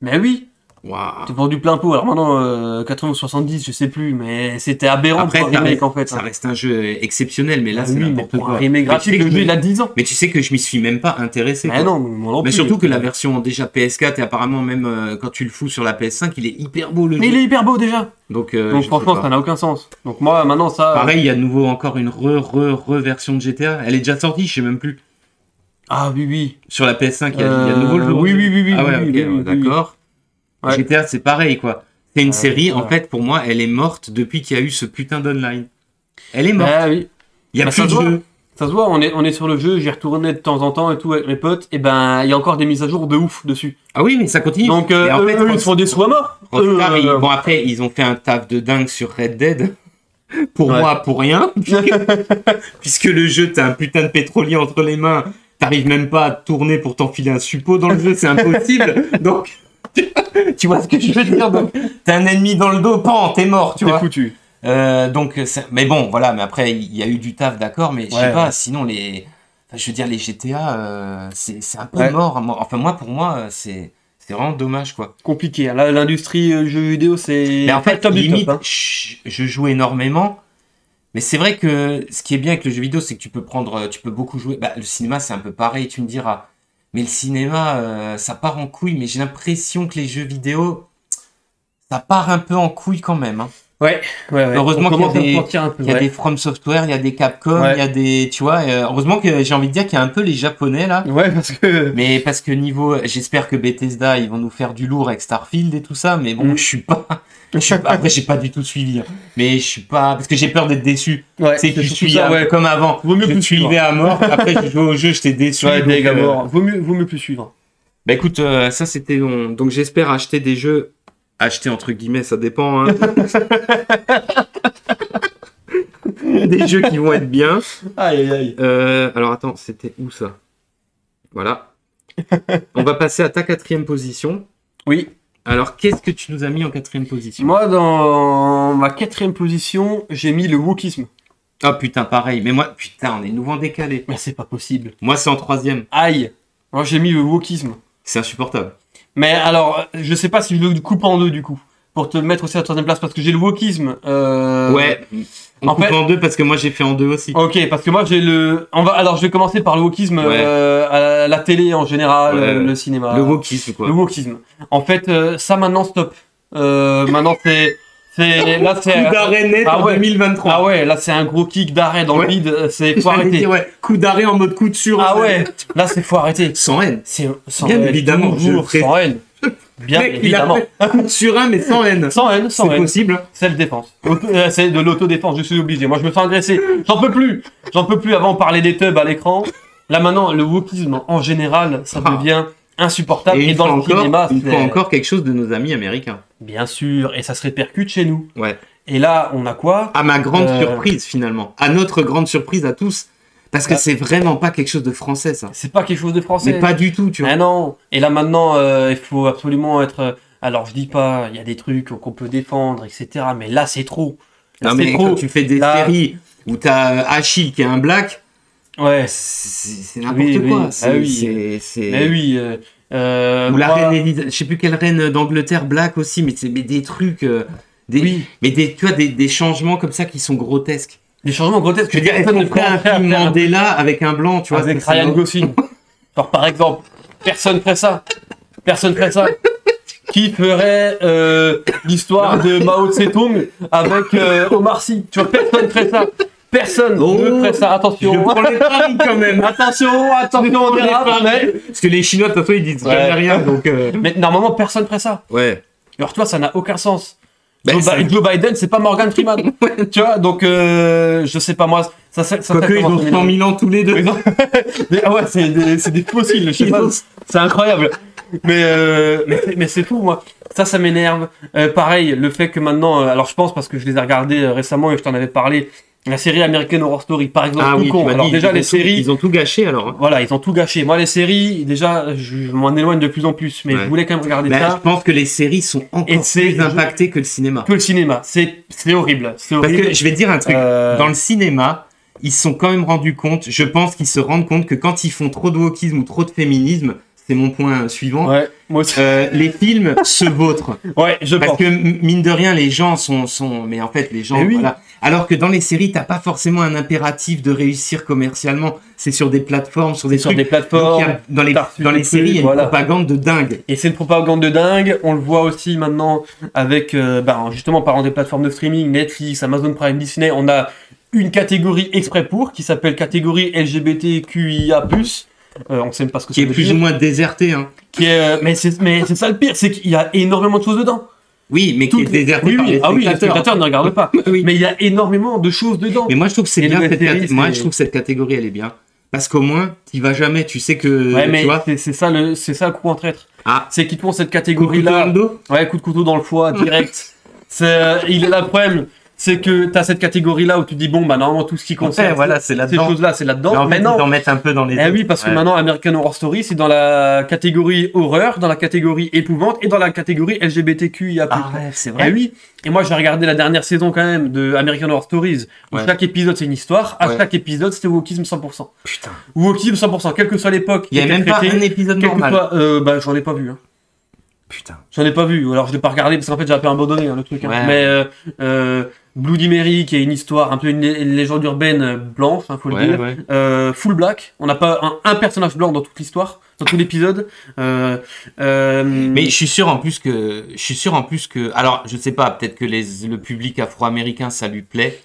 Mais oui, Waouh. il était vendu plein pot. Alors maintenant, euh, 80 ou 70, je sais plus, mais c'était aberrant Après, pour un remake reste, en fait. ça hein. reste un jeu exceptionnel, mais là, Ah c'est oui, mais n'importe pour quoi. un remake Mais tu que le je jeu il a 10 ans. Mais tu sais que je m'y suis même pas intéressé. Mais quoi. non, moi non Mais plus. surtout que la version déjà PS4 et apparemment même euh, quand tu le fous sur la PS5, il est hyper beau le Mais jeu. il est hyper beau déjà. Donc, euh, Donc franchement, ça n'a aucun sens. Donc moi, maintenant, ça. Pareil, il y a de nouveau encore une re re re version de GTA. Elle est déjà sortie, je sais même plus. Ah oui, oui. Sur la PS5, il y a, de nouveau le Euh, jeu. oui, oui, oui, oui, Ah ouais, oui, ok, oui, ouais, d'accord. Ouais. GTA, c'est pareil quoi. C'est une série, en fait, pour moi, elle est morte depuis qu'il y a eu ce putain d'online. Elle est morte. Ah oui. Il y a bah, plus ça de se voit. jeu. Ça se voit, on est, on est sur le jeu, j'y retournais de temps en temps et tout avec mes potes, et ben il y a encore des mises à jour de ouf dessus. Ah oui, mais ça continue. Donc euh, en eux, fait, eux, Rockstar- ils sont des sous à mort. Euh, ils- bon après, ils ont fait un taf de dingue sur Red Dead. *laughs* Pour Ouais. moi, pour rien. *laughs* Puisque le jeu, t'as un putain de pétrolier entre les mains. T'arrives même pas à tourner pour t'enfiler un suppôt dans le jeu, c'est impossible. *laughs* Donc, *laughs* tu vois ce que je veux dire Donc, T'as un ennemi dans le dos, pan, t'es mort, tu T'es vois. foutu. Euh, donc, mais bon, voilà. Mais après, il y a eu du taf, d'accord. Mais je sais Ouais. pas. Sinon, les, enfin, je veux dire, les GTA, euh, c'est un peu Ouais. mort. Enfin, moi, pour moi, euh, c'est c'est vraiment dommage, quoi. Compliqué. hein. L'industrie euh, jeu vidéo, c'est Mais en fait, top limite, top. hein. je, je joue énormément. Mais c'est vrai que ce qui est bien avec le jeu vidéo, c'est que tu peux prendre, tu peux beaucoup jouer. Bah, le cinéma, c'est un peu pareil, tu me diras. Mais le cinéma, euh, ça part en couille. Mais j'ai l'impression que les jeux vidéo, ça part un peu en couille quand même. hein. Ouais, ouais, ouais. Heureusement qu'il y a des- peu. Il y a ouais. des From Software, il y a des Capcom, il y a des, tu vois. euh, heureusement que j'ai envie de dire qu'il y a un peu les Japonais là. Ouais, parce que. Mais parce que niveau, j'espère que Bethesda, ils vont nous faire du lourd avec Starfield et tout ça. Mais bon, Mm. je suis pas. je suis pas- Après, j'ai pas du tout suivi. hein. Mais je suis pas. Parce que j'ai peur d'être déçu. Ouais, c'est que surtout suis ça, comme avant. Vaut mieux je plus suivais suivre. à mort. Après, je jouais au jeu, j'étais déçu. Ouais, donc, euh. Vaut mieux, vaut mieux plus suivre. Bah écoute, euh, ça c'était donc j'espère acheter des jeux. Acheter entre guillemets, ça dépend. Hein. *laughs* des jeux qui vont être bien. Aïe, aïe, aïe. Euh, alors attends, c'était où ça? Voilà. On va passer à ta quatrième position. Oui. Alors, qu'est-ce que tu nous as mis en quatrième position? Moi, dans ma quatrième position, j'ai mis le wokisme. Ah putain, pareil. Mais moi, putain, on est nouveau en décalé. Mais c'est pas possible. Moi, c'est en troisième. Aïe. Moi, j'ai mis le wokisme. C'est insupportable. Mais alors, je sais pas si je le coupe en deux du coup. Pour te mettre aussi à la troisième place, parce que j'ai le wokisme. Euh... Ouais. On en coupe fait- en deux parce que moi, j'ai fait en deux aussi. Ok, parce que moi j'ai le. On va alors je vais commencer par le wokisme Ouais. euh, à la, télé en général, Ouais. euh, le cinéma. Le wokisme, quoi. Le wokisme. En fait, euh, ça maintenant stop. Euh, maintenant c'est c'est là c'est Coup d'arrêt net Ah en ouais. 2023. ah ouais là c'est un gros kick d'arrêt dans Ouais. le vide. euh, C'est *laughs* faut arrêter. ouais. Coup d'arrêt en mode coup de sur. Ah ouais là c'est faut arrêter. Sans haine. C'est sans Bien haine, évidemment, toujours sans haine. Bien Mec, il a évidemment. fait coup de sur un, mais sans haine. *laughs* Sans haine, sans C'est haine. possible. Self défense. c'est de l'autodéfense, je suis obligé. Moi je me sens agressé. J'en peux plus. J'en peux plus avant on parlait des tubs à l'écran. Là maintenant le wokisme en général, ça Ah. devient insupportable et, dans le encore, cinéma, c'est- fois encore quelque chose de nos amis américains. Bien sûr et ça se répercute chez nous. Ouais. Et là, on a quoi? À ma grande Euh. surprise, finalement. À notre grande surprise à tous. Parce que Ah. c'est vraiment pas quelque chose de français, ça. C'est pas quelque chose de français. Mais pas du tout, tu vois. Ah non. Et là maintenant, euh, il faut absolument être. euh, Alors je dis pas, il y a des trucs qu'on peut défendre, etc. Mais là, c'est trop. Là, non, mais trop. quand tu fais des Là- séries où t'as Achille qui est un black, Ouais. c'est n'importe Oui, oui. quoi. Ah C'est, oui. c'est, c'est- Mais oui. euh, euh, Ou la moi- reine Elisabeth, je sais plus quelle reine d'Angleterre, Black aussi, mais c'est des trucs, euh, des, Oui. mais des, tu vois, des, des changements comme ça qui sont grotesques. Des changements grotesques. Je veux dire, personne ne ferait un film Mandela avec un blanc, tu vois avec Ryan Gosling. *laughs* Genre par exemple, personne ferait ça. Personne ferait ça. Qui ferait euh, l'histoire de Mao Tse-tung avec Omar Sy? Tu vois, personne ferait ça. Personne Oh, ne ferait ça. Je Attention. prends les paris quand même. *laughs* Attention, attention, on mais... Parce que les Chinois, de toute façon, ils disent Ouais. jamais rien, donc. euh, mais normalement, personne ferait ça. Ouais. Alors toi, ça n'a aucun sens. Ben, Joe, Biden, c'est pas Morgan Freeman. *laughs* tu vois, donc euh, je sais pas moi. Ça, ça, ça, Quoique, ça ils ont à 100 m'énerver. 000 ans tous les deux. *laughs* Mais ah ouais, c'est des, c'est des fossiles, je sais pas. ont- C'est incroyable. Mais, euh, mais, c'est- mais c'est tout, moi. Ça, ça m'énerve. Euh, pareil, le fait que maintenant, euh, alors je pense parce que je les ai regardés euh, récemment et je t'en avais parlé, la série American Horror Story, par exemple, Ah tout oui, con. tu m'as Alors dit, déjà, les tout- séries, Ils ont tout gâché alors. hein. voilà, ils ont tout gâché. Moi, les séries, déjà, je, je m'en éloigne de plus en plus, mais Ouais. je voulais quand même regarder Ben, ça. je pense que les séries sont encore Et plus impactées que le cinéma. Que le cinéma, c'est c'est horrible. C'est Parce horrible. que je vais te dire un truc. Euh, Dans le cinéma, ils se sont quand même rendus compte, je pense qu'ils se rendent compte que quand ils font trop de wokisme ou trop de féminisme, c'est mon point suivant, Ouais, moi aussi. euh, les films se vautrent. Ouais, je Parce pense. que mine de rien, les gens sont, sont, mais en fait, les gens, oui. voilà. Alors que dans les séries, t'as pas forcément un impératif de réussir commercialement. C'est sur des plateformes, sur des sur trucs. des Donc, plateformes. a- dans les, dans les séries, il y a une voilà. propagande de dingue. Et c'est une propagande de dingue. On le voit aussi maintenant avec, euh, ben, justement, parlant des plateformes de streaming, Netflix, Amazon Prime, Disney, on a une catégorie exprès pour qui s'appelle catégorie LGBTQIA+. Euh, on sait même pas ce que Qui est plus dire. ou moins déserté, hein. Qui est, euh, mais c'est mais c'est ça le pire, c'est qu'il y a énormément de choses dedans. Oui, mais qui est déserté oui, par oui, les ah oui, les spectateurs. ne regardent pas. *laughs* Oui. Mais il y a énormément de choses dedans. Mais moi, je trouve que c'est bien. Cette Moi, je trouve que cette catégorie, elle est bien. Parce qu'au moins, tu vas jamais. Tu sais que. ouais, mais c'est ça le, c'est ça le coup en traître. Ah, C'est qu'ils font cette catégorie-là. Ouais, coup de couteau dans le foie, direct. *laughs* c'est, euh, il est là le problème, c'est que t'as cette catégorie-là où tu dis bon, bah normalement tout ce qui concerne Ouais, voilà, c'est ces là-dedans. choses-là, c'est Mais là-dedans. en Mais fait, non. ils en mettent un peu dans les. Eh oui, parce que maintenant American Horror Story, c'est dans la catégorie horreur, dans la catégorie épouvante et dans la catégorie LGBTQIA+. Ah ouais, c'est Eh vrai. oui. Et moi, j'ai regardé la dernière saison quand même de American Horror Stories, où Ouais. chaque épisode c'est une histoire. À Ouais. chaque épisode, c'était wokisme 100%. Putain. Wokisme 100%, quelle que soit l'époque. Il y a même pas traitée, un épisode normal. euh, bah, j'en ai pas vu. Hein. Putain. J'en ai pas vu, ou alors je l'ai pas regardé parce qu'en fait j'ai un peu abandonné hein, le truc. hein. Ouais. Mais euh, euh, Bloody Mary, qui est une histoire, un peu une, lé- une légende urbaine euh, blanche, hein, faut le Ouais, dire. ouais. Euh, full black, on n'a pas un, un personnage blanc dans toute l'histoire, dans tout l'épisode. Euh, euh, Mais je suis sûr en plus que je suis sûr en plus que alors je sais pas peut-être que les, le public afro-américain ça lui plaît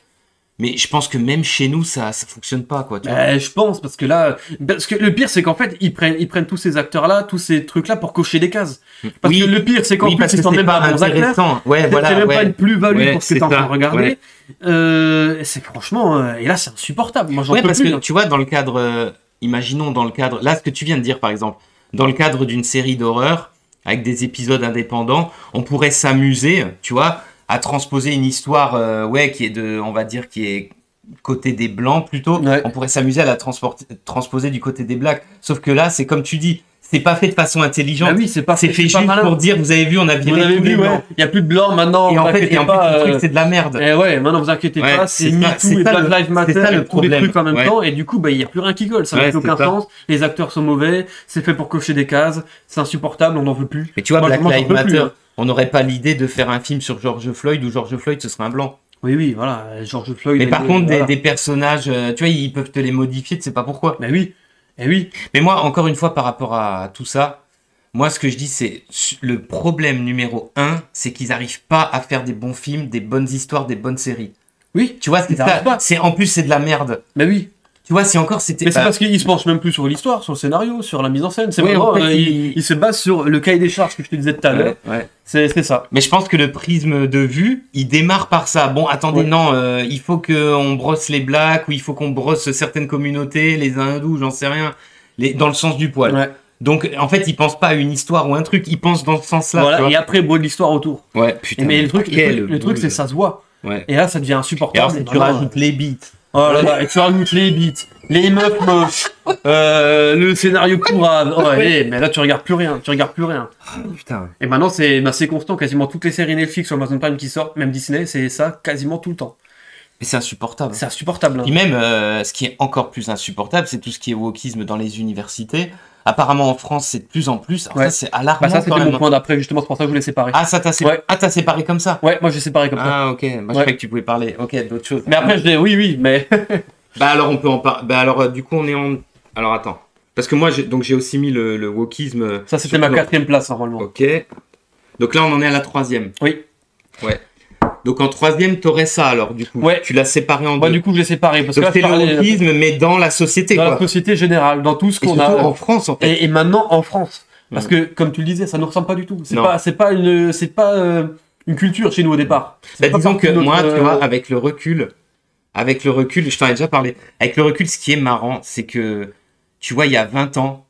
mais je pense que même chez nous ça ça fonctionne pas quoi tu vois. euh, je pense parce que là, parce que le pire c'est qu'en fait ils prennent ils prennent tous ces acteurs là, tous ces trucs là pour cocher des cases. Parce Oui. que le pire c'est qu'en oui plus ils sont même pas bons acteurs. ouais C'est voilà même ouais. pas une plus-value Ouais, pour ce que t'es en train de regarder. ouais. Euh, c'est franchement, euh, et là c'est insupportable. Moi j'en Ouais, peux parce plus. que tu vois, dans le cadre, euh, imaginons dans le cadre, là, ce que tu viens de dire, par exemple, dans le cadre d'une série d'horreur, avec des épisodes indépendants, on pourrait s'amuser, tu vois, à transposer une histoire, euh, ouais, qui est de, on va dire, qui est côté des blancs plutôt. Ouais. On pourrait s'amuser à la transporter, transposer du côté des blacks. Sauf que là, c'est comme tu dis, c'est pas fait de façon intelligente. Ah oui, c'est pas fait pas juste pour dire, vous avez vu, on a viré vu, ouais. Il y a plus de blanc maintenant. Et en fait, et en fait, truc, euh, c'est de la merde. Eh ouais, maintenant vous inquiétez Ouais, pas, c'est MeToo et Black Lives c'est Matter ça le et tous les trucs en même Ouais. temps et du coup bah il y a plus rien qui colle, ça n'a plus aucun sens. Les acteurs sont mauvais, c'est fait pour cocher des cases, c'est insupportable, on n'en veut plus. Mais tu vois, Moi, Black Lives plus, Matter, hein. on n'aurait pas l'idée de faire un film sur George Floyd où George Floyd ce serait un blanc. Oui oui, voilà, George Floyd. Mais et- par contre, des personnages, euh, tu vois, ils peuvent te les modifier, tu sais pas pourquoi. Mais oui. Eh oui. Mais moi, encore une fois, par rapport à tout ça, moi, ce que je dis, c'est le problème numéro un, c'est qu'ils n'arrivent pas à faire des bons films, des bonnes histoires, des bonnes séries. Oui. Tu vois, c'est Ils ça. arrivent pas. C'est en plus, c'est de la merde. Mais oui. Tu vois, si encore c'était. Mais c'est parce qu'ils se penchent même plus sur l'histoire, sur le scénario, sur la mise en scène. C'est Oui, vraiment, en fait, euh, ils se basent sur le cahier des charges que je te disais tout à l'heure. ouais, ouais. C'est ça. Mais je pense que le prisme de vue, il démarre par ça. Bon, attendez, Ouais. non, euh, il faut qu'on brosse les blacks ou il faut qu'on brosse certaines communautés, les hindous, j'en sais rien, les, dans le sens du poil. Ouais. Donc, en fait, ils pensent pas à une histoire ou un truc, ils pensent dans ce sens-là. Voilà. Et après, beau de l'histoire autour. Ouais, putain. mais le truc, le truc, c'est ça se voit. Ouais. Et là, ça devient Et insupportable. alors, si tu rajoutes les beats. Oh là là, et tu rajoutes les beats, les meufs moches, euh, le scénario pourrave. Oh, allez, mais là tu regardes plus rien, tu regardes plus rien. Putain. Et maintenant c'est bah, c'est constant, quasiment toutes les séries Netflix sur Amazon Prime qui sortent, même Disney, c'est ça quasiment tout le temps. Et c'est insupportable. C'est insupportable. hein. Puis même, euh, ce qui est encore plus insupportable, c'est tout ce qui est wokisme dans les universités. Apparemment, en France, c'est de plus en plus. Alors Ouais. ça, c'est alarmant Bah, ça, c'était mon point d'après, justement, c'est pour ça que je voulais séparer. Ah, ça t'a sé- Ouais. ah, t'as séparé comme ça Ouais, moi, j'ai séparé comme ça. Ah, ok. Moi, je croyais que tu pouvais parler. Ok, d'autres choses. Mais après, je dis oui, oui, mais. *laughs* Bah alors, on peut en parler. Bah alors, euh, du coup, on est en. Alors, attends. Parce que moi, j'ai donc j'ai aussi mis le, le wokisme. Ça, c'était ma quatrième place, normalement. Ok. Donc là, on en est à la troisième. Oui. Ouais. Donc en troisième, t'aurais ça alors, du coup. Ouais. Tu l'as séparé en deux. du coup, je l'ai séparé. Parce que Donc c'est le wokisme, mais dans la société, dans la société générale, dans tout ce qu'on a. en France, en fait. Et, et maintenant en France. Parce Mm. que, comme tu le disais, ça ne ressemble pas du tout. C'est pas, c'est pas une, c'est pas euh, une culture chez nous au départ. Bah, disons que notre, moi, tu euh, vois, avec le recul, avec le recul, je t'en ai déjà parlé. Avec le recul, ce qui est marrant, c'est que, tu vois, il y a 20 ans,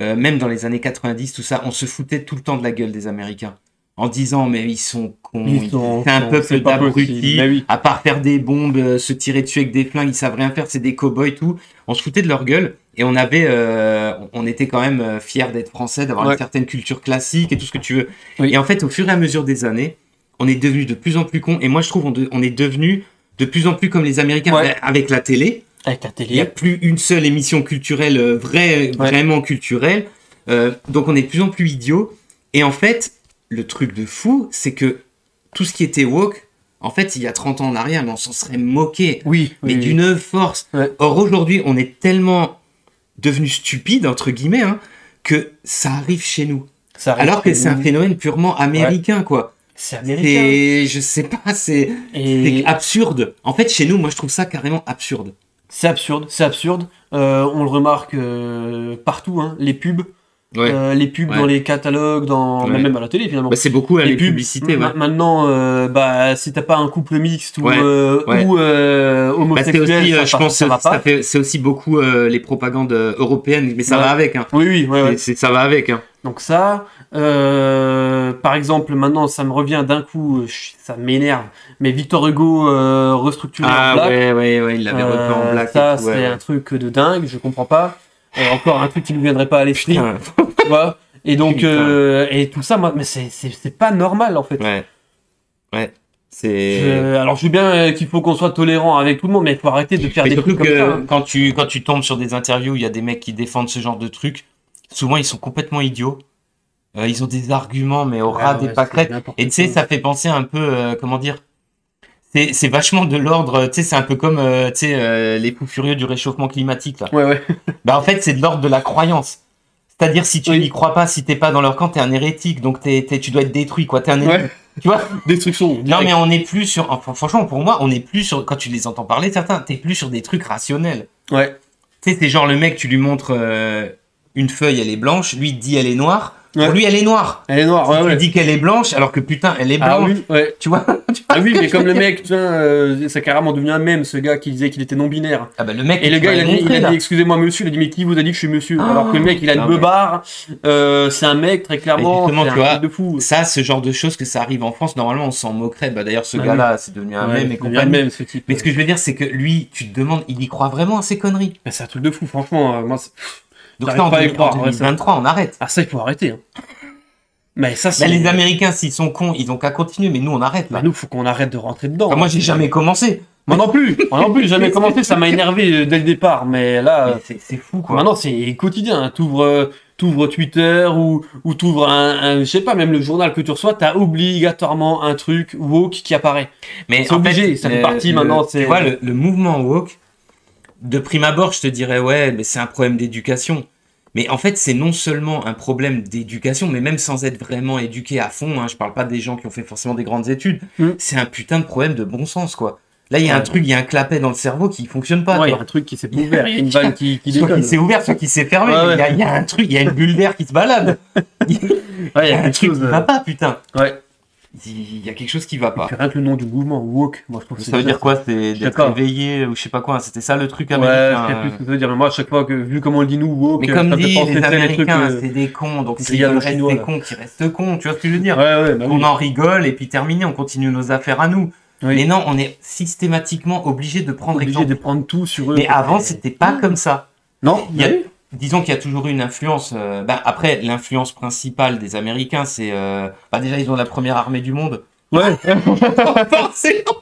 euh, même dans les années 90, tout ça, on se foutait tout le temps de la gueule des Américains. En disant, mais ils sont cons, Ils sont- c'est un sont- peuple d'abrutis. oui. À part faire des bombes, euh, se tirer dessus avec des flingues, ils savent rien faire, c'est des cow-boys, tout. On se foutait de leur gueule et on avait, euh, on était quand même euh, fiers d'être français, d'avoir Ouais. une certaine culture classique et tout ce que tu veux. Oui. Et en fait, au fur et à mesure des années, on est devenu de plus en plus con. Et moi, je trouve on, de- on est devenu de plus en plus comme les Américains Ouais. Avec la télé. Avec la Il n'y a télé. plus une seule émission culturelle vraie, Ouais. vraiment culturelle. Euh, donc on est de plus en plus idiot. Et en fait, le truc de fou, c'est que tout ce qui était woke, en fait, il y a 30 ans en arrière, mais on s'en serait moqué. Oui. Mais oui, d'une force. Ouais. Or aujourd'hui, on est tellement devenu stupide, entre guillemets, hein, que ça arrive chez nous. Ça arrive Alors que c'est un phénomène purement américain, quoi. C'est américain. C'est, je sais pas, c'est Et c'est absurde. En fait, chez nous, moi, je trouve ça carrément absurde. c'est absurde, c'est absurde. Euh, on le remarque euh, partout, hein, les pubs, Ouais. euh, les pubs Ouais. dans les catalogues, dans Ouais. même à la télé finalement. Bah, c'est beaucoup les les pubs, publicités, Maintenant, euh, bah, si t'as pas un couple mixte ou, euh, ou euh, Bah, homosexuel, aussi, euh, ça, je ça- pense, ça va pas. c'est aussi beaucoup euh, les propagandes euh, européennes, mais ça va avec. Hein. Oui, oui, ça va avec. Hein. Donc ça, euh, par exemple, maintenant, ça me revient d'un coup, euh, je- ça m'énerve. Mais Victor Hugo euh, restructuré en Ah black, ouais, ouais, ouais, il l'avait euh, en black. ça, c'est un truc de dingue, je comprends pas. Euh, encore un truc qui ne viendrait pas à l'esprit, *laughs* tu vois? Et donc, euh, et tout ça, moi, mais c'est- c'est c'est pas normal en fait. Ouais. Ouais. C'est. Je- alors, je sais bien euh, qu'il faut qu'on soit tolérant avec tout le monde, mais il faut arrêter de faire Mais des trucs comme que ça. hein. quand tu, quand tu tombes sur des interviews où il y a des mecs qui défendent ce genre de trucs, souvent ils sont complètement idiots. Euh, ils ont des arguments, mais au ras Ouais, des ouais, pâquerettes. Et tu sais, ça fait penser un peu, euh, comment dire, c'est vachement de l'ordre, tu sais, c'est un peu comme, euh, tu sais, euh, les fous furieux du réchauffement climatique, là. Ouais, ouais. *laughs* Bah, en fait, c'est de l'ordre de la croyance. C'est-à-dire, si tu Oui. n'y crois pas, si t'es pas dans leur camp, t'es un hérétique, donc t'es, t'es- tu dois être détruit, quoi. T'es un Ouais. Tu vois? *laughs* Destruction. Non, mais on n'est plus sur, enfin, franchement, pour moi, on n'est plus sur, quand tu les entends parler, certains, t'es plus sur des trucs rationnels. Ouais. Tu sais, c'est genre le mec, tu lui montres euh, une feuille, elle est blanche, lui il te dit elle est noire. Ouais. Pour lui, elle est noire. Elle est noire, ouais, tu ouais. dis qu'elle est blanche, alors que putain, elle est Ah blanche. oui, ouais. Tu vois *laughs* Ah oui, mais comme le mec, tiens, euh, c'est carrément devenu un mème, ce gars qui disait qu'il était non-binaire. Ah bah, le mec, Et le gars, il a dit, il montrer, a là. dit excusez-moi monsieur, il a dit, mais qui vous a dit que je suis monsieur? Ah, Alors que le mec, il a une beubare, euh, c'est un mec, très clairement, c'est tu un vois, de fou. Ça, ce genre de choses que ça arrive en France, normalement, on s'en moquerait. Bah, d'ailleurs, ce Ah gars-là, c'est devenu un mème et compagnie. même, ce type. Mais ce que je veux dire, c'est que lui, tu te demandes, il y croit vraiment à ces conneries. Mais c'est un truc de fou, franchement. euh, moi, Donc ça, pas y 2000 croire, en ouais, ça. 2023, on arrête. Ah, ça, il faut arrêter. hein. Mais ça, Bah, c'est. les Américains, s'ils sont cons, ils ont qu'à continuer, mais nous, on arrête, là. Bah, nous, faut qu'on arrête de rentrer dedans. Enfin, moi, j'ai jamais commencé. Moi non plus, moi non plus, j'ai jamais *laughs* commenté, ça m'a énervé euh, dès le départ, mais là, euh, C'est fou, quoi. maintenant c'est quotidien, hein. t'ouvres euh, t'ouvres Twitter ou, ou t'ouvres un, un- je sais pas, même le journal que tu reçois, t'as obligatoirement un truc woke qui apparaît. Mais C'est en obligé, fait, ça fait le- partie le- maintenant, Tu vois, le, le mouvement woke, de prime abord, je te dirais, ouais, mais c'est un problème d'éducation. Mais en fait, c'est non seulement un problème d'éducation, mais même sans être vraiment éduqué à fond, hein, je parle pas des gens qui ont fait forcément des grandes études, Mm. c'est un putain de problème de bon sens, quoi. Là, il y a un truc, il y a un clapet dans le cerveau qui fonctionne pas. Ouais, il y a un truc qui s'est ouvert, il y a une vanne qui, qui Soit qui s'est ouvert, soit qui s'est fermé. Ouais, Il y a- il y, a un truc, il y a une bulle d'air qui se balade. *laughs* Il Ouais, y a un truc qui euh, va pas, putain. Ouais. Il y a quelque chose qui va pas. rien que le nom du mouvement, woke, moi je trouve que c'est Ça veut dire quoi C'est d'être éveillé ou je sais pas quoi. C'était ça le truc Ouais, américain. je sais plus euh. ce que ça veut dire, mais moi à chaque fois que, vu comment on le dit nous, woke, Mais comme ça dit, les des Américains, euh, c'est des cons, donc chinois, rester là. cons, qu'ils restent cons, tu vois ce que je veux dire Ouais, ouais, bah oui. On en rigole et puis terminé, on continue nos affaires à nous. Oui. Mais non, on est systématiquement obligé de prendre obligé exemple. de prendre tout sur eux. Mais avant, c'était pas comme ça. Non, Il y a- oui. Disons qu'il y a toujours eu une influence. euh, bah, après, l'influence principale des Américains, c'est. euh, bah, déjà, ils ont la première armée du monde. Ouais. *laughs* Forcément.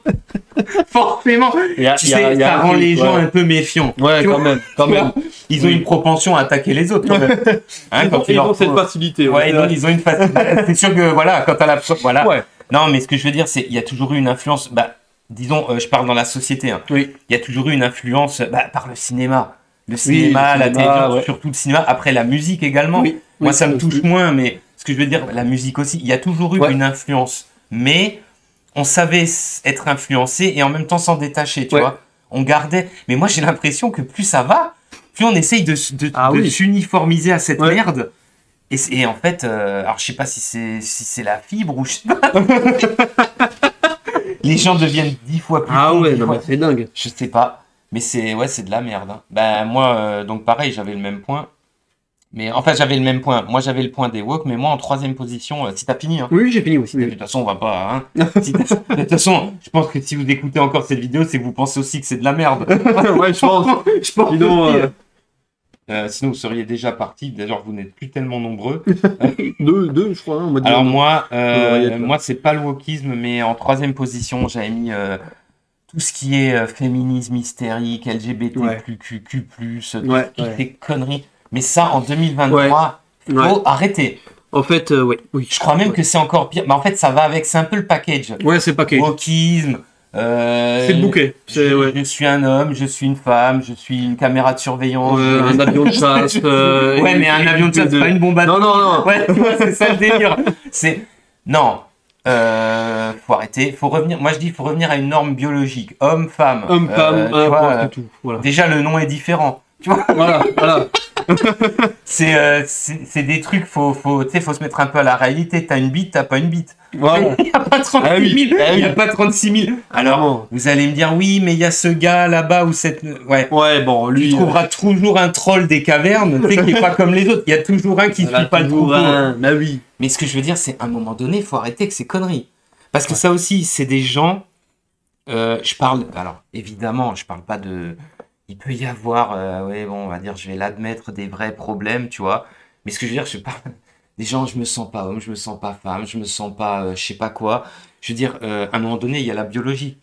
Forcément. Il y a- Tu il y a- sais, il y a ça rend les gens un peu méfiants. Ouais, Tu quand même, quand même. Ils ont une propension à attaquer les autres. quand même. *laughs* Hein, Ils quand ont- tu ils leur ont cette facilité. Ouais, ils ont, ils ont une facilité. *laughs* c'est sûr que voilà, quand t'as la voilà. Ouais. Non, mais ce que je veux dire, c'est il y a toujours eu une influence. Bah, disons, euh, je parle dans la société. hein. Oui. Il y a toujours eu une influence bah, par le cinéma, le cinéma, le la cinéma, télévision, ouais. surtout le cinéma. Après la musique également. Oui. Moi, Oui, ça me touche moins, mais ce que je veux dire, la musique aussi. Il y a toujours eu Ouais. une influence, mais on savait être influencé et en même temps s'en détacher. Tu Ouais. vois, on gardait. Mais moi, j'ai l'impression que plus ça va, plus on essaye de, Ah de s'uniformiser à cette merde. Et, en fait, euh, alors je sais pas si c'est si c'est la fibre ou je sais pas. *laughs* Les gens deviennent dix fois plus Ah ouais, non, c'est dingue. Je sais pas, mais c'est ouais, c'est de la merde. hein. Ben moi, euh, donc pareil, j'avais le même point. Mais enfin, j'avais le même point. Moi, j'avais le point des woke, mais moi en troisième position. euh, si t'as fini, hein. Oui, j'ai fini aussi. De toute façon, on va pas. Hein. *laughs* Si de toute façon, je pense que si vous écoutez encore cette vidéo, c'est que vous pensez aussi que c'est de la merde. *laughs* ouais, je pense. *laughs* je pense. Sinon, aussi, euh, euh, sinon, vous seriez déjà parti. D'ailleurs, vous n'êtes plus tellement nombreux. deux, deux, je crois. hein, on. Alors moi, moi c'est pas le wokisme, mais en troisième position, j'avais mis tout ce qui est euh, féminisme hystérique, LGBTQ+, tout Ouais, toutes ouais. ces conneries. Mais ça, en 2023, faut Ouais. arrêter. En fait, euh, ouais, oui. Je crois même que c'est encore pire. Mais en fait, ça va avec, c'est un peu le package. Ouais, c'est que. Wokisme. euh, C'est le bouquet. Je, ouais. suis un homme, je suis une femme, je suis une caméra de surveillance. Ouais, un avion de chasse. *laughs* ouais, mais un avion de chasse, de- pas une bombe à Non, non, non. Ouais, c'est ça le délire. C'est non. Euh, faut arrêter. Faut revenir. Moi, je dis, faut revenir à une norme biologique. Homme, femme. Homme, femme, tu un vois, point, euh, tout. Voilà. Déjà, le nom est différent. voilà, voilà. *laughs* C'est euh, c'est c'est des trucs. Faut faut faut se mettre un peu à la réalité. T'as une bite, t'as pas une bite. voilà. *laughs* Il y a pas 36 000. Ah oui, ah Il y a oui. pas 36 000. Alors, Vraiment. vous allez me dire oui, mais il y a ce gars là-bas ou cette. Ouais. Ouais, bon, Tu lui. trouveras toujours un troll des cavernes, tu sais, qui est pas comme les autres. Il y a toujours un qui euh, suit pas le troupeau. un- Bah oui. Mais ce que je veux dire, c'est à un moment donné, il faut arrêter que ces conneries. Parce que ça aussi, c'est des gens. euh, je parle. Alors, évidemment, je parle pas de. Il peut y avoir, euh, ouais, bon, on va dire, je vais l'admettre, des vrais problèmes, tu vois. Mais ce que je veux dire, je parle *laughs* des gens, je me sens pas homme, je me sens pas femme, je me sens pas, euh, je sais pas quoi. Je veux dire, euh, à un moment donné, il y a la biologie.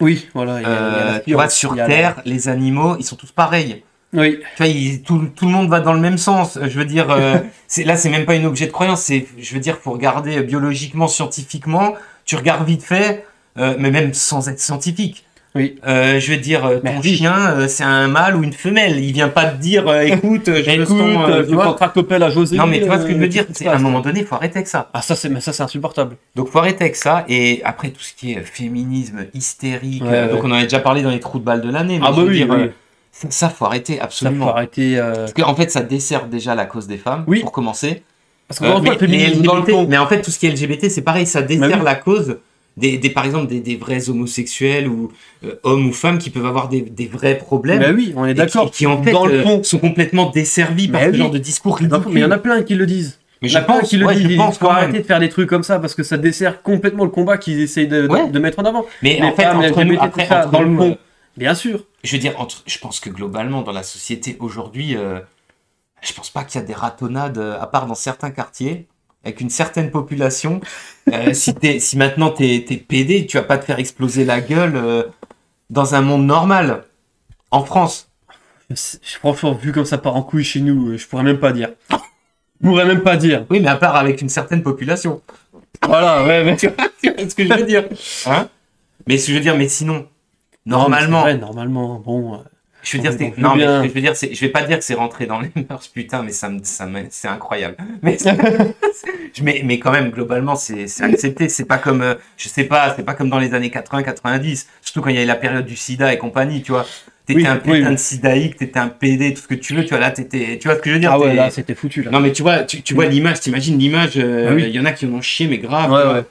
Oui, voilà. il y a- il y a Euh, la tu vois, sur il y a la- Terre, les animaux, ils sont tous pareils. Oui. Tu vois, il- tout, tout le monde va dans le même sens. Je veux dire, euh, *laughs* c'est là, c'est même pas une objet de croyance. C'est, je veux dire, faut regarder biologiquement, scientifiquement. Tu regardes vite fait, mais même sans être scientifique. Oui. Euh, je veux dire, euh, ton Merci. chien, euh, c'est un mâle ou une femelle. Il vient pas te dire, *laughs* écoute, je me Écoute, sens, euh, tu je vois. contracte Opel à José. Non, mais tu vois ce que je veux dire. C'est à un moment donné, faut arrêter avec ça. Ah, ça, c'est mais ça, c'est insupportable. Donc, faut arrêter avec ça. Et après, tout ce qui est féminisme, hystérique. Ouais, donc, on en a déjà parlé dans les trous de balles de l'année. mais Ah, bah oui, dire, oui. ça, ça, faut arrêter Ça, faut absolument. arrêter. euh, Parce qu'en fait, ça dessert déjà la cause des femmes, Oui. pour commencer. Parce que Euh, mais, le mais le LGBT mais en fait, tout ce qui est LGBT, c'est pareil, ça dessert Bah oui. la cause des, des, par exemple, des, des vrais homosexuels ou euh, hommes ou femmes qui peuvent avoir des, des vrais problèmes. Bah oui, on est d'accord. Qui, qui, en fait Dans le euh, fond. sont complètement desservis par ce genre de discours. Mais il y en a plein qui le disent. Mais Il y en a plein qui le ouais, je pense faut arrêter de faire des trucs comme ça parce que ça dessert complètement le combat qu'ils essayent de, de- Ouais. de mettre en avant. Mais en fait, entre nous, après, ça, entre dans le fond. euh, Bien sûr. je veux dire, entre, je pense que globalement, dans la société aujourd'hui, euh, je pense pas qu'il y a des ratonnades, à part dans certains quartiers, avec une certaine population. Euh, si, si maintenant t'es es PD, tu vas pas te faire exploser la gueule euh, dans un monde normal. En France. Franchement, vu comme ça part en couille chez nous, euh, je pourrais même pas dire. Je pourrais même pas dire. Oui, mais à part avec une certaine population. Voilà, ouais, mais. *laughs* tu vois ce que je veux dire Hein? Mais ce que je veux dire, mais sinon, normalement, Non, mais c'est vrai, normalement, bon. Je veux dire, non, mais je veux dire, je vais pas dire que c'est rentré dans les mœurs, putain, mais ça me, ça me, c'est incroyable. *laughs* Mais, je- mais, mais quand même, globalement, c'est, accepté. C'est pas comme, euh, je sais pas, c'est pas comme dans les années 80, 90. Surtout quand il y a eu la période du sida et compagnie, tu vois. T'étais Oui, un oui, putain oui. de sidaïque, t'étais un PD, tout ce que tu veux, tu vois, là, t'étais, tu vois ce que je veux dire? Ah ouais, là, c'était foutu, là. non, mais tu vois, tu, tu vois l'image, t'imagines l'image, euh, Ah il oui. y en a qui en ont chié, mais grave.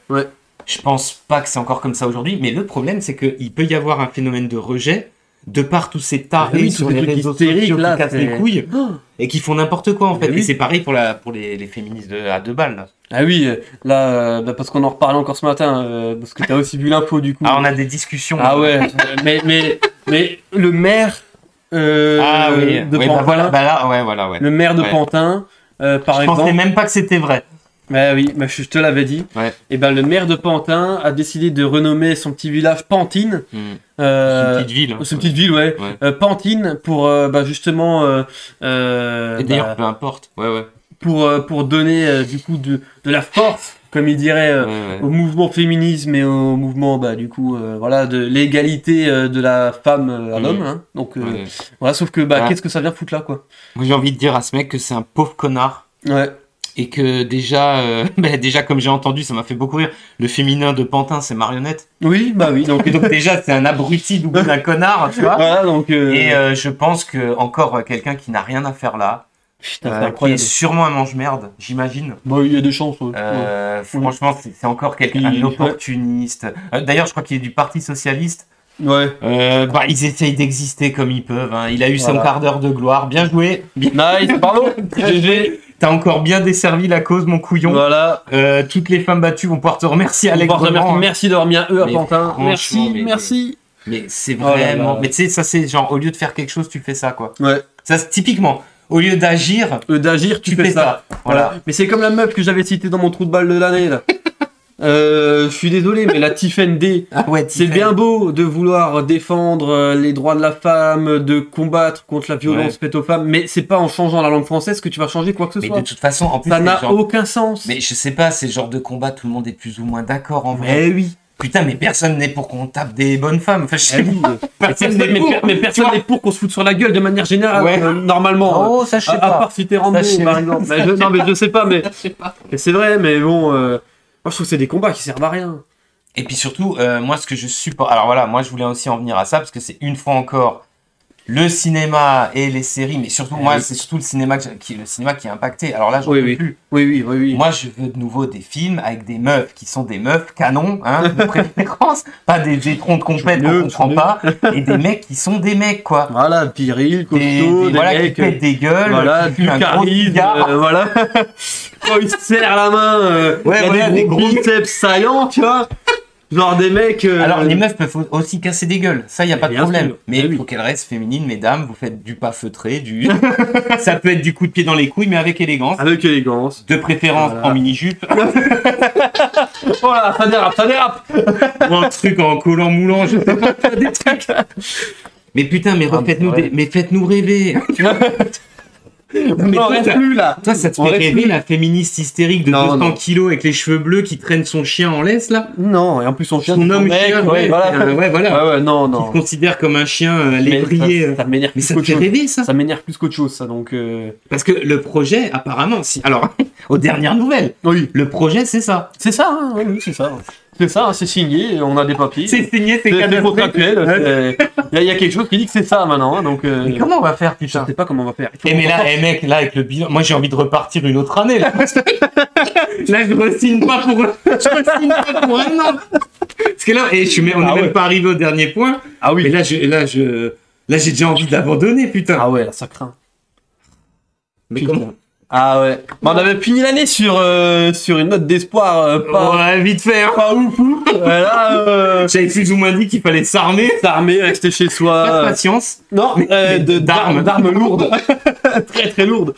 Ouais, ouais. Je pense pas que c'est encore comme ça aujourd'hui, mais le problème, c'est qu'il peut y avoir un phénomène de rejet de par tous ces tarés Ah oui, sur les réseaux sociaux là, qui cassent les couilles Oh. et qui font n'importe quoi en Mais fait. oui. Et c'est pareil pour, la, pour les, les féministes de, à deux balles. Là. Ah oui, euh, là, euh, bah, parce qu'on en reparlait encore ce matin, euh, parce que t'as aussi vu l'info du coup. Ah, on a des discussions. Ah ouais, mais, mais, mais le maire euh, Ah oui, de Ouais, Pantin, bah voilà, bah là, ouais, voilà, ouais. le maire de. Pantin, par Je exemple. pensais même pas que c'était vrai. Ouais, oui, mais je te l'avais dit. Ouais. Et ben, le maire de Pantin a décidé de renommer son petit village Pantine. Hmm. Euh, C'est une petite ville. hein. c'est une petite ville, ouais. Ouais. Euh, Pantine pour euh, bah, justement euh, euh, Et d'ailleurs, bah, peu importe. Ouais, ouais. pour euh, pour donner euh, du coup de, de la force, comme il dirait, euh, ouais, ouais. au mouvement féminisme et au mouvement bah du coup euh, voilà de l'égalité euh, de la femme euh, à Mhm. l'homme. Hein. Donc euh, Ouais. voilà, sauf que bah Ouais. qu'est-ce que ça vient foutre là quoi? Moi, j'ai envie de dire à ce mec que c'est un pauvre connard. Ouais. Et que déjà, euh, *laughs* bah, déjà comme j'ai entendu, ça m'a fait beaucoup rire. Le féminin de Pantin, c'est marionnette. Oui, bah oui. Donc Et donc déjà, c'est un abruti double d'un connard, tu vois. voilà donc. euh, Et euh, je pense que encore euh, quelqu'un qui n'a rien à faire là, putain, euh, qui est sûrement un mange-merde, j'imagine. Bah, il y a des chances. ouais. Euh, Franchement, c'est encore quelqu'un, Il- un opportuniste. D'ailleurs, je crois qu'il est du Parti socialiste. Ouais. Euh, bah, ils essayent d'exister comme ils peuvent. hein. Il a eu son quart d'heure de gloire. Bien joué. Nice, *laughs* bravo. GG. T'as encore bien desservi la cause, mon couillon. Voilà. Euh, toutes les femmes battues vont pouvoir te remercier On porte allègrement. merci, d'avoir mis un E à Pantin. Merci, mais- merci. Mais c'est Oh là vraiment. là. Mais tu sais, ça c'est genre au lieu de faire quelque chose, tu fais ça quoi. Ouais. Ça c'est typiquement. Au lieu d'agir, E d'agir, tu, tu, fais ça. Voilà. Voilà. Mais c'est comme la meuf que j'avais citée dans mon trou de balle de l'année là. *laughs* Euh, je suis désolé, mais la Tiffen D, *laughs* Ah ouais. c'est bien beau de vouloir défendre euh, les droits de la femme, de combattre contre la violence Ouais. faite aux femmes, mais c'est pas en changeant la langue française que tu vas changer quoi que ce Mais soit. de toute façon, en plus, Ça n'a genre- aucun sens. Mais je sais pas, c'est le genre de combat, tout le monde est plus ou moins d'accord en vrai. Mais oui. Putain, mais personne n'est pour qu'on tape des bonnes femmes. Enfin, je sais Mais oui. pas. Mais, mais- mais- mais personne n'est pour qu'on se foute sur la gueule de manière générale, Ouais. euh, normalement. Oh, ça je À, sais à pas. part si t'es Rambo, sais par exemple. Mais non, mais je sais pas, mais Je sais pas. mais c'est vrai, mais bon. euh, je trouve que c'est des combats qui servent à rien. Et puis surtout, euh, moi, ce que je supporte. Alors voilà, moi, je voulais aussi en venir à ça parce que c'est une fois encore le cinéma et les séries, mais surtout, Eh moi, c'est surtout le cinéma, qui, le cinéma qui est impacté. Alors là, je Oui, oui. plus. Oui, oui, oui, oui. Moi, je veux de nouveau des films avec des meufs qui sont des meufs canons, hein, de *laughs* préférence, pas des, troncs de compète qu'on comprend pas, et des mecs qui sont des mecs, quoi. Voilà, viril, costaud, des- des, voilà, qui mecs. pètent des gueules, voilà, qui du charisme, euh, voilà. *laughs* Quand ils se serrent la main, euh, Ouais, il y a voilà, des gros- biceps saillants, tu vois. Genre des mecs. euh, Alors, les meufs peuvent aussi casser des gueules, ça, y a pas de problème. sûr. Mais Eh il oui. faut qu'elles restent féminines, mesdames. Vous faites du pas feutré, du. *laughs* ça peut être du coup de pied dans les couilles, mais avec élégance. Avec élégance. De préférence Voilà. en mini-jupe, *laughs* Voilà, ça dérape, ça dérape. ou un truc en collant moulant, je sais pas, faire des trucs. Mais putain, mais Ah, refaites-nous ouais. des... mais faites-nous rêver. *laughs* Mais On toi, plus là. Toi, ça te On fait rêver plus. la féministe hystérique de Non, 200 non. kilos avec les cheveux bleus qui traîne son chien en laisse là Non, et en plus son chien. Son homme chien, ouais, ouais, voilà. euh, ouais, voilà. Ouais, ouais, non, Qui non. se considère comme un chien euh, Mais ça, euh. ça m'énerve Mais plus ça te qu'autre fait chose. rêver ça Ça m'énerve plus qu'autre chose, ça, donc. euh, Parce que le projet, apparemment, si. Alors, *laughs* aux dernières nouvelles, Oui. le projet c'est ça. C'est ça, hein, oui, oui, c'est ça. C'est ça, hein, c'est signé, on a des papiers. C'est signé, c'est cadastré. contractuel. Il y, a- il y a quelque chose qui dit que c'est ça maintenant, hein, donc. euh, Mais comment on va faire, Je putain sais pas comment on va faire. Faut Eh mais là, sorte. eh mec, là avec le bilan, moi j'ai envie de repartir une autre année là. *laughs* là je re-signe pas pour, je re-signe pas pour un an. Parce que là, eh, je suis même, on Ah est ouais. même pas arrivé au dernier point. Ah Mais oui. là, je, là, je, là j'ai déjà envie d'abandonner, putain. Ah ouais, là, ça craint. mais putain. comment Ah ouais. Bah, on avait fini l'année sur, euh, sur une note d'espoir euh, pas, Ouais, vite fait. Hein. pas ouf ouf. *laughs* Voilà, euh, J'avais plus ou moins dit qu'il fallait s'armer. s'armer, rester chez Pas de soi. patience. Non, euh, de- d'armes. d'armes lourdes. *laughs* très très lourdes.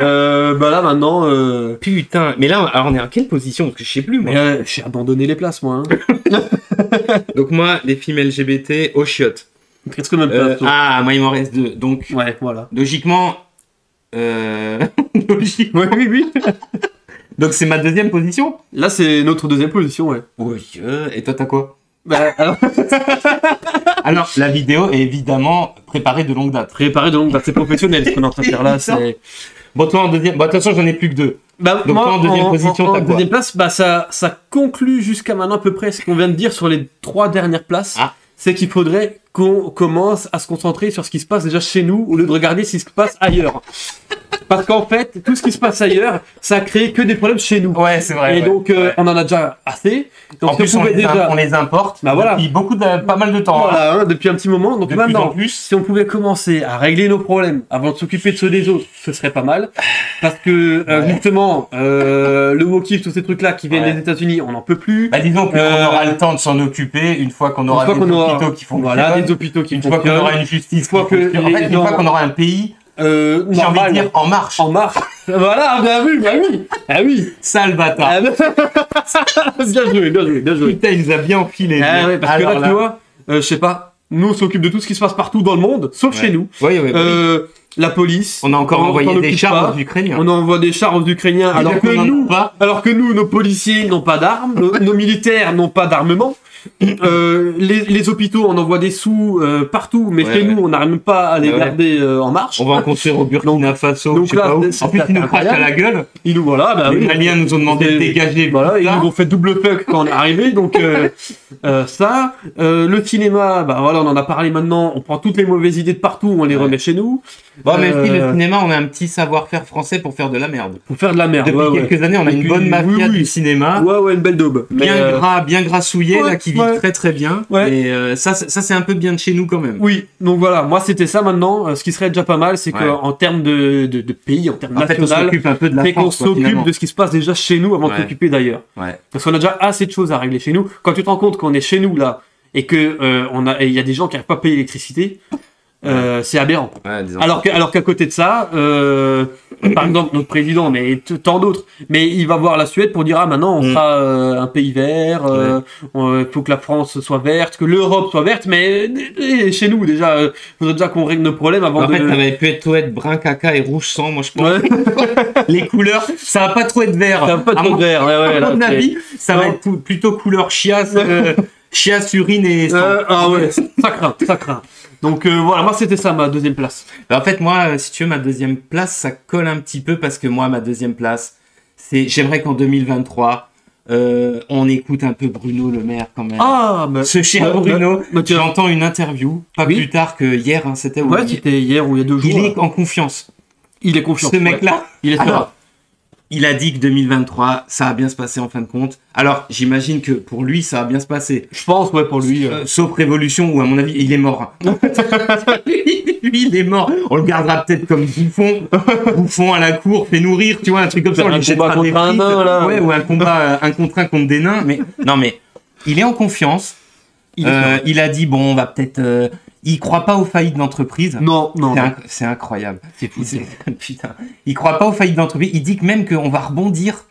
Euh, bah là maintenant, euh, Putain. Mais là, alors on est en quelle position? Parce que je sais plus moi. euh, j'ai abandonné les places moi. Hein. *laughs* Donc moi, les films LGBT au chiottes. Qu'est-ce que même Euh, ah, moi il m'en reste deux. Donc Ouais, voilà. logiquement. *laughs* logique. Ouais, oui, oui. *laughs* Donc c'est ma deuxième position? Là c'est notre deuxième position, ouais. Oui. euh, et toi t'as quoi? Bah, alors, *laughs* Alors la vidéo est évidemment préparée de longue date. préparer de longue date, c'est professionnel ce qu'on est en train de faire là. C'est. Bon toi en deuxième. Bon attention j'en ai plus que deux. Bah, Donc, toi, en deuxième position, en, t'as quoi? deuxième place, bah, ça, ça conclut jusqu'à maintenant à peu près ce qu'on vient de dire sur les trois dernières places. Ah. C'est qu'il faudrait qu'on commence à se concentrer sur ce qui se passe déjà chez nous au lieu de regarder ce qui se passe ailleurs. Parce qu'en fait, tout ce qui se passe ailleurs, ça crée que des problèmes chez nous. Ouais c'est Et donc, euh, on en a déjà assez. Donc, en si plus on les, déjà. on les importe. Bah, voilà. Depuis beaucoup de, pas mal de temps. hein. Voilà, hein, depuis un petit moment. Donc De maintenant, plus. si on pouvait commencer à régler nos problèmes avant de s'occuper de ceux des autres, ce serait pas mal. Parce que euh, Ouais. justement, euh, le wokif, tous ces trucs-là qui viennent des États-Unis, on n'en peut plus. Bah disons qu'on aura le temps de s'en occuper une fois qu'on aura des aura hôpitaux qui font voilà, des hôpitaux qui une fois qu'on aura une justice Une fois qu'on aura un pays euh, J'ai envie de dire en marche. En marche. *laughs* voilà, bien vu, bien vu. Ah oui. Sale bâtard. Ah, *laughs* bien joué, bien joué, bien joué. Putain, il nous a bien enfilé. Ah ouais, parce Alors que là, tu vois, euh, je sais pas, nous on s'occupe de tout ce qui se passe partout dans le monde, sauf Ouais. chez nous. Oui, oui, oui. Euh, la police. on a encore on envoyé des chars pas. aux Ukrainiens. On envoie des chars aux Ukrainiens alors que nous, pas. alors que nous, nos policiers n'ont pas d'armes, nos, nos militaires n'ont pas d'armement. Euh, les, les hôpitaux, on envoie des sous euh, partout, mais Ouais, chez ouais. nous, on n'arrive même pas à les Ouais, garder euh, en marche. On va en construire au Burkina Faso. donc je sais là, pas où. En plus, ils nous crachent à la gueule. Ils nous voilà, bah les oui. Maliens nous ont demandé de dégager. Voilà, ils nous ont fait double fuck quand on est arrivé, donc ça, le cinéma, bah voilà, on en a parlé maintenant, on prend toutes les mauvaises idées de partout, on les remet chez nous. Bon, même si le cinéma, on a un petit savoir-faire français pour faire de la merde. Pour faire de la merde. Depuis quelques années, on a une bonne mafia du cinéma. Ouais, ouais, une belle daube. Bien gras, bien grassouillé, là, qui vit ouais. très très bien. Ouais. Et euh, ça, c'est- ça c'est un peu bien de chez nous quand même. Oui, donc voilà, moi c'était ça maintenant. Euh, ce qui serait déjà pas mal, c'est Ouais. qu'en termes de, de, de pays, en termes En fait, on s'occupe un peu de la qu'on s'occupe de ce qui se passe déjà chez nous avant de s'occuper d'ailleurs. Ouais. Parce qu'on a déjà assez de choses à régler chez nous. Quand tu te rends compte qu'on est chez nous là et que euh, on a, il y a des gens qui n'arrivent pas à payer l'électricité, euh, c'est aberrant. Ouais. Alors qu'à côté de ça, euh, par exemple notre président, mais tant d'autres, mais il va voir la Suède pour dire ah maintenant on Mm. sera euh, un pays vert, il faut que la France soit verte, que l'Europe soit verte, mais euh, chez nous déjà, il faudrait déjà qu'on règle nos problèmes avant En de. fait, ça avait pu être tout être brun caca et rouge sang, moi je pense. Ouais. *laughs* Les couleurs, ça va pas trop être vert. Ça va pas trop mon- vert, À mon avis, ça va être plutôt couleur chiasse, euh, chiasse, urine et sang. Euh, ah ouais, *laughs* ça craint, ça craint. Donc euh, voilà, moi c'était ça ma deuxième place. Bah, en fait, moi, euh, si tu veux, ma deuxième place, ça colle un petit peu parce que moi, ma deuxième place, c'est j'aimerais qu'en 2023, euh, on écoute un peu Bruno Le Maire quand même. Ah, mais Ce cher bah, Bruno, bah, tu- j'entends une interview, pas Oui. plus tard que hier, hein, c'était où ouais, il, c'était hier ou il y a deux jours. il là. est en confiance. Il est confiant. Ce ouais. mec-là, il est Alors, serein. Il a dit que 2023, ça va bien se passer en fin de compte. Alors, j'imagine que pour lui, ça va bien se passer. Je pense, ouais, pour lui. euh, Euh, sauf Révolution, où à mon avis, il est mort. *laughs* lui, il est mort. On le gardera peut-être comme bouffon, bouffon à la cour, fait nourrir, tu vois, un truc comme ça. On un lui combat contre un nain, là. Ouais, ou un combat, euh, un contre un contre des nains. Mais non, mais il est en confiance. il Euh, a dit bon, on va peut-être. euh, il croit pas aux faillites d'entreprise. Non, non, C'est non. inc- C'est incroyable. c'est fou. Il- Putain. Il croit pas aux faillites d'entreprise. Il dit que même qu'on va rebondir.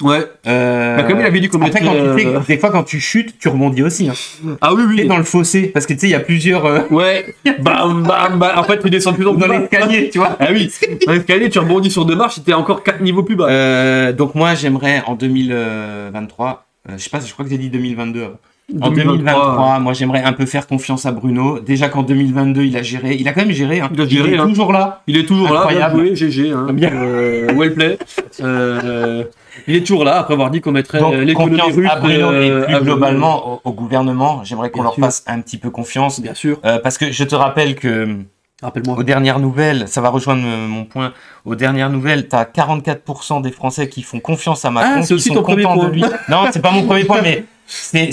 Ouais. Euh, Bah, comme il avait dit qu'on Après, tu sais, euh, des fois, quand tu chutes, tu rebondis aussi. Hein. Ah oui, oui. dans le fossé, parce que tu sais, il y a plusieurs euh, Ouais. Bam, bam, bam. En fait, tu descends de plus en plus dans l'escalier, tu vois. Ah oui. Dans l'escalier, tu rebondis sur deux marches, t'es encore quatre niveaux plus bas. Donc moi, j'aimerais en 2023, euh, je sais pas, je crois que j'ai dit 2022. avant. En 2023, moi, j'aimerais un peu faire confiance à Bruno. Déjà qu'en 2022, il a géré, il a quand même géré. Hein. Il a géré, est hein. toujours là. Il est toujours là, bien Incroyable. joué, GG. Hein. Bien. Euh, well play. *laughs* Euh, il est toujours là, après avoir dit qu'on mettrait euh, l'économie russe. à Bruno et plus globalement au, au gouvernement. J'aimerais qu'on leur sûr. fasse un petit peu confiance. Bien sûr. Euh, parce que je te rappelle que Rappelle-moi. Aux dernières nouvelles, ça va rejoindre mon point. Aux dernières nouvelles, t'as 44% des Français qui font confiance à Macron, Ah, c'est qui aussi sont ton premier contents de point. lui. Non, c'est pas mon premier point, mais *laughs* c'est,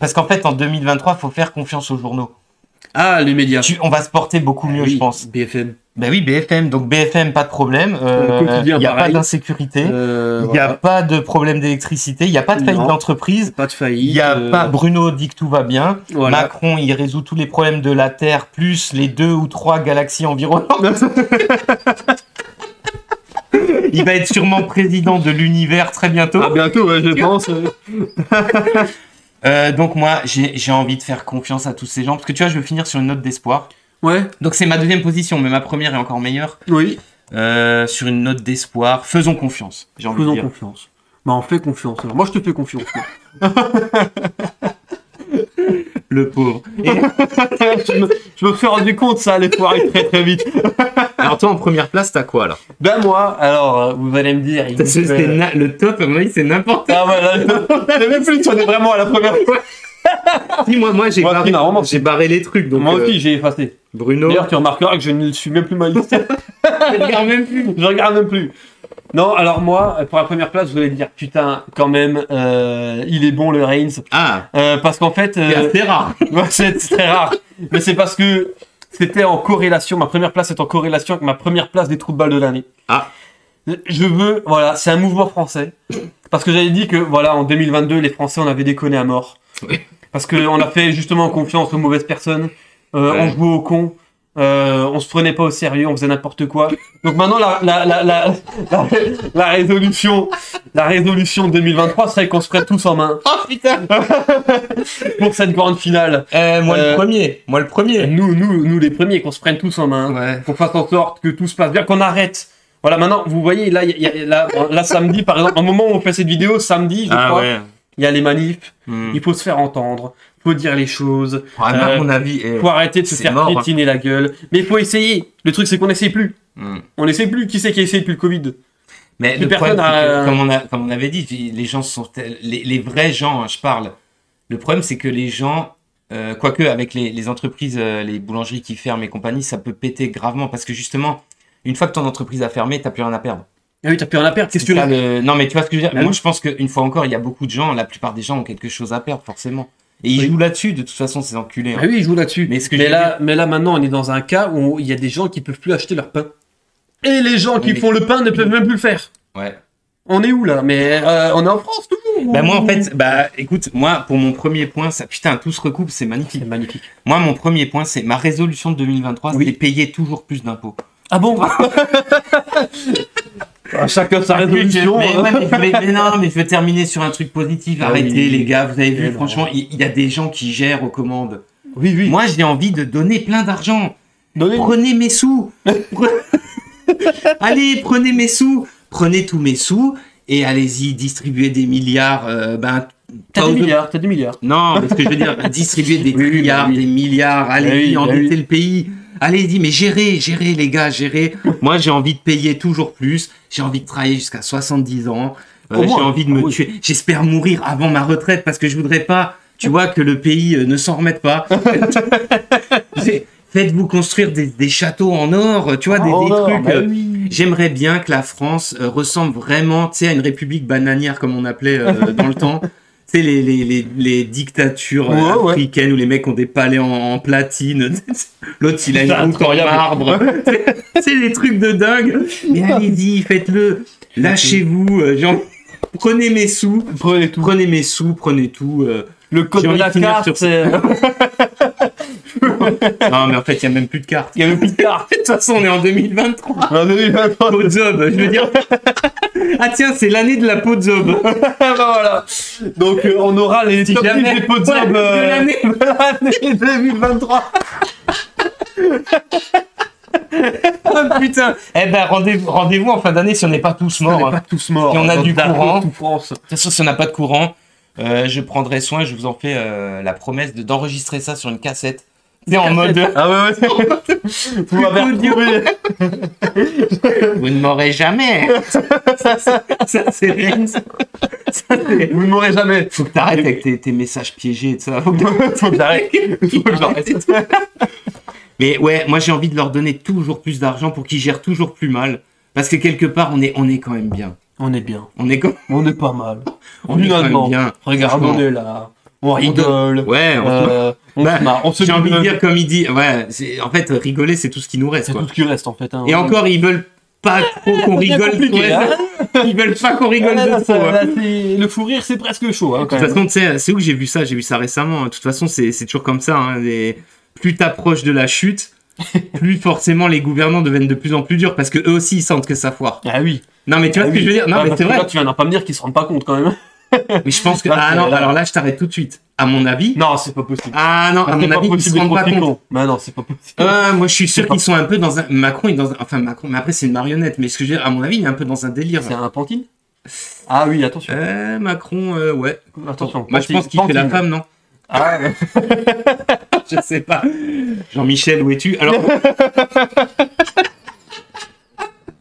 parce qu'en fait, en 2023, faut faire confiance aux journaux. Ah, les médias. Tu- on va se porter beaucoup mieux, Oui, je pense. BFM. Ben oui, BFM. Donc BFM, pas de problème. Euh, Il n'y a pas d'insécurité. Euh, Il n'y a voilà. pas de problème d'électricité. Il n'y a pas de faillite d'entreprise. pas de faillite. Il y a euh, pas Bruno dit que tout va bien. Voilà. Macron, il résout tous les problèmes de la Terre, plus les deux ou trois galaxies environnantes. *laughs* il va être sûrement président de l'univers très bientôt. À bientôt, ouais, je pense. *laughs* euh. Donc moi, j'ai j'ai envie de faire confiance à tous ces gens, parce que tu vois, je veux finir sur une note d'espoir. Ouais, Donc c'est ma deuxième position, mais ma première est encore meilleure. oui. Euh, sur une note d'espoir, faisons confiance, j'ai envie de Faisons dire. confiance. Bah, on fait confiance. alors. Moi, je te fais confiance. *laughs* Le pauvre. Et- je, me, je me suis rendu compte, ça allait foirer très très vite. alors toi, en première place, t'as quoi là Ben moi, alors, euh, vous allez me dire... il me fait- na- Le top, à mon avis, c'est n'importe Ah ouais, là, je même plus, on est vraiment à la première fois. Si, moi, moi j'ai barré, les trucs. Donc, Moi euh, aussi, j'ai effacé. Bruno, D'ailleurs, tu remarqueras que je ne suis même plus ma liste. *laughs* je regarde même plus. je regarde même plus. Non, alors moi, pour la première place, je voulais dire, putain, quand même, euh, il est bon le Reigns. Ah, Euh, parce qu'en fait, c'est euh, assez rare. *laughs* c'est c'est très rare. Mais c'est parce que c'était en corrélation, ma première place est en corrélation avec ma première place des trous de balle de l'année. Ah. Je veux, voilà, c'est un mouvement français. Parce que j'avais dit que, voilà, en 2022, les Français, on avait déconné à mort. Oui. Parce qu'on a fait justement confiance aux mauvaises personnes. Euh, Ouais. On jouait au con. Euh, on se prenait pas au sérieux, on faisait n'importe quoi. Donc maintenant, la, la, la, la, la, la résolution, la résolution 2023 serait qu'on se prenne tous en main *laughs* Oh putain *laughs* pour cette grande finale. euh, Moi Euh, le premier, moi le premier. Nous, nous, nous les premiers, qu'on se prenne tous en main, Ouais. qu'on fasse en sorte que tout se passe bien, qu'on arrête. Voilà, maintenant, vous voyez, là, il y a- là, là, samedi, par exemple, au moment où on fait cette vidéo, samedi, je Ah crois, ouais. il y a les manifs, Hmm. il faut se faire entendre, faut dire les choses, Ah, Euh, mon avis. eh, faut arrêter de se faire mort, hein. piétiner la gueule, mais faut essayer. Le truc, c'est qu'on n'essaie plus. hmm. On n'essaie plus. Qui c'est qui a essayé depuis le Covid? Mais le problème, a- comme, on a, comme on avait dit, les gens sont les, les vrais gens, hein, je parle. Le problème, c'est que les gens, euh, quoique avec les, les entreprises, euh, les boulangeries qui ferment et compagnie, ça peut péter gravement parce que justement, une fois que ton entreprise a fermé, t'as plus rien à perdre. Ah oui, t'as plus rien à perdre. Qu'est-ce que tu le- Non, mais tu vois ce que je veux dire? Ah Moi, oui. je pense qu'une fois encore, il y a beaucoup de gens, la plupart des gens ont quelque chose à perdre, forcément. Et ils Oui. jouent là-dessus, de toute façon, ces enculés. hein. Ah oui, ils jouent là-dessus. Mais là, mais là, maintenant, on est dans un cas où il y a des gens qui peuvent plus acheter leur pain. Et les gens qui font le pain ne peuvent même plus le faire. Ouais. On est où là? Mais euh, on est en France toujours. Bah, moi, en fait, bah, écoute, moi, pour mon premier point, ça, putain, tout se recoupe, c'est magnifique. c'est magnifique. Moi, mon premier point, c'est ma résolution de 2023, Oui. c'est payer toujours plus d'impôts. Ah bon? *laughs* *laughs* Ah, Chacun sa résolution. Mais, hein. ouais, mais, mais- mais non, mais je veux terminer sur un truc positif. Ah Arrêtez, oui. les gars. Vous avez vu, franchement, il y, a des gens qui gèrent aux commandes. Oui, oui. Moi, j'ai envie de donner plein d'argent. Donnez- Prenez mes sous. Pre- *laughs* Allez, prenez mes sous. Prenez tous mes sous et allez-y, distribuez des milliards. euh, ben, T'as des milliards, t'as des milliards. Non, mais ce que je veux dire, distribuer des *laughs* Oui, milliards, bah oui. des milliards, allez-y, Bah oui, bah endetter oui. le pays. Allez-y, mais gérez, gérez les gars, gérez. Moi, j'ai envie de payer toujours plus. J'ai envie de travailler jusqu'à 70 ans. Euh, j'ai envie de me oui. tuer. J'espère mourir avant ma retraite parce que je voudrais pas, tu vois, que le pays euh, ne s'en remette pas. *laughs* Fait- Faites-vous construire des, des châteaux en or, tu vois, des, trucs. bah euh, oui. J'aimerais bien que la France euh, ressemble vraiment, tu sais, à une république bananière comme on appelait dans le temps. Tu sais, les, les, les, les dictatures ouais. africaines où les mecs ont des palais en, en platine. *laughs* L'autre, il a C'est une route en marbre. *laughs* C'est des trucs de dingue. Mais allez-y, faites-le. Lâchez-vous. euh, Prenez mes sous. Prenez tout. Prenez mes sous, prenez tout. euh. Le code de la carte. *laughs* Non, mais en fait, il n'y a même plus de carte. Il y avait plus de carte. De toute façon, on est en 2023. En 2023. Pot de zob, je veux dire. Ah tiens, c'est l'année de la peau de zob. *laughs* Bah voilà. Donc euh, on aura les top 10 jamais- des Ouais, euh, l'année. de l'année 2023. *laughs* Ah putain Eh ben rendez-vous rendez en fin d'année si on n'est pas tous morts. On hein. n'est pas tous morts. Si on a du courant. Tout France. De toute façon, si on n'a pas de courant, euh, je prendrai soin, je vous en fais euh, la promesse de d'enregistrer ça sur une cassette. C'est en mode Ah ouais, ouais. *laughs* Vous m'avez audio. retrouvé. *laughs* Vous ne m'aurez jamais Ça, *laughs* c'est- ça, c'est rien. Ça, Ça, c'est- Vous ne m'aurez jamais. Faut que t'arrêtes avec tes, tes messages piégés et tout ça. Faut que j'arrête. Faut que j'arrête. Mais ouais, moi j'ai envie de leur donner toujours plus d'argent pour qu'ils gèrent toujours plus mal. Parce que quelque part, on est, on est quand même bien. On est bien. On est, quand- On est pas mal. *laughs* on est quand bien. Regarde, on est là. On rigole. Ouais, on, Euh, on Bah, marre. On se j'ai envie de dire comme il dit. Ouais, c'est- en fait, rigoler, c'est tout ce qui nous reste. C'est Quoi. tout ce qui reste en fait. hein. Et encore, ils veulent pas *laughs* trop qu'on rigole. hein. Ils veulent pas qu'on rigole Ah, là, de ça- hein. là, Le fou rire, c'est presque chaud. Hein, De toute façon, c'est où que j'ai vu ça? J'ai vu ça récemment. De toute façon, c'est c'est toujours comme ça. Les- Plus t'approches de la chute, *laughs* plus forcément les gouvernants deviennent de plus en plus durs parce que eux aussi ils sentent que ça foire. Ah oui. Non, mais tu vois Ah ce que oui. je veux dire? Non, Ah, mais c'est vrai. Là, tu viens pas me dire qu'ils se rendent pas compte quand même. Mais je pense que. *laughs* Là, Ah non, là- alors là, je t'arrête tout de suite. À mon avis. Non, c'est pas possible. Ah non, à mon avis, ils se rendent pas compte. Mais non, c'est pas possible. Euh, moi, je suis sûr qu'ils sont un peu dans un. Macron est dans un. Enfin, Macron. Mais après, c'est une marionnette. Mais ce que je veux dire, à mon avis, il est un peu dans un délire. C'est un pantine? Ah oui, attention. Euh, Macron, euh, ouais. Attention. Moi, je pense qu'il fait la femme, non? Ah, ouais. *laughs* Je sais pas. Jean-Michel, où es-tu? Alors. *laughs*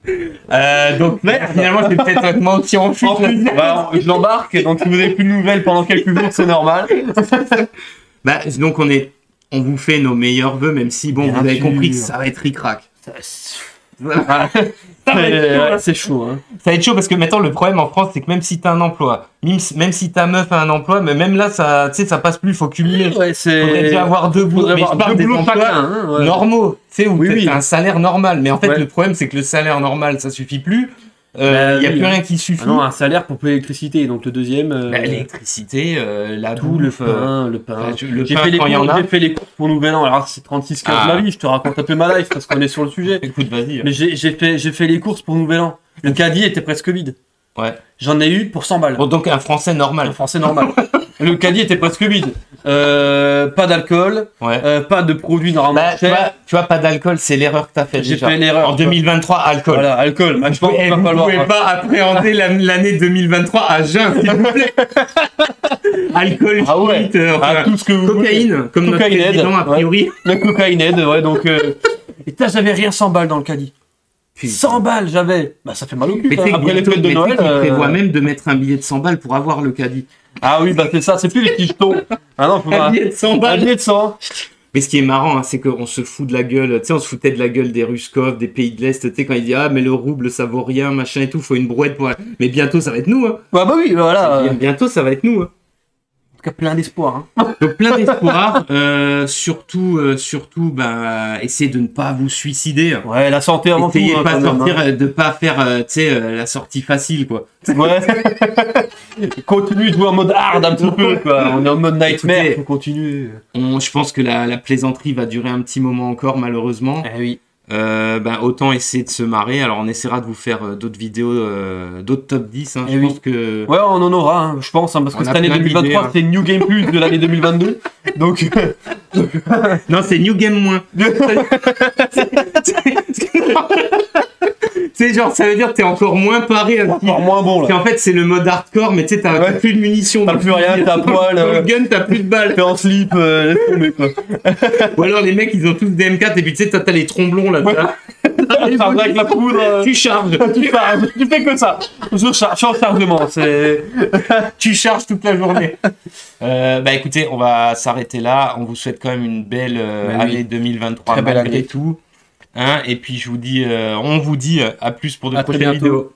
Euh, donc, Merde. finalement, je vais peut-être être moi aussi en plus, bah, je l'embarque, donc si vous n'avez plus de nouvelles pendant quelques jours, c'est normal. *laughs* Bah, donc, on est. On vous fait nos meilleurs vœux, même si, bon, Bien vous avez sûr. compris que ça va être ric-rac. C'est chaud. Hein. Ça va être chaud parce que maintenant le problème en France c'est que même si t'as un emploi, même, si- même si ta meuf a un emploi, mais même là ça, tu sais, ça passe plus, il faut cumuler. Ouais, c'est. Faudrait déjà avoir deux boulots. Mais je avoir parle deux des boulots emplois chacun. Hein, ouais. normaux, tu sais, où Oui, oui. un salaire normal. Mais en fait Ouais. le problème c'est que le salaire normal ça suffit plus. euh, il Bah n'y a oui, plus hein. rien qui suffit. Ah non, un salaire pour payer l'électricité. Donc le deuxième, euh, Bah, L'électricité, euh, la tout, le bouffe, euh, pain, le pain. le J'ai fait, les courses- a. fait les courses pour Nouvel An. Alors c'est 36 15 Ah. ma vie, je te raconte un peu ma life parce qu'on est sur le sujet. *laughs* Écoute, vas-y. Mais j'ai j'ai fait, j'ai fait les courses pour Nouvel An. Le caddie était presque vide. Ouais. J'en ai eu pour 100 balles. Bon, donc un français Un normal. français normal. *laughs* le caddie était presque vide. Euh, pas d'alcool, Ouais. euh, pas de produits normalement Bah, tu, vois, tu vois, pas d'alcool, c'est l'erreur que t'as faite J'ai fait l'erreur. En 2023, alcool. Voilà, alcool. Ah, je pense vous falloir. pouvez pas appréhender la- l'année 2023 à jeun, s'il vous plaît. *laughs* alcool, Ah ouais. euh, Ah, tout ce que vous voulez. cocaïne, comme notre Cocaïne aide, président, a ouais. priori. La cocaïne aide, ouais, donc. Euh... *laughs* Et putain, j'avais rien 100 balles dans le caddie. 100 balles, j'avais. Bah, ça fait mal au cul. Mais hein. t'es Après les fêtes de mais Noël. euh, prévoit même de mettre un billet de 100 balles pour avoir le caddie. Ah oui, bah c'est ça, c'est plus les petits jetons. Ah non, faut Un pas. billet de 100 Un balles. billet de 100. Mais ce qui est marrant, hein, c'est qu'on se fout de la gueule. Tu sais, on se foutait de la gueule des Ruskov, des pays de l'Est. Tu sais, quand il dit Ah, mais le rouble, ça vaut rien, machin et tout, faut une brouette pour. Mais bientôt, ça va être nous. Hein. Bah, bah oui, voilà. euh, Bien- Bientôt, ça va être nous. Hein. En tout cas, plein d'espoir. Hein. *laughs* Donc plein d'espoir. euh, surtout, euh, surtout, ben, essayez de ne pas vous suicider. Ouais, la santé avant tout. Essayez hein, pas de sortir, euh, de pas faire, euh, tu sais, euh, la sortie facile, quoi. hein. Ouais. *laughs* Continue de jouer en mode hard un petit peu, *laughs* quoi. On est en mode nightmare, Écoutez, faut continuer. On- je pense que la, la plaisanterie va durer un petit moment encore, malheureusement. Eh oui. Euh, ben, autant essayer de se marrer. Alors, on essaiera de vous faire euh, d'autres vidéos, euh, d'autres top 10. Hein. Eh je oui. pense que. Ouais, on en aura, hein, je pense, hein, parce que On cette année plein 2023, d'idées, hein. c'est New Game Plus de l'année 2022. Donc, *laughs* *laughs* Non, c'est New Game moins. *laughs* C'est genre, ça veut dire que t'es encore moins paré à encore moins bon, là. qu'en fait, c'est le mode hardcore, mais tu sais, t'as Ouais. t'as plus de munitions. T'as plus rien, à poil, le euh. gun, t'as plus de balles. T'es en slip, euh, laisse tomber, quoi. Ou alors, les mecs, ils ont tous des M4, et puis tu sais, t'as t'as les tromblons là. Ouais. t'as- Ça va avec la poudre. euh, Tu charges. Tu charges, tu fais que ça. Je charge, je suis en chargement, c'est. tu charges toute la journée. Euh, bah écoutez, on va s'arrêter là. On vous souhaite quand même une belle euh, Bah oui. année 2023 Très belle année. tout. Hein, et puis je vous dis, euh, on vous dit euh, à plus pour de À prochaines vidéos.